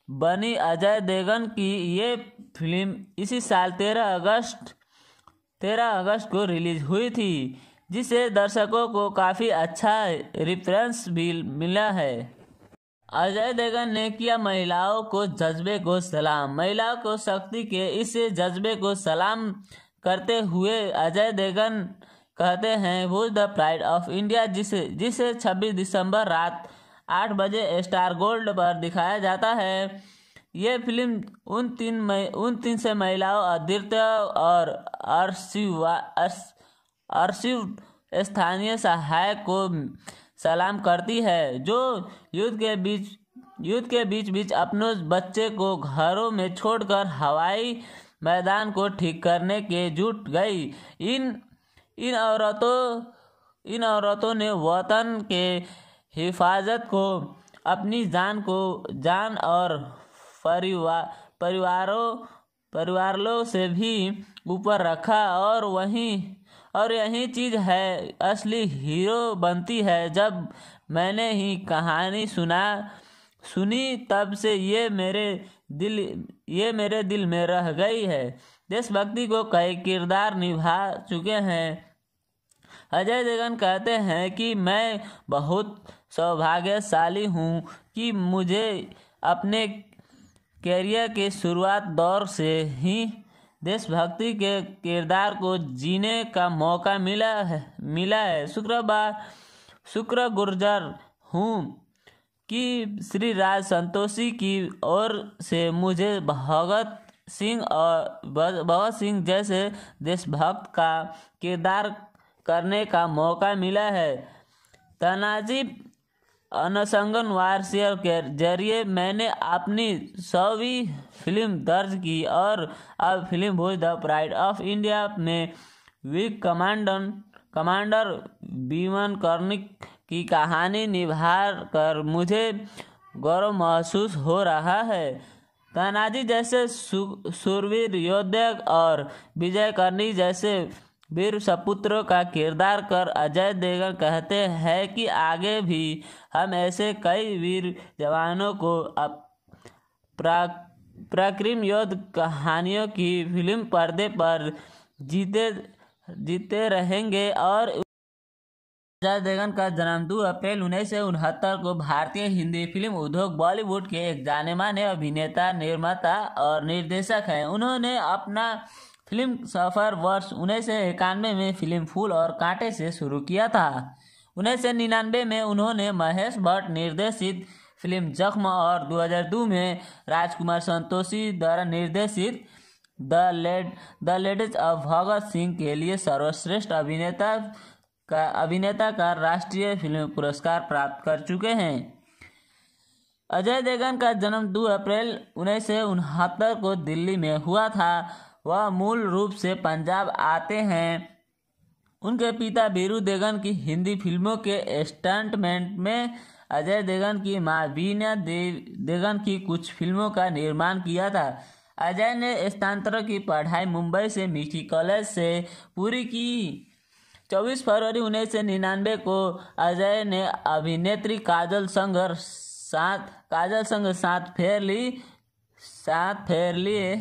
बनी अजय देवगन की ये फ़िल्म इसी साल तेरह अगस्त तेरह अगस्त को रिलीज़ हुई थी, जिसे दर्शकों को काफ़ी अच्छा रिफरेंस भी मिला है। अजय देवगन ने किया महिलाओं को जज्बे को सलाम। महिलाओं को शक्ति के इस जज्बे को सलाम करते हुए अजय देवगन कहते हैं Bhuj the pride of India जिसे जिसे 26 दिसंबर रात आठ बजे स्टार गोल्ड पर दिखाया जाता है। ये फ़िल्म उन तीन उन तीन से महिलाओं अद्वितीय और अर्शिव अर्शिव स्थानीय सहायक को सलाम करती है, जो युद्ध के बीच, युद्ध के बीच बीच अपने बच्चे को घरों में छोड़कर हवाई मैदान को ठीक करने के जुट गई। इन इन औरतों इन औरतों ने वतन के हिफाजत को, अपनी जान को, जान और परिवार परिवारों परिवारों से भी ऊपर रखा और वहीं और यही चीज़ है, असली हीरो बनती है। जब मैंने ही कहानी सुना, सुनी, तब से ये मेरे दिल, ये मेरे दिल में रह गई है। देशभक्ति को कई किरदार निभा चुके हैं, अजय देवगन कहते हैं कि मैं बहुत सौभाग्यशाली हूँ कि मुझे अपने कैरियर के शुरुआत दौर से ही देशभक्ति के किरदार को जीने का मौका मिला है मिला है। शुक्रवार शुक्र गुर्जर हूँ कि श्री राज संतोषी की ओर से मुझे भगत सिंह और भगत सिंह जैसे देशभक्त का किरदार करने का मौका मिला है। तनाजी अनसंगन वारसियर के ज़रिए मैंने अपनी सौवीं फ़िल्म दर्ज की और अब film Bhuj the pride of India में वीक कमांडन, कमांडर बीमन कर्निक की कहानी निभा कर मुझे गौरव महसूस हो रहा है। तानाजी जैसे सुरवीर, योद्धा और विजय करनी जैसे वीर सपुत्र का किरदार कर अजय देवगन कहते हैं कि आगे भी हम ऐसे कई वीर जवानों को प्रा प्रकृम युद्ध कहानियों की फ़िल्म पर्दे पर जीते जीते रहेंगे और अजय देवगन का जन्म दो अप्रैल उन्नीस सौ उनहत्तर को भारतीय हिंदी फ़िल्म उद्योग बॉलीवुड के एक जाने माने अभिनेता, निर्माता और निर्देशक हैं। उन्होंने अपना फ़िल्म सफ़र वर्ष उन्नीस सौ इक्यानवे में फ़िल्म फूल और कांटे से शुरू किया था। उन्नीस सौ निन्यानवे में उन्होंने महेश भट्ट निर्देशित फ़िल्म जख्म और 2002 में राजकुमार संतोषी द्वारा निर्देशित the lead, the ladies of Bhagat Singh के लिए सर्वश्रेष्ठ अभिनेता का अभिनेता का राष्ट्रीय फ़िल्म पुरस्कार प्राप्त कर चुके हैं। अजय देवगन का जन्म 2 अप्रैल उन्नीस सौ उनहत्तर को दिल्ली में हुआ था। वह मूल रूप से पंजाब आते हैं। उनके पिता बीरू देगन की हिंदी फ़िल्मों के स्टंटमेंट में अजय देगन की माँ बीना देव देगन की कुछ फ़िल्मों का निर्माण किया था। अजय ने स्थानांतरण की पढ़ाई मुंबई से मिठी कॉलेज से पूरी की। 24 फरवरी उन्नीस सौ निन्यानवे को अजय ने अभिनेत्री काजल संग साथ, काजल संग साथ फेर ली, साथ फेर लिए।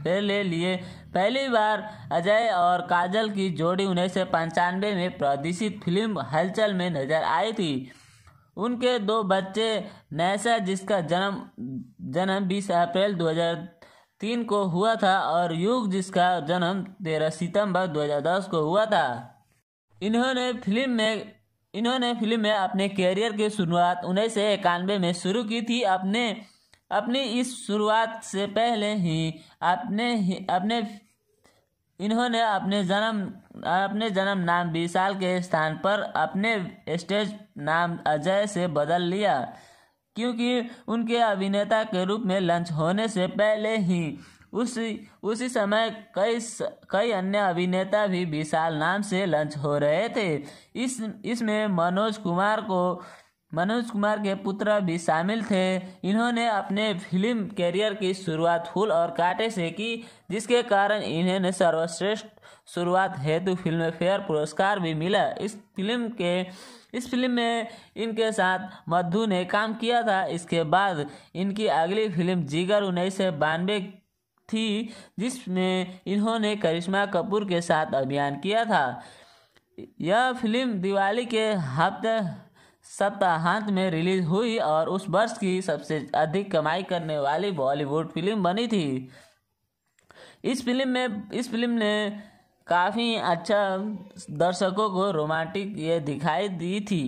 ले लिए। पहली बार अजय और काजल की जोड़ी उन्नीस सौ पंचानवे में प्रदर्शित फ़िल्म हलचल में नज़र आई थी। उनके दो बच्चे नैसा जिसका जन्म जन्म 20 अप्रैल 2003 को हुआ था और युग, जिसका जन्म 13 सितंबर 2010 को हुआ था। इन्होंने फ़िल्म में, इन्होंने फ़िल्म में अपने कैरियर की शुरुआत उन्नीस सौ इक्यानवे में शुरू की थी। अपने अपनी इस शुरुआत से पहले ही अपने ही, अपने, इन्होंने अपने जन्म अपने जन्म नाम विशाल के स्थान पर अपने स्टेज नाम अजय से बदल लिया, क्योंकि उनके अभिनेता के रूप में लंच होने से पहले ही उसी उसी समय कई कई अन्य अभिनेता भी विशाल नाम से लंच हो रहे थे। इस, इसमें मनोज कुमार को मनोज कुमार के पुत्र भी शामिल थे। इन्होंने अपने फ़िल्म कैरियर की शुरुआत फूल और कांटे से की, जिसके कारण इन्हें सर्वश्रेष्ठ शुरुआत हेतु फ़िल्म फेयर पुरस्कार भी मिला। इस फ़िल्म के, इस फ़िल्म में इनके साथ मधु ने काम किया था। इसके बाद इनकी अगली फ़िल्म जिगर उन्नीस सौ बानवे थी, जिसमें इन्होंने करिश्मा कपूर के साथ अभियान किया था। यह फ़िल्म दिवाली के हफ़्ते सप्ताहांत में रिलीज़ हुई और उस वर्ष की सबसे अधिक कमाई करने वाली बॉलीवुड फ़िल्म बनी थी। इस फ़िल्म में, इस फ़िल्म ने काफ़ी अच्छा दर्शकों को रोमांटिक ये दिखाई दी थी।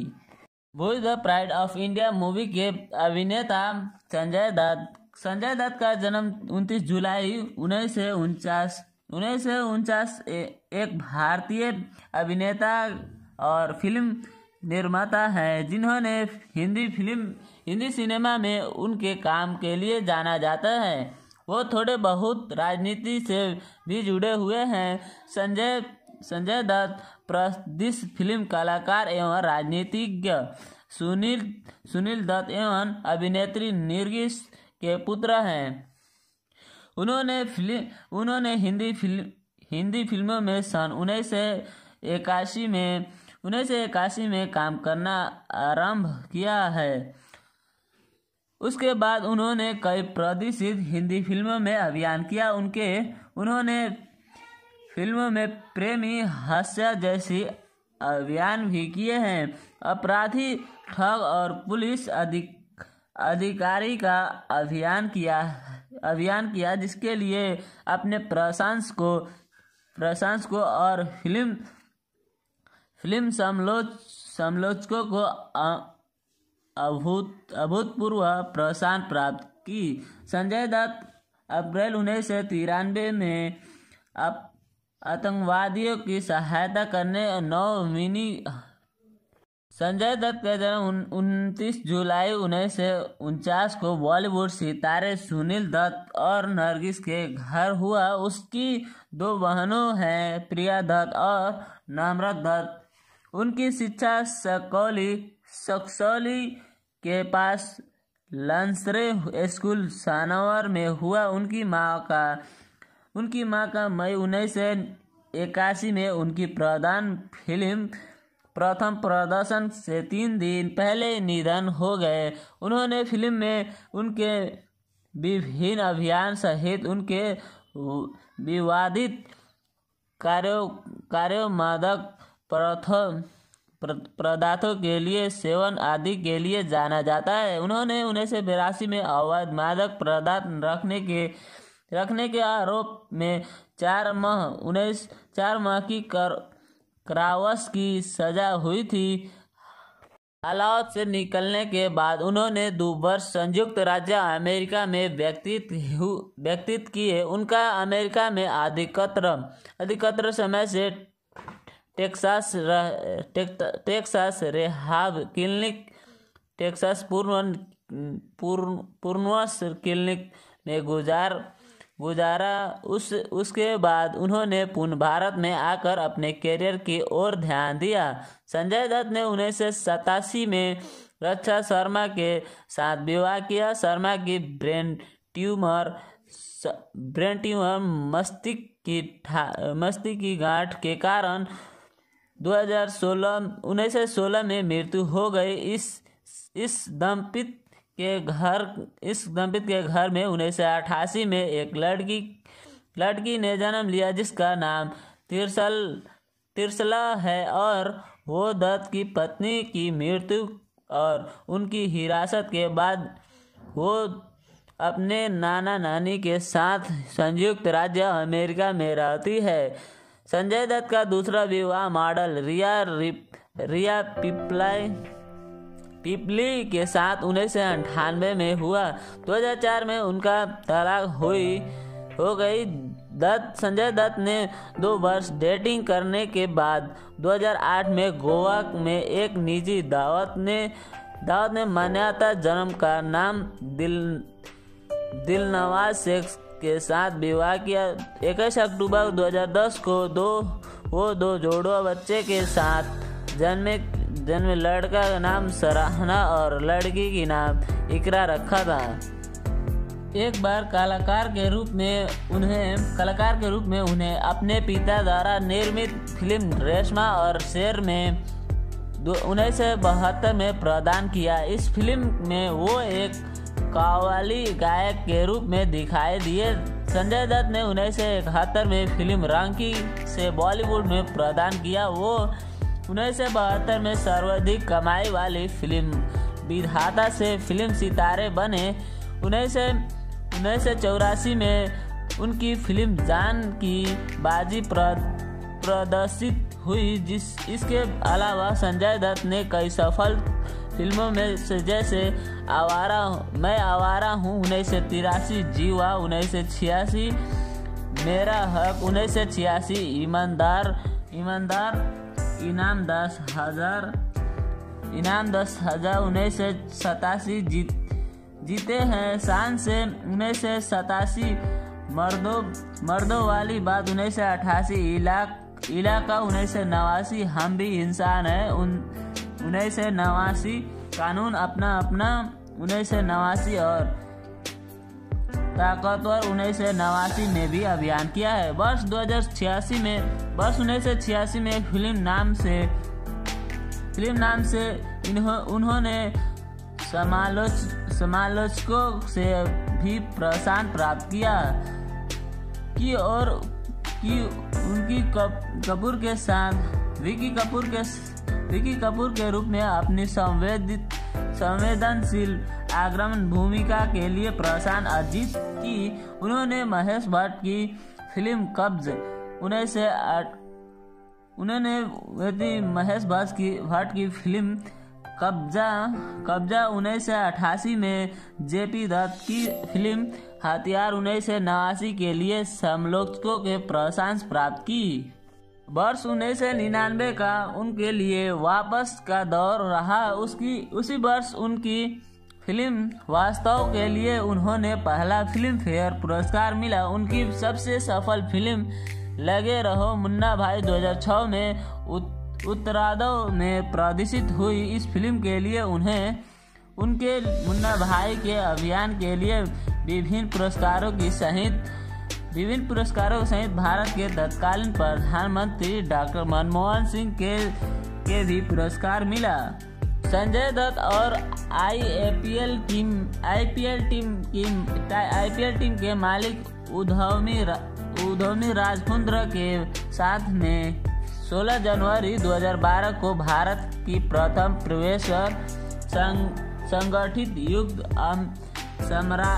वो the pride of India movie के अभिनेता संजय दत्त संजय दत्त का जन्म 29 जुलाई उन्नीस सौ उनचास, उन्नीस सौ उनचास एक भारतीय अभिनेता और फ़िल्म निर्माता हैं, जिन्होंने हिंदी फ़िल्म, हिंदी सिनेमा में उनके काम के लिए जाना जाता है। वो थोड़े बहुत राजनीति से भी जुड़े हुए हैं। संजय संजय दत्त प्रसिद्ध फ़िल्म कलाकार एवं राजनीतिज्ञ सुनील सुनील दत्त एवं अभिनेत्री निर्गिस के पुत्र हैं। उन्होंने फ़िल्म, उन्होंने हिंदी फ़िल्म, हिंदी फ़िल्मों में सन उन्नीस सौ इक्यासी में उन्नीस सौ इक्यासी में काम करना आरंभ किया है। उसके बाद उन्होंने कई प्रतिष्ठित हिंदी फ़िल्मों में अभियान किया। उनके, उन्होंने फ़िल्मों में प्रेमी हास्य जैसी अभियान भी किए हैं। अपराधी ठग और पुलिस अधिक, अधिकारी का अभियान किया अभियान किया, जिसके लिए अपने प्रशंस को प्रशंस को और फ़िल्म फ़िल्म समलोच, समालोचकों को अभूत, अभूतपूर्व प्रोत्साहन प्राप्त की। संजय दत्त, अप्रैल उन्नीस सौ तिरानवे में आतंकवादियों की सहायता करने नौ मिनी, संजय दत्त का जन्म उनतीस जुलाई उन्नीस सौ उनचास को बॉलीवुड सितारे सुनील दत्त और नरगिस के घर हुआ। उसकी दो बहनों हैं, प्रिया दत्त और नम्रत दत्त। उनकी शिक्षा सकौली, सक्सौली के पास लंसरे स्कूल सानवर में हुआ। उनकी माँ का, उनकी माँ का मई उन्नीस सौ इक्यासी में उनकी प्रधान फ़िल्म प्रथम प्रदर्शन से तीन दिन पहले निधन हो गए। उन्होंने फ़िल्म में उनके विभिन्न अभियान सहित उनके विवादित कार्यों कार्यों, मादक प्रथम पदार्थों के लिए सेवन आदि के लिए जाना जाता है। उन्होंने उन्नीस सौ बिरासी में अवैध मादक पदार्थ रखने के रखने के आरोप में चार माह, उन्नीस, चार माह की कर, क्रावस की सजा हुई थी। हालात से निकलने के बाद उन्होंने दो वर्ष संयुक्त राज्य अमेरिका में व्यक्तित व्यक्तित किए। उनका अमेरिका में अधिकतर अधिकतर समय से Texas Texas rehab clinic, Texas पूर्ण पूर्णवास क्लिनिक में गुजार, गुजारा। उस, उसके बाद उन्होंने पुनः भारत में आकर अपने करियर की ओर ध्यान दिया। संजय दत्त ने उन्नीस सतासी में रक्षा शर्मा के साथ विवाह किया। शर्मा की ब्रेन ट्यूमर ब्रेन ट्यूमर मस्तिष्क की मस्तिष्क की गांठ के कारण 2016 उन्नीस सोलह में मृत्यु हो गई। इस इस दंपित के घर, इस दंपित के घर में उन्नीस सौ अठासी में एक लड़की लड़की ने जन्म लिया जिसका नाम तिरसल, तिरसला है और वो दत्त की पत्नी की मृत्यु और उनकी हिरासत के बाद वो अपने नाना नानी के साथ संयुक्त राज्य अमेरिका में रहती है। संजय दत्त का दूसरा विवाह मॉडल रिया रिया पिपलाई, पिपली के साथ उन्नीस सौ अंठानवे में हुआ। 2004 में उनका तलाक हुई, हो गई। दत्त, संजय दत्त ने दो वर्ष डेटिंग करने के बाद 2008 में गोवा में एक निजी दावत ने दावत ने मान्यता जन्म का नाम दिल, दिलनवाज शेख के साथ विवाह किया। इक्कीस अक्टूबर 2010 को दो, वो दो जोड़ो बच्चे के साथ जन्मे, जन्म लड़का का नाम सराहना और लड़की की नाम इकरा रखा था। एक बार कलाकार के रूप में उन्हें, कलाकार के रूप में उन्हें अपने पिता द्वारा निर्मित फ़िल्म रेशमा और शेर में उन्नीस सौ बहत्तर में प्रदान किया। इस फ़िल्म में वो एक कव्वाली गायक के रूप में दिखाई दिए। संजय दत्त ने उन्नीस सौ इकहत्तर में फ़िल्म रंकी से बॉलीवुड में प्रदान किया। वो उन्नीस सौ बहत्तर में सर्वाधिक कमाई वाली फ़िल्म विधाता से फ़िल्म सितारे बने। उन्नीस सौ उन्नीस सौ चौरासी में उनकी फ़िल्म जान की बाजी प्रदर्शित हुई, जिस, इसके अलावा संजय दत्त ने कई सफल फ़िल्मों में से जैसे आवारा मैं आवारा हूँ, उन्नीस सौ तिरासी, जीवा, उन्नीस सौ छियासी, मेरा हक, उन्नीस सौ छियासी, ईमानदार ईमानदार, इनाम दस हज़ार, इनाम दस हज़ार, उन्नीस सौ सतासी, जीत, जीते हैं शान से, उन्नीस सौ सतासी, मर्दों मर्दों वाली बात, उन्नीस सौ अठासी, इलाक, इलाका, उन्नीस सौ नवासी, हम भी इंसान हैं, उन उन्नीस सौ नवासी कानून अपना अपना उन्नीस सौ नवासी और ताकतवर उन्नीस सौ नवासी में भी अभियान किया है। वर्ष दो में, वर्ष उन्नीस सौ छियासी में फ़िल्म नाम से, फ़िल्म नाम से उन्होंने समालोच, समालोचकों से भी प्रशांत प्राप्त किया की और कि उनकी कपूर के साथ विकी कपूर के विकी कपूर के रूप में अपनी संवेदित, संवेदनशील आक्रमण भूमिका के लिए प्रशांत अजीत की, उन्होंने महेश भट्ट की फ़िल्म कब्ज उन्नीस उन्होंने महेश भट्ट की भट्ट की फ़िल्म कब्जा कब्जा उन्नीस सौ अठासी में जेपी दत्त की फ़िल्म हथियार उन्नीस सौ नवासी के लिए समालोचकों के प्रशंसा प्राप्त की। वर्ष उन्नीस सौ निन्यानवे का उनके लिए वापस का दौर रहा। उसकी, उसी वर्ष उनकी फ़िल्म वास्तव के लिए उन्होंने पहला फ़िल्म फेयर पुरस्कार मिला। उनकी सबसे सफल फ़िल्म लगे रहो मुन्ना भाई 2006 में उत्तरादव में प्रदर्शित हुई। इस फ़िल्म के लिए उन्हें, उनके मुन्ना भाई के अभियान के लिए विभिन्न पुरस्कारों की सहित विभिन्न पुरस्कारों सहित भारत के तत्कालीन प्रधानमंत्री डॉक्टर मनमोहन सिंह के के भी पुरस्कार मिला। संजय दत्त और आईएपीएल टीम आईपीएल टीम की आईपीएल टीम के मालिक उधमी उधमी राजकुंद्र के साथ में 16 जनवरी 2012 को भारत की प्रथम प्रवेश संगठित युद्ध समरा,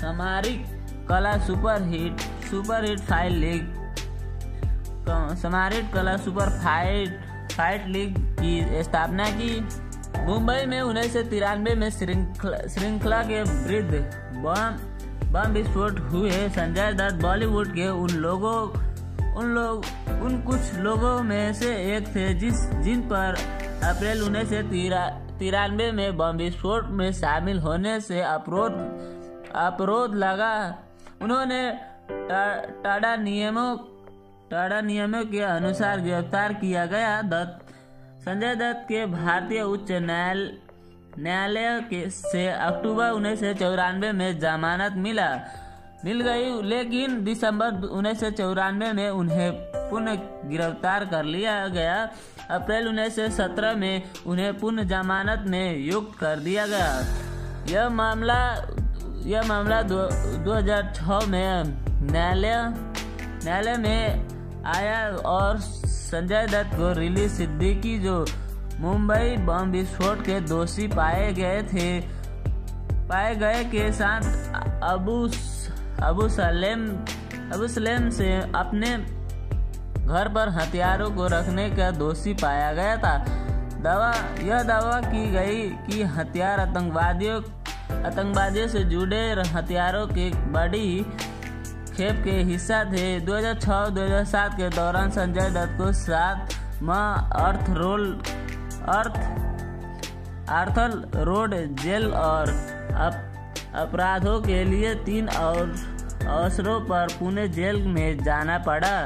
समारिक कला super hit super hit fight league. समारित कला सुपर फाइट फाइट लीग की स्थापना की। मुंबई में उन्नीस सौ तिरानवे में श्रृंखला के वृद्ध बम बम विस्फोट हुए। संजय दत्त बॉलीवुड के उन लोगों उन लोग उन कुछ लोगों में से एक थे जिस जिन पर अप्रैल उन्नीस सौ तिरा, तिरानवे में बम विस्फोट में शामिल होने से अवरोध अवरोध लगा। उन्होंने टाडा नियमों टाडा नियमों के अनुसार गिरफ़्तार किया गया दत्त। संजय दत्त के भारतीय उच्च न्यायालय न्यायालय के से अक्टूबर उन्नीस सौ चौरानवे में जमानत मिला। मिल गई, लेकिन दिसंबर उन्नीस सौ चौरानवे में उन्हें पुनः गिरफ़्तार कर लिया गया। अप्रैल उन्नीस सौ सत्रह में उन्हें पुनः जमानत में युक्त कर दिया गया। यह मामला यह मामला दो हज़ार छः में न्यायालय न्यायालय में आया और संजय दत्त को रिलीज़ सिद्दीकी, जो मुंबई बम विस्फोट के दोषी पाए गए थे, पाए गए के साथ अबू अबू सलेम अबू सलेम से अपने घर पर हथियारों को रखने का दोषी पाया गया था। दवा, यह दावा की गई कि हथियार आतंकवादियों आतंकवादियों से जुड़े हथियारों के बड़ी खेप के हिस्सा थे। 2006-2007 के दौरान संजय दत्त को सात माह Arthur road Arthur Arthur road jail और अप अपराधों के लिए तीन और अवसरों पर पुणे जेल में जाना पड़ा।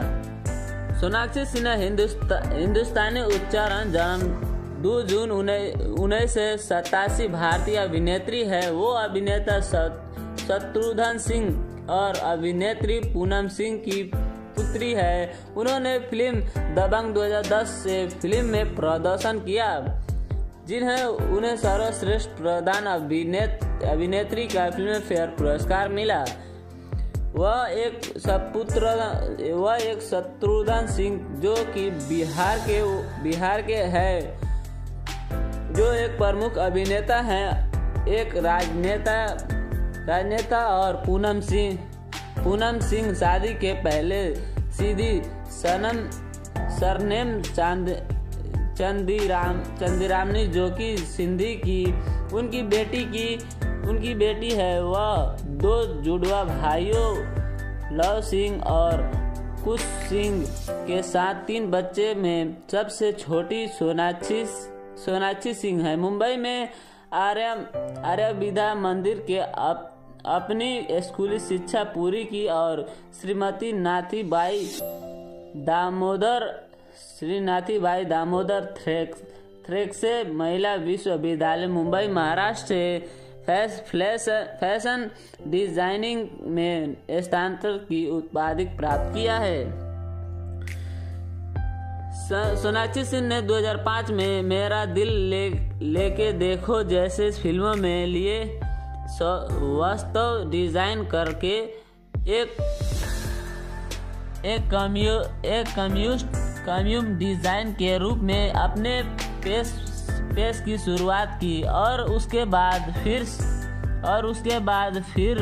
सोनाक्षी सिन्हा हिंदुस्ता, हिंदुस्तानी उच्चारण जन्म दो जून उन्नीस सौ सतासी भारतीय अभिनेत्री है। वो अभिनेता शत्रुघ्न सिंह और अभिनेत्री पूनम सिंह की पुत्री है। उन्होंने फ़िल्म दबंग 2010 से फ़िल्म में प्रदर्शन किया। जिन्हें उन्हें सर्वश्रेष्ठ प्रधान अभिनेत, अभिनेत्री का फ़िल्म फेयर पुरस्कार मिला। वह एक सपुत्र, वह एक शत्रुघ्न सिंह जो कि बिहार के बिहार के है। जो एक प्रमुख अभिनेता हैं, एक राजनेता राजनेता और पूनम सिंह। पूनम सिंह शादी के पहले सीधी सनम, सरनेम चाँद, चंदीराम, चंदीरामनी जो कि सिंधी की, उनकी बेटी की, उनकी बेटी है वह। दो जुड़वा भाइयों, लव सिंह और कुश सिंह के साथ तीन बच्चे में सबसे छोटी सोनाक्षी सोनाक्षी सिंह है। मुंबई में आर्य आर्य विद्या मंदिर के अप, अपनी स्कूली शिक्षा पूरी की और श्रीमती नाथी बाई दामोदर श्रीनाथी बाई दामोदर थ्रेक थ्रेक से महिला विश्वविद्यालय मुंबई महाराष्ट्र फ़ैशन डिज़ाइनिंग में स्थानांतर की उत्पादिक प्राप्त किया है। सोनाक्षी सिंह ने 2005 में मेरा दिल ले, लेके देखो जैसे फ़िल्मों में लिए? वास्तव डिज़ाइन करके एक एक कम्यू, एक कम्यूस्ट, कम्यूम डिज़ाइन के रूप में अपने पेश पेश की शुरुआत की और उसके बाद फिर और उसके बाद फिर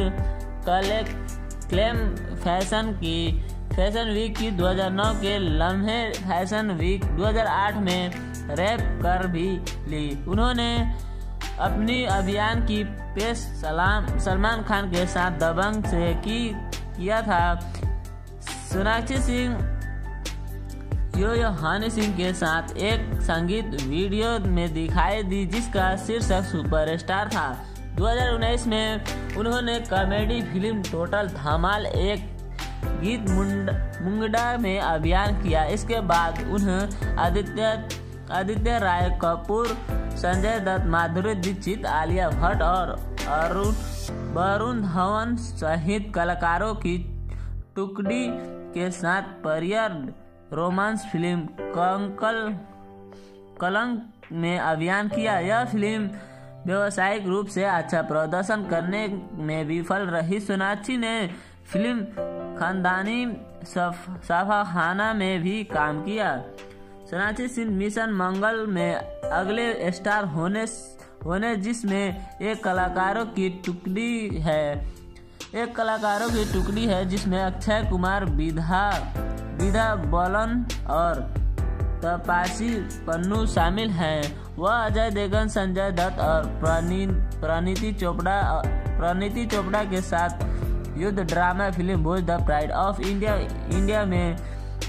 कले, क्लेम फ़ैशन की फ़ैशन वीक की 2009 के लम्हे फ़ैशन वीक 2008 में रैप कर भी ली। उन्होंने अपनी अभियान की पेश सलाम सलमान खान के साथ दबंग से की किया था। सोनाक्षी सिंह यो यो हनी सिंह के साथ एक संगीत वीडियो में दिखाई दी, जिसका शीर्षक सुपरस्टार था। 2019 में उन्होंने कॉमेडी फ़िल्म टोटल धमाल एक गीत मुंगडा में अभियान किया। इसके बाद उन्हें आदित्य आदित्य राय, कपूर, संजय दत्त, माधुरी दीक्षित, आलिया भट्ट और अरुण वरुण धवन सहित कलाकारों की टुकड़ी के साथ परियर रोमांस फ़िल्म कंकल, कलंक में अभियान किया। यह फ़िल्म व्यवसायिक रूप से अच्छा प्रदर्शन करने में विफल रही। सोनाक्षी ने फ़िल्म खानदानी सफ़ा खाना में भी काम किया। सोनाक्षी सिंह मिशन मंगल में अगले स्टार होने होने जिसमें एक कलाकारों की टुकड़ी है। एक कलाकारों की टुकड़ी है जिसमें अक्षय कुमार विधा विदा बलन और तपासी पन्नू शामिल हैं। वह अजय देवगन, संजय दत्त और प्रणीति चोपड़ा प्रणीति चोपड़ा के साथ युद्ध drama film Bhuj the pride of India India में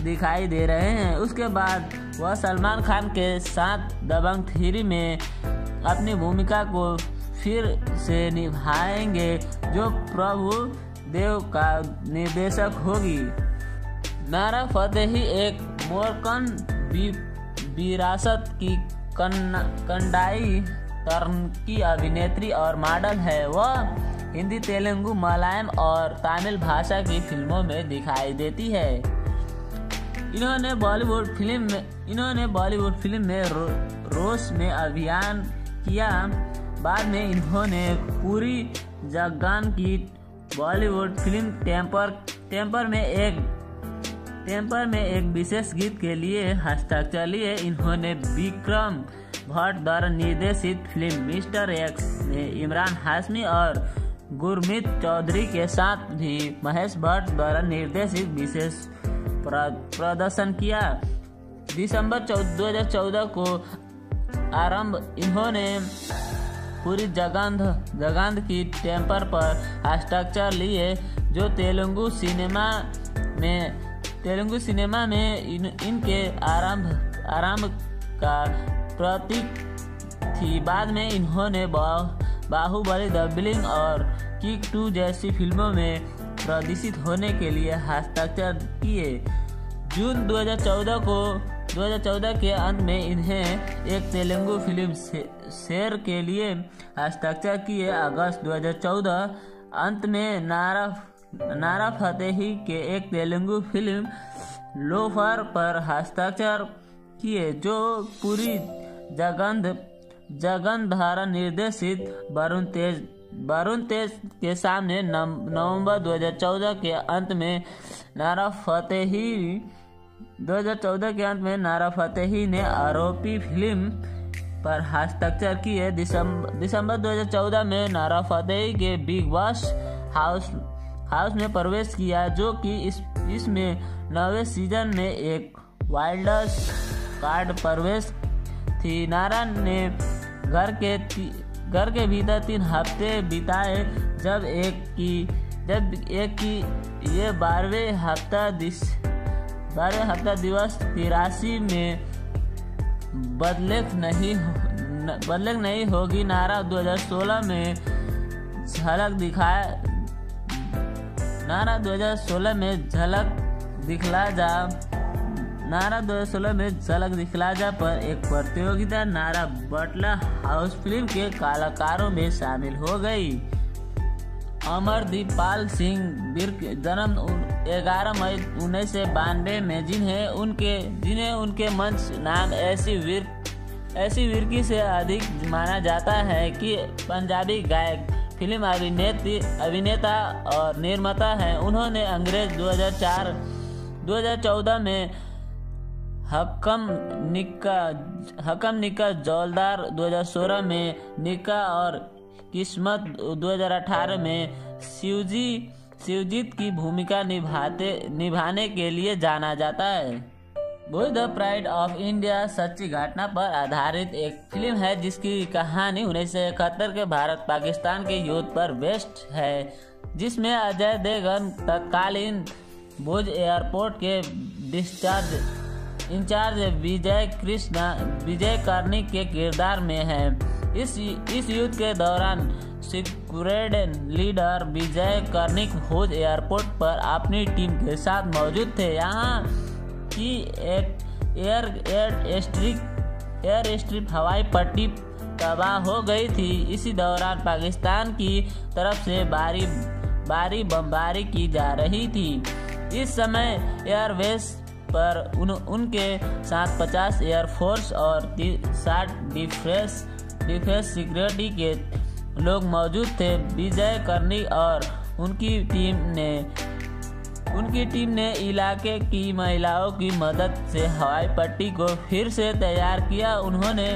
दिखाई दे रहे हैं। उसके बाद वह सलमान खान के साथ दबंग थ्री में अपनी भूमिका को फिर से निभाएँगे, जो प्रभु देव का निर्देशक होगी। नारा फतेही एक मोरकन विरासत की कंडाई टर्न की अभिनेत्री और मॉडल है। वह हिंदी तेलुगु मलयालम और तमिल भाषा की फ़िल्मों में दिखाई देती है। इन्होंने बॉलीवुड फ़िल्म में इन्होंने बॉलीवुड फ़िल्म में रो, रोश में अभियान किया। बाद में इन्होंने पूरी जगान की बॉलीवुड फ़िल्म टेम्पर टेम्पर में एक टेम्पर में एक विशेष गीत के लिए हस्ताक्षर लिए। इन्होंने विक्रम भट्ट द्वारा निर्देशित फ़िल्म मिस्टर एक्स में इमरान हाशमी और गुरमीत चौधरी के साथ भी महेश भट्ट द्वारा निर्देशित विशेष प्रदर्शन किया। दिसंबर चौदह को आरंभ, इन्होंने पूरी जगांध जगांध की टेम्पर पर हस्ताक्षर लिए, जो तेलुगु सिनेमा में, तेलुगु सिनेमा में इन, इनके आरंभ आरंभ का प्रतीक थी। बाद में इन्होंने बाहुबली, द बिलिंग और किक टू जैसी फ़िल्मों में प्रदर्शित होने के लिए हस्ताक्षर किए। जून 2014 को 2014 के अंत में इन्हें एक तेलुगु फ़िल्म शेर के लिए हस्ताक्षर किए। अगस्त 2014 अंत में नारा नारा फतेही के एक तेलुगु फ़िल्म लोफर पर हस्ताक्षर किए, जो पूरी जगंध जगन धारा निर्देशित वरुण तेज वरुण तेज के सामने नवंबर 2014 के अंत में नारा फतेही 2014 के अंत में नारा फतेही ने आरोपी फ़िल्म पर हस्ताक्षर किए। दिसंबर दिसंबर 2014 में नारा फतेही के बिग बॉस हाउस हाउस में प्रवेश किया, जो कि इस, इसमें नवे सीज़न में एक वाइल्ड कार्ड प्रवेश थी। नारा ने घर के घर के भीतर तीन हफ़्ते बिताए, जब एक की, जब एक की ये बारहवें हफ़्ता दिस, बारहवें हफ़्ता दिवस तिरासी में बदलेख नहीं बदलेख नहीं होगी। नारा 2016 में झलक दिखाया, नारा 2016 में झलक दिखला जा। नारा 2016 में झलक दिखला जा पर एक प्रतियोगिता नारा बटला हाउस फ़िल्म के कलाकारों में शामिल हो गई। अमरदीप पाल सिंह, बिर्क जन्म 11 मई उन्नीस सौ बानवे में, जिन्हें उनके जिन्हें उनके मंच नाम ऐसी वीर ऐसी विरकी से अधिक माना जाता है कि पंजाबी गायक, फ़िल्म अभिनेत्री, अभिनेता और निर्माता हैं। उन्होंने अंग्रेज़ 2004 2014 में हकम निका, हकम निक्का जौलदार 2016 में, निका और किस्मत 2018 में शिवजी शिवजीत की भूमिका निभाते, निभाने के लिए जाना जाता है। Bhuj the pride of India सच्ची घटना पर आधारित एक फ़िल्म है जिसकी कहानी उन्नीस सौ इकहत्तर के भारत पाकिस्तान के युद्ध पर बेस्ट है, जिसमें अजय देवगन तत्कालीन भुज एयरपोर्ट के discharge in charge Vijay Krishna, Vijay Karnik के किरदार में है। इस इस युद्ध के दौरान security leader Vijay Karnik Bhuj airport पर अपनी टीम के साथ मौजूद थे। यहाँ की एक air airstrip air strip हवाई पट्टी तबाह हो गई थी। इसी दौरान पाकिस्तान की तरफ़ से बारी बारी बमबारी की जा रही थी। इस समय एयरवेज पर उन, उनके साथ 50 एयरफोर्स और साठ डिफेंस डिफेंस सिक्योरिटी के लोग मौजूद थे। विजय करनी और उनकी टीम ने उनकी टीम ने इलाके की महिलाओं की मदद से हवाई पट्टी को फिर से तैयार किया। उन्होंने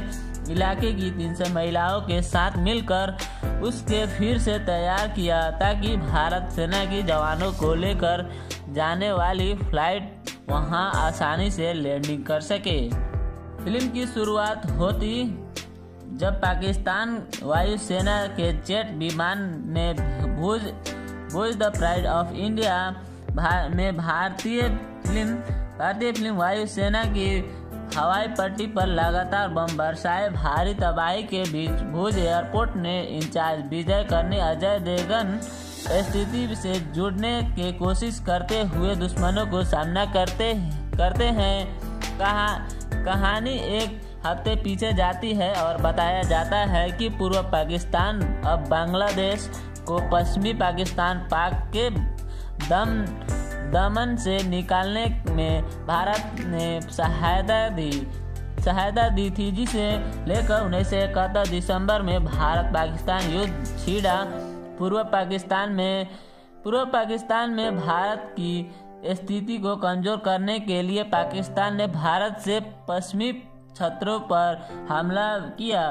इलाके की तीन सौ महिलाओं के साथ मिलकर उसके फिर से तैयार किया ताकि भारत सेना की जवानों को लेकर जाने वाली फ़्लाइट वहाँ आसानी से लैंडिंग कर सके। फ़िल्म की शुरुआत होती जब पाकिस्तान वायुसेना के जेट विमान ने Bhuj Bhuj the pride of India में भारतीय फ़िल्म भारतीय फ़िल्म वायुसेना की हवाई पट्टी पर लगातार बम बरसाए। भारी तबाही के बीच भुज एयरपोर्ट ने इंचार्ज विजय करने अजय देवगन स्थिति से जुड़ने की कोशिश करते हुए दुश्मनों को सामना करते करते हैं। कहा, कहानी एक हफ़्ते पीछे जाती है और बताया जाता है कि पूर्व पाकिस्तान अब बांग्लादेश को पश्चिमी पाकिस्तान पाक के दम, दमन से निकालने में भारत ने सहायता दी सहायता दी थी, जिसे लेकर उन्नीस सौ इकहत्तर दिसंबर में भारत पाकिस्तान युद्ध छिड़ा। पूर्व पाकिस्तान में, पूर्व पाकिस्तान में भारत की स्थिति को कमज़ोर करने के लिए पाकिस्तान ने भारत से पश्चिमी छत्रों पर हमला किया।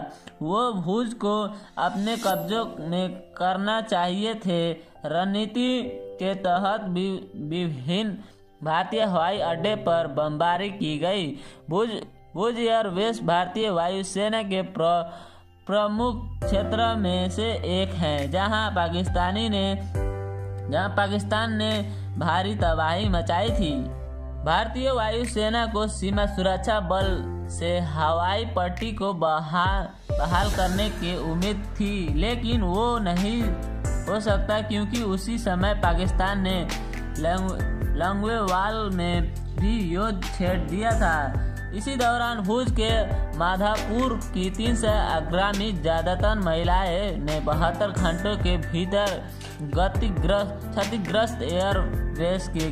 वो भूज को अपने कब्जों में करना चाहिए थे। रणनीति के तहत विभिन्न भारतीय हवाई अड्डे पर बमबारी की गई। भुज भुज एयरवेस भारतीय वायुसेना के प्र प्रमुख क्षेत्र में से एक है, जहाँ पाकिस्तानी ने, जहाँ पाकिस्तान ने भारी तबाही मचाई थी। भारतीय वायुसेना को सीमा सुरक्षा बल से हवाई पट्टी को बहाल बहाल करने की उम्मीद थी, लेकिन वो नहीं हो सकता क्योंकि उसी समय पाकिस्तान ने लंगवेवाल में भी युद्ध छेड़ दिया था। इसी दौरान भुज के माधापुर की तीन से अग्रामी ज़्यादातर महिलाएँ ने बहत्तर घंटों के भीतर गतिग्रस्त, क्षतिग्रस्त एयरवेस की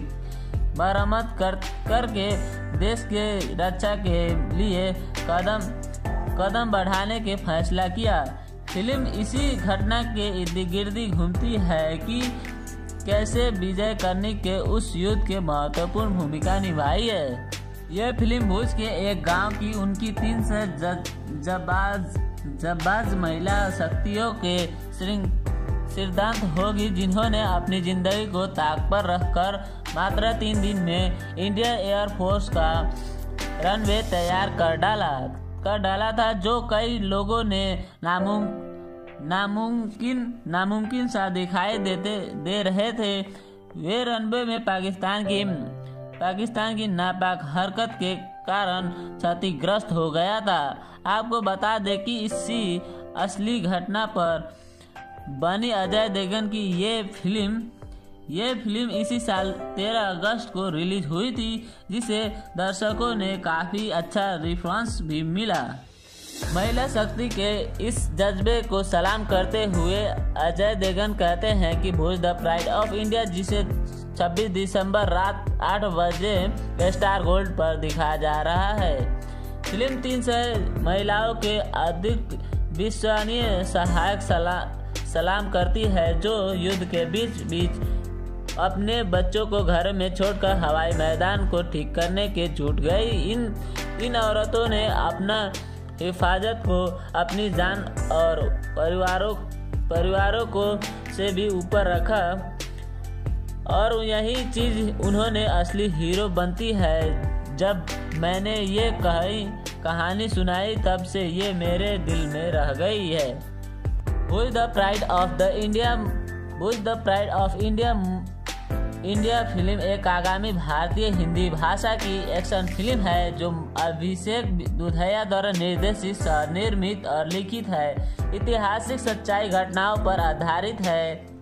मरम्मत कर, करके देश के रक्षा के लिए कदम कदम बढ़ाने के फैसला किया। फ़िल्म इसी घटना के इर्द गिर्द घूमती है कि कैसे विजय करने के उस युद्ध के महत्वपूर्ण भूमिका निभाई है। यह फ़िल्म भुज के एक गाँव की उनकी तीन से जबाज जबाज महिला शक्तियों के सिद्धांत होगी, जिन्होंने अपनी ज़िंदगी को ताक पर रखकर मात्र तीन दिन में इंडियन एयरफोर्स का रनवे तैयार कर डाला कर डाला था, जो कई लोगों ने नामुम, नामुमकिन नामुमकिन सा दिखाई देते, दे रहे थे। वे रनवे में पाकिस्तान की पाकिस्तान की नापाक हरकत के कारण क्षतिग्रस्त हो गया था। आपको बता दें कि इसी असली घटना पर बनी अजय देवगन की ये फ़िल्म ये फ़िल्म इसी साल 13 अगस्त को रिलीज़ हुई थी, जिसे दर्शकों ने काफ़ी अच्छा रिस्पॉन्स भी मिला। महिला शक्ति के इस जज्बे को सलाम करते हुए अजय देगन कहते हैं कि Bhuj the pride of India जिसे 26 दिसंबर रात 8 बजे स्टार गोल्ड पर दिखाया जा रहा है। फ़िल्म तीन से महिलाओं के अधिक विश्वसनीय सहायक सला, सलाम करती है जो युद्ध के बीच बीच अपने बच्चों को घर में छोड़कर हवाई मैदान को ठीक करने के छूट गई। इन इन औरतों ने अपना हिफाजत को अपनी जान और परिवारों परिवारों को से भी ऊपर रखा। और यही चीज़ उन्होंने असली हीरो बनती है। जब मैंने ये कही, कहानी सुनाई, तब से ये मेरे दिल में रह गई है। Bhuj the pride of the India Bhuj the pride of India India film एक आगामी भारतीय हिंदी भाषा की एक्शन फ़िल्म है, जो अभिषेक दुधैया द्वारा निर्देशित, निर्मित और लिखित है। ऐतिहासिक सच्चाई घटनाओं पर आधारित है।